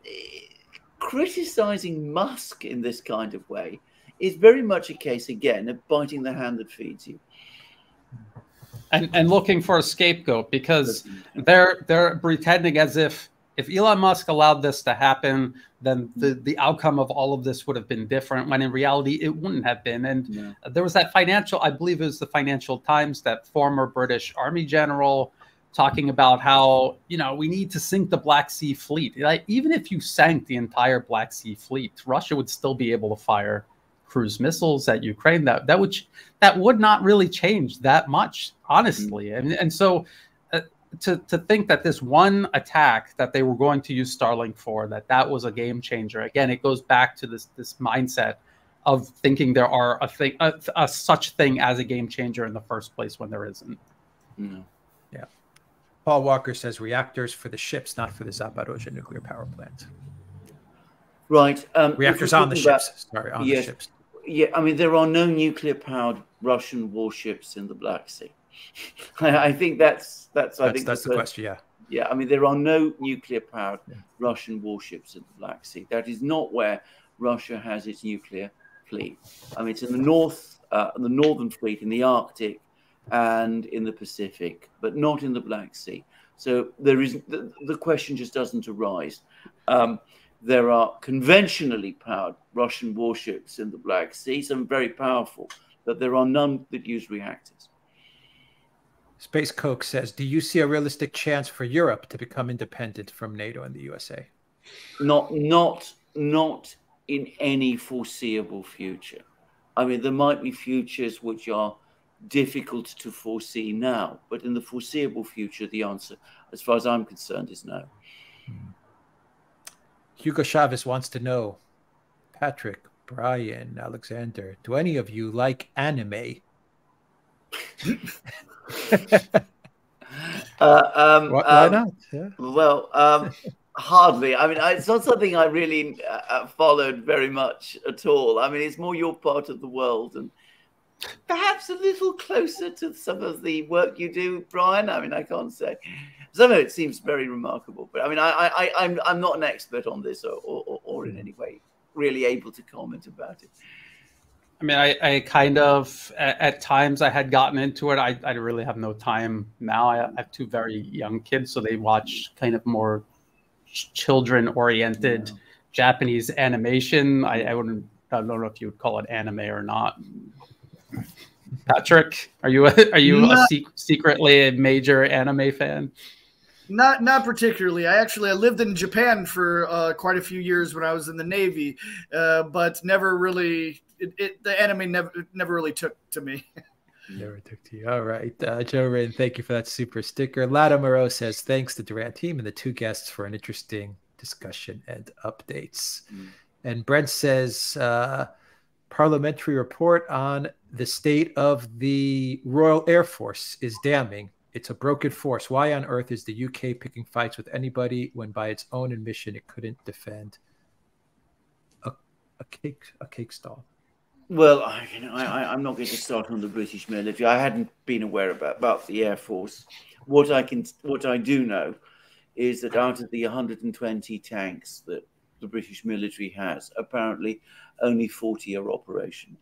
criticizing Musk in this kind of way is very much a case again of biting the hand that feeds you. And, and looking for a scapegoat because they're they're pretending as if if Elon Musk allowed this to happen, then the, the outcome of all of this would have been different when in reality it wouldn't have been. And yeah. there was that financial, I believe it was the Financial Times, that former British Army general talking about how, you know, we need to sink the Black Sea fleet. Like, even if you sank the entire Black Sea fleet, Russia would still be able to fire cruise missiles at Ukraine. That that would that would not really change that much, honestly. Mm-hmm. And and so to to think that this one attack that they were going to use Starlink for that that was a game changer. Again, it goes back to this this mindset of thinking there are a thing a, a such thing as a game changer in the first place when there isn't. Mm. Yeah. Paul Walker says reactors for the ships, not for the Zaporozhye nuclear power plant. Right. Um, reactors on the ships. Sorry, on yes, the ships. Yeah, I mean there are no nuclear powered Russian warships in the Black Sea. I think that's that's I think that's the, the question. Yeah. Yeah, I mean there are no nuclear powered yeah. Russian warships in the Black Sea. That is not where Russia has its nuclear fleet. I mean it's in the north, uh, the northern fleet in the Arctic and in the Pacific, but not in the Black Sea. So there is the, the question just doesn't arise. Um, there are conventionally powered Russian warships in the Black Sea, some very powerful, but there are none that use reactors. Space Coke says, "Do you see a realistic chance for Europe to become independent from NATO and the USA?" Not, not, not in any foreseeable future. I mean, there might be futures which are difficult to foresee now, but in the foreseeable future, the answer, as far as I'm concerned, is no. Hmm. Hugo Chavez wants to know, Patrick, Brian, Alexander, do any of you like anime? Uh, um, why, why um, not? Yeah. Well, um, hardly. I mean, it's not something I really uh, uh, followed very much at all. I mean, it's more your part of the world and perhaps a little closer to some of the work you do, Brian. I mean, I can't say. Some of it seems very remarkable, but I mean, I, I, I'm, I'm not an expert on this or, or, or in any way really able to comment about it. I mean, I, I kind of at, at, times I had gotten into it. I, I really have no time now. I have two very young kids, so they watch kind of more children-oriented yeah. Japanese animation. I, I wouldn't. I don't know if you would call it anime or not. Patrick, are you a, are you not, a secretly a major anime fan? Not not particularly. I actually I lived in Japan for uh, quite a few years when I was in the Navy, uh, but never really it, it, the anime never never really took to me. Never took to you. All right. Uh, Joe Rain, thank you for that super sticker. Lada Moreau says, thanks to Duran team and the two guests for an interesting discussion and updates. Mm. And Brent says, uh, parliamentary report on the state of the Royal Air Force is damning. It's a broken force. Why on earth is the UK picking fights with anybody when, by its own admission, it couldn't defend a, a cake a cake stall? Well, I, you know, I, am not going to start on the British military. I hadn't been aware about, about the Air Force. What I can, what I do know, is that out of the 120 tanks that the British military has, apparently only 40 are operational.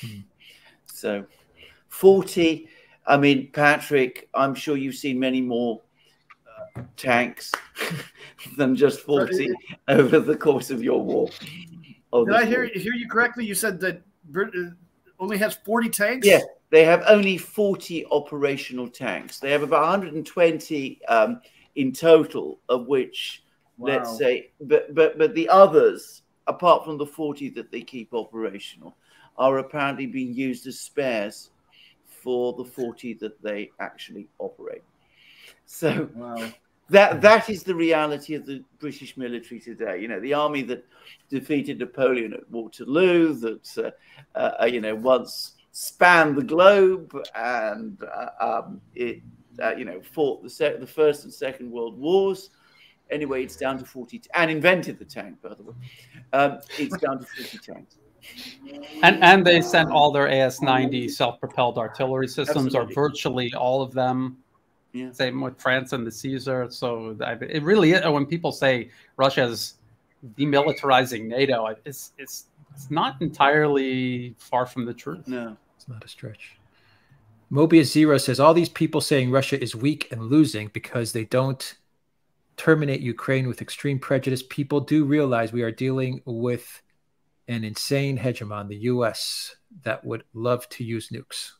Hmm. So, 40 I mean, Patrick, I'm sure you've seen many more uh, tanks than just 40 over the course of your war. Did I hear, hear you correctly? You said that Britain uh, only has 40 tanks? Yeah, they have only 40 operational tanks. They have about 120 um, in total, of which, wow. let's say, but, but, but the others, apart from the 40 that they keep operational, are apparently being used as spares for the 40 that they actually operate. So wow. That that is the reality of the British military today. You know, the army that defeated Napoleon at Waterloo, that uh, uh, you know once spanned the globe and uh, um, it uh, you know fought the se- the first and second world wars. Anyway, it's down to 40 and invented the tank, by the way. Um, it's down to 40 tanks. And and they sent all their AS-90 self-propelled artillery systems, Absolutely. or virtually all of them. Yeah. Same with France and the Caesar. So it really is. When people say Russia is demilitarizing NATO, it's it's it's not entirely far from the truth. No, it's not a stretch. Mobius Zero says all these people saying Russia is weak and losing because they don't terminate Ukraine with extreme prejudice. People do realize we are dealing with an insane hegemon, the U.S., that would love to use nukes?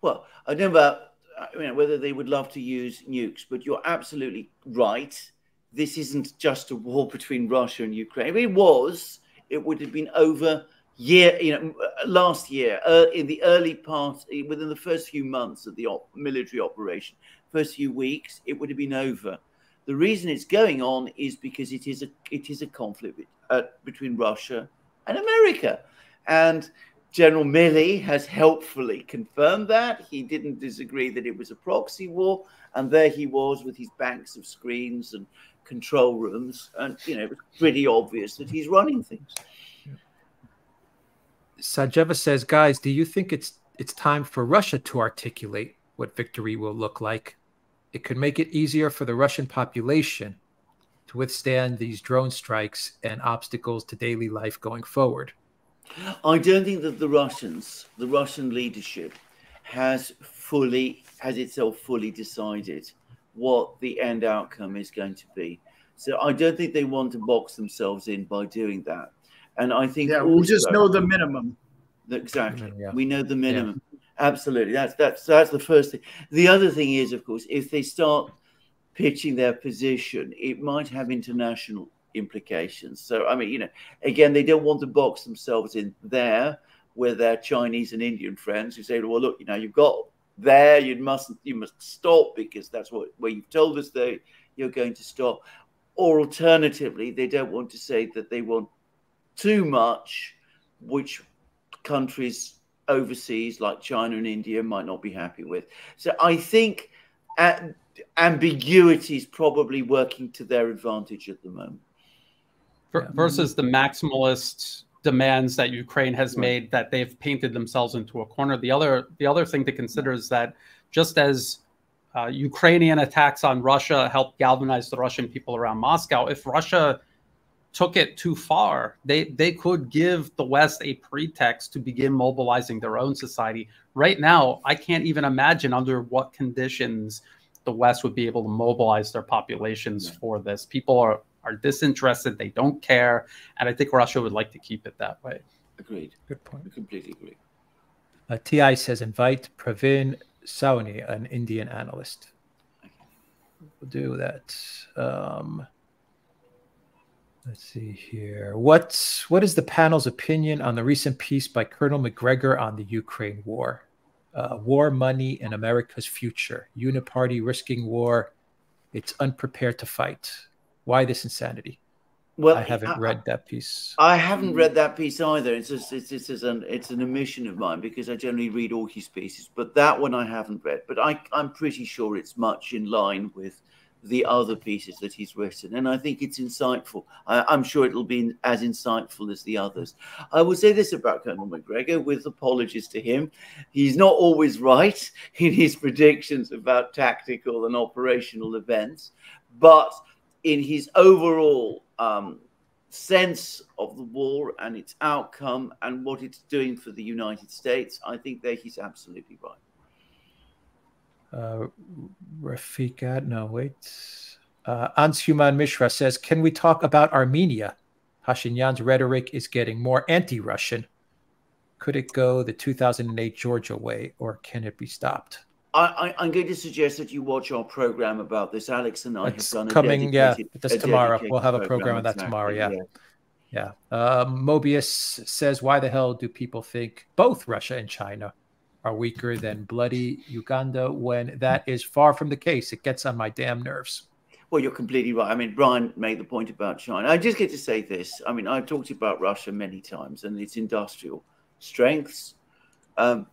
Well, I don't know about you know, whether they would love to use nukes, but you're absolutely right. This isn't just a war between Russia and Ukraine. If it was, it would have been over year, you know, last year, uh, in the early part, within the first few months of the op- military operation, first few weeks, it would have been over. The reason it's going on is because it is a it is a conflict uh, between Russia and America. And General Milley has helpfully confirmed that. He didn't disagree that it was a proxy war. And there he was with his banks of screens and control rooms. And, you know, it was pretty obvious that he's running things. Sajeva says, guys, do you think it's it's time for Russia to articulate what victory will look like? It could make it easier for the Russian population to withstand these drone strikes and obstacles to daily life going forward? I don't think that the Russians, the Russian leadership, has fully has itself fully decided what the end outcome is going to be. So I don't think they want to box themselves in by doing that. And I think yeah, also, we just know the minimum. Exactly. Mm, yeah. We know the minimum. Yeah. Absolutely. That's that's that's the first thing. The other thing is, of course, if they start pitching their position, it might have international implications. So I mean, you know, again, they don't want to box themselves in there with their Chinese and Indian friends who say, well, look, you know, you've got there, you mustn't you must stop because that's what where you've told us that you're going to stop. Or alternatively, they don't want to say that they want too much, which countries overseas like China and India might not be happy with. So I think uh, ambiguity is probably working to their advantage at the moment. Versus the maximalist demands that Ukraine has made that they've painted themselves into a corner. The other the other thing to consider is that just as uh, Ukrainian attacks on Russia helped galvanize the Russian people around Moscow, if Russia took it too far, they they could give the West a pretext to begin mobilizing their own society. Right now, I can't even imagine under what conditions the West would be able to mobilize their populations yeah. for this. People are are disinterested, they don't care, and I think Russia would like to keep it that way. Agreed. Good point. I completely agree. Uh, Ti says invite Pravin Sawhney, an Indian analyst. We'll do that. Um, let's see here. What what is the panel's opinion on the recent piece by Colonel Macgregor on the Ukraine war? Uh, war, money, and America's future. Uniparty risking war. It's unprepared to fight. Why this insanity? Well, I haven't I, read that piece. I haven't read that piece either. It's just, it's it's, it's an it's an omission of mine because I generally read all his pieces, but that one I haven't read. But I I'm pretty sure it's much in line with the other pieces that he's written, and I think it's insightful. I, am sure it'll be as insightful as the others. I will say this about Colonel Macgregor, with apologies to him, he's not always right in his predictions about tactical and operational events, but in his overall um, sense of the war and its outcome and what it's doing for the United States, I think that he's absolutely right. Uh, Rafiqat, no, wait. Uh, Anshuman Mishra says, Can we talk about Armenia? Pashinyan's rhetoric is getting more anti Russian. Could it go the 2008 Georgia way, or can it be stopped? I, am going to suggest that you watch our program about this. Alex and I it's have done coming. yeah, that's tomorrow. We'll have a program on that exactly, tomorrow. Yeah, yeah. yeah. Uh, Mobius says, "Why the hell do people think both Russia and China are weaker than bloody Uganda when that is far from the case? It gets on my damn nerves." Well, you're completely right. I mean, Brian made the point about China. I just get to say this. I mean, I've talked about Russia many times and its industrial strengths. Um,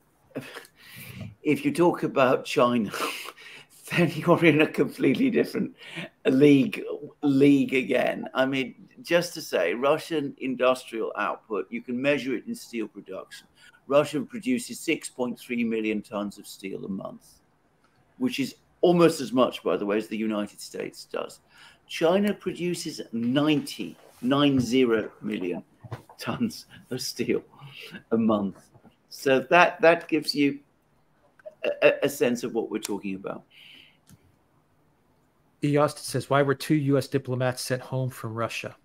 if you talk about China, then you're in a completely different league league again. I mean, just to say, Russian industrial output, you can measure it in steel production. Russia produces 6.3 million tons of steel a month, which is almost as much, by the way, as the United States does. China produces 90, 90 million tons of steel a month. So that that gives you a, a sense of what we're talking about. E. Austin says, "Why were two U.S. diplomats sent home from Russia?"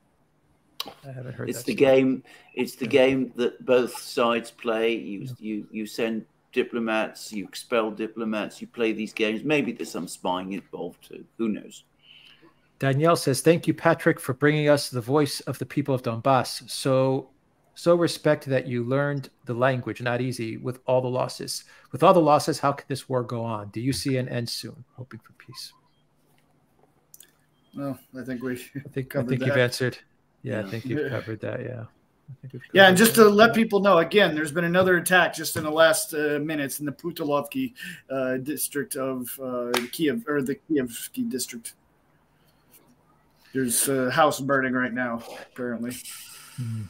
I haven't heard. It's the story. game. It's the game that both sides play. You yeah. you you send diplomats, you expel diplomats, you play these games. Maybe there's some spying involved too. Who knows? Danielle says, "Thank you, Patrick, for bringing us the voice of the people of Donbass. So so respect that you learned the language, not easy with all the losses. With all the losses, how can this war go on? Do you see an end soon? Hoping for peace. No, I think we. I think I think that. you've answered. Yeah, yeah, I think you've covered that. Yeah. Yeah, and just to let people know, again, there's been another attack just in the last uh, minutes in the Putilovki uh, district of uh, Kiev or the Kievsky district. There's a house burning right now, apparently. Mm-hmm.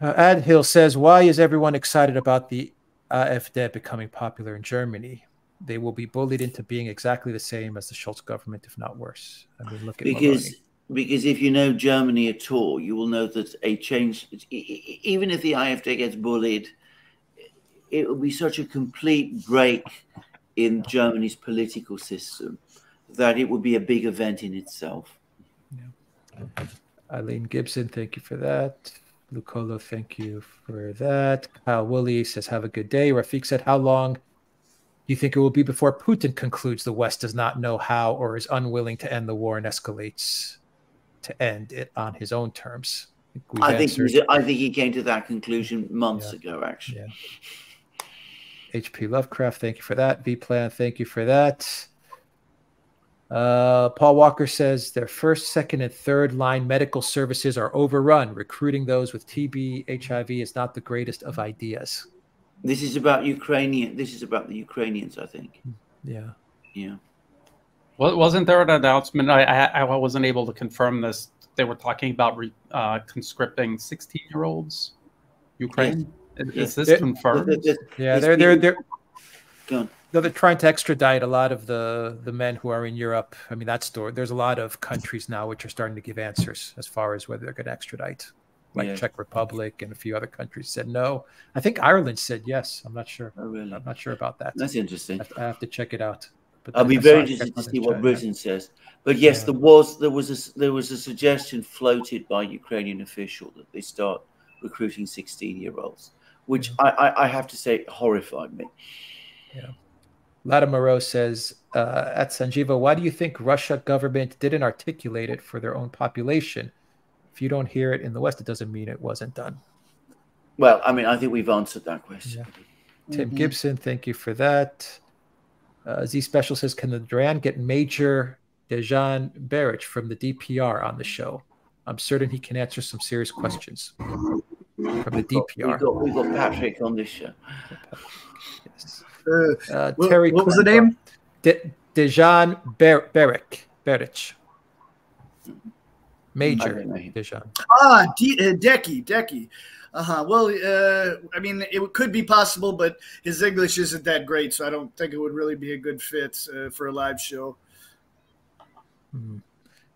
Uh, Ad Hill says, "Why is everyone excited about the AfD becoming popular in Germany? They will be bullied into being exactly the same as the Scholz government, if not worse." I mean, look at because because if you know Germany at all, you will know that a change, even if the AfD gets bullied, it will be such a complete break in Germany's political system that it would be a big event in itself. Yeah. Eileen Gibson, thank you for that. Lucolo, thank you for that. Kyle Woolley says, have a good day. Rafiq said, how long do you think it will be before Putin concludes the West does not know how or is unwilling to end the war and escalates to end it on his own terms? I think, I think, I think he came to that conclusion months yeah. ago, actually. Yeah. HP Lovecraft, thank you for that. V Plan, thank you for that. Uh, Paul Walker says their first, second, and third line medical services are overrun. Recruiting those with TB, HIV is not the greatest of ideas. This is about Ukrainian. This is about the Ukrainians, I think. Yeah. Yeah. Well, wasn't there an announcement? I, I, I wasn't able to confirm this. They were talking about re, uh, conscripting 16 year olds, Ukraine. Is, this confirmed? Yeah, they're they're they're. Go on. No, they're trying to extradite a lot of the the men who are in Europe. I mean, that's story. There's a lot of countries now which are starting to give answers as far as whether they're going to extradite, like yeah. Czech Republic and a few other countries said no. I think Ireland said yes. I'm not sure. Oh, really? I'm not sure about that. That's interesting. I have to check it out. But I'll be very interested to see what Britain says. But yes, yeah. there was there was a there was a suggestion floated by Ukrainian official that they start recruiting 16 year olds, which yeah. I, I have to say horrified me. Yeah. Lada Moreau says uh, at Sanjiva, why do you think Russia government didn't articulate it for their own population? If you don't hear it in the West, it doesn't mean it wasn't done. Well, I mean, I think we've answered that question. Yeah. Tim mm-hmm. Gibson, thank you for that. Uh, Z Special says, can the Duran get Major Dejan Beric from the DPR on the show? I'm certain he can answer some serious questions from the DPR. We've got, we've got Patrick on this show. Yes. Uh, uh, what, Terry. What was the name? De, Dejan Ber- Beric. Beric. Major Dejan. Ah, D- uh, Decky. Decky. Uh huh. Well, uh, I mean, it could be possible, but his English isn't that great, so I don't think it would really be a good fit uh, for a live show. Hmm.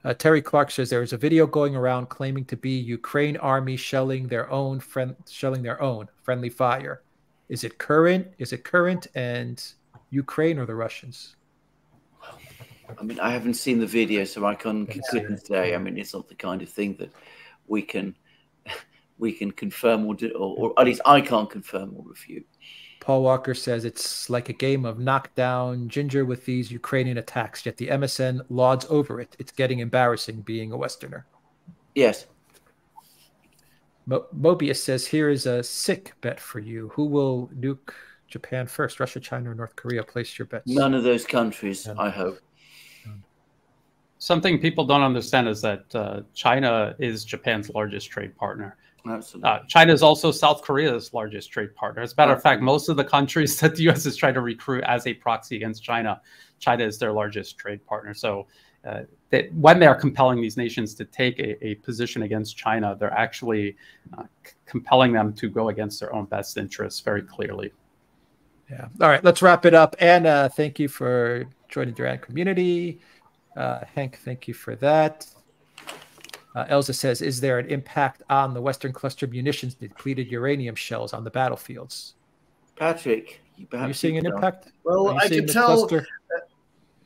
Uh, Terry Clark says there is a video going around claiming to be Ukraine army shelling their own friend, shelling their own friendly fire. Is it current? Is it current and Ukraine or the Russians? I mean, I haven't seen the video, so I can, couldn't say. I mean, it's not the kind of thing that we can we can confirm or, do, or, or at least I can't confirm or refute. Paul Walker says it's like a game of knockdown ginger with these Ukrainian attacks, yet the MSN lauds over it. It's getting embarrassing being a Westerner. Yes. Mo- Mobius says, Here is a sick bet for you. Who will nuke Japan first? Russia, China, or North Korea? Place your bets. None of those countries, None. I hope. Something people don't understand is that uh, China is Japan's largest trade partner. Absolutely. Uh, China is also South Korea's largest trade partner. As a matter of fact, most of the countries that the U.S. is trying to recruit as a proxy against China, China is their largest trade partner. So uh, that when they are compelling these nations to take a, a position against China, they're actually uh, compelling them to go against their own best interests very clearly. Yeah. All right. Let's wrap it up. Anna, thank you for joining Duran community. Uh, Hank, thank you for that. Uh, Elza says, "Is there an impact on the Western Cluster munitions depleted uranium shells on the battlefields?" Patrick, you are you seeing an impact? Well, I can tell. Cluster?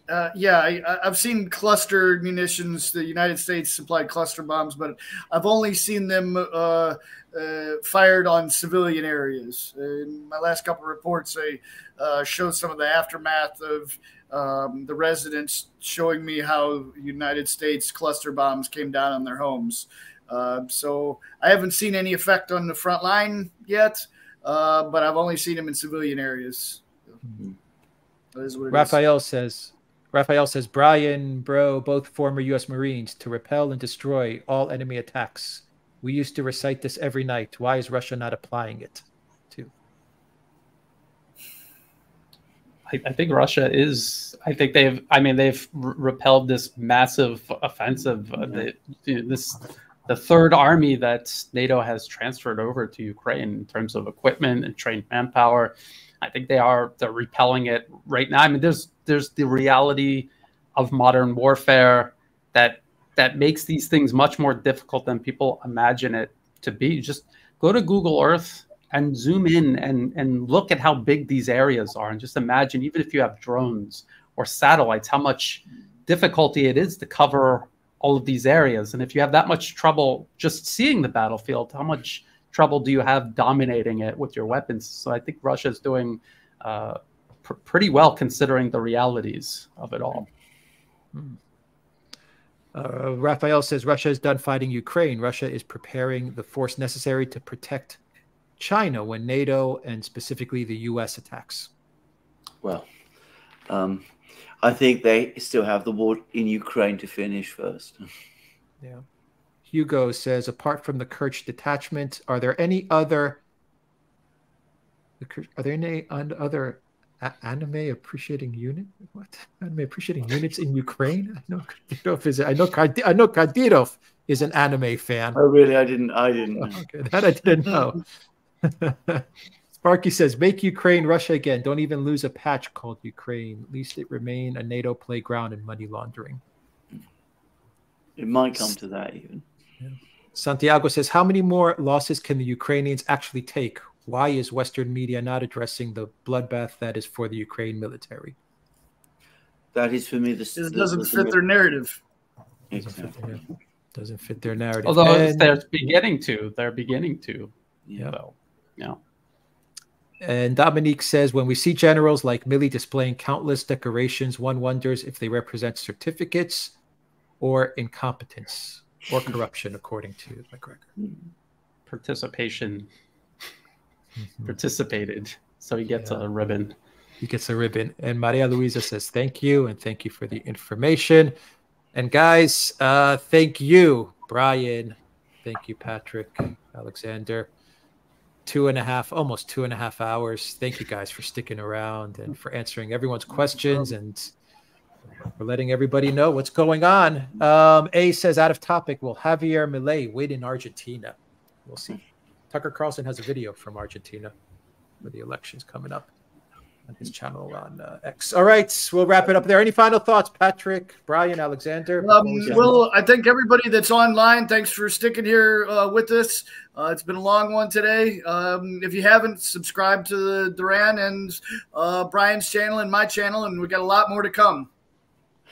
Uh, yeah, I, have seen cluster munitions. The United States supplied cluster bombs, but I've only seen them uh, uh, fired on civilian areas. In my last couple of reports, I uh, showed some of the aftermath of um, the residents showing me how United States cluster bombs came down on their homes. Uh, so I haven't seen any effect on the front line yet, uh, but I've only seen them in civilian areas. Mm-hmm. Raphael says Raphael says, Brian, bro, both former U.S. Marines, to repel and destroy all enemy attacks. We used to recite this every night. Why is Russia not applying it? Too. I, I think Russia is. I think they've. I mean, they've repelled this massive offensive. Uh, the, this the third army that NATO has transferred over to Ukraine in terms of equipment and trained manpower. I think they are they're repelling it right now. I mean, there's there's the reality of modern warfare that that makes these things much more difficult than people imagine it to be. Just go to Google Earth and zoom in and and look at how big these areas are, and just imagine even if you have drones or satellites, how much difficulty it is to cover all of these areas. And if you have that much trouble just seeing the battlefield, how much trouble do you have dominating it with your weapons? So I think Russia is doing uh, pr pretty well considering the realities of it all. Hmm. Uh, Raphael says Russia is done fighting Ukraine. Russia is preparing the force necessary to protect China when NATO and specifically the U.S. attacks. Well, um, I think they still have the war in Ukraine to finish first. Yeah. Hugo says, apart from the Kerch detachment, are there any other? Are there any other anime appreciating unit? What anime appreciating units in Ukraine? I know Kadyrov is. I know I know Kadyrov is an anime fan. Oh, really? I didn't. I didn't. Know. Okay, that I didn't know. Sparky says, make Ukraine Russia again. Don't even lose a patch called Ukraine. At least it remain a NATO playground in money laundering. It might come to that even. Yeah. Santiago says, how many more losses can the Ukrainians actually take? Why is Western media not addressing the bloodbath that is for the Ukraine military? That is for me the. It doesn't the, fit the, their narrative. Exactly. Doesn't fit, yeah. doesn't fit their narrative. Although and, they're beginning to, they're beginning to. Yeah. So, yeah. And Dominique says, when we see generals like Milley displaying countless decorations, one wonders if they represent certificates or incompetence or corruption, according to Macgregor. Participation. Mm-hmm. Participated. So he gets yeah. a ribbon. He gets a ribbon. And Maria Luisa says, thank you. And thank you for the information. And guys, uh, thank you, Brian. Thank you, Patrick, Alexander two and a half, almost two and a half hours. Thank you guys for sticking around and for answering everyone's questions and for letting everybody know what's going on. Um, a says, out of topic, will Javier Milei win in Argentina? We'll see. Tucker Carlson has a video from Argentina for the elections coming up on his channel on uh, X. All right, we'll wrap it up there. Any final thoughts, Patrick, Brian, Alexander? Um, well, I thank everybody that's online. Thanks for sticking here uh, with us. Uh, it's been a long one today. Um, if you haven't, subscribed to the Duran and uh, Brian's channel and my channel, and we got a lot more to come.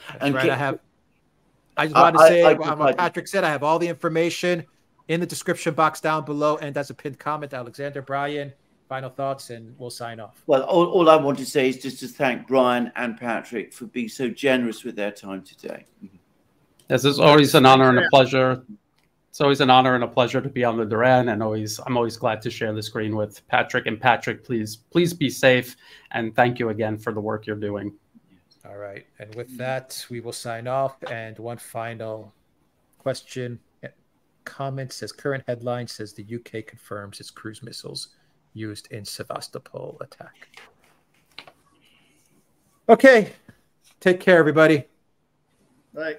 That's and right. I have. I just want to say, I, I, what Patrick said, I have all the information in the description box down below, and as a pinned comment, Alexander, Brian final thoughts and we'll sign off. Well, all, all, I want to say is just to thank Brian and Patrick for being so generous with their time today. Mm-hmm. Yes, it's always an honor and a pleasure. It's always an honor and a pleasure to be on the Duran, and always I'm always glad to share the screen with Patrick. And Patrick, please, please be safe, and thank you again for the work you're doing. All right, and with that, we will sign off. And one final question, comment says current headline says the UK confirms its cruise missiles used in Sevastopol attack. Okay. Take care, everybody. Bye.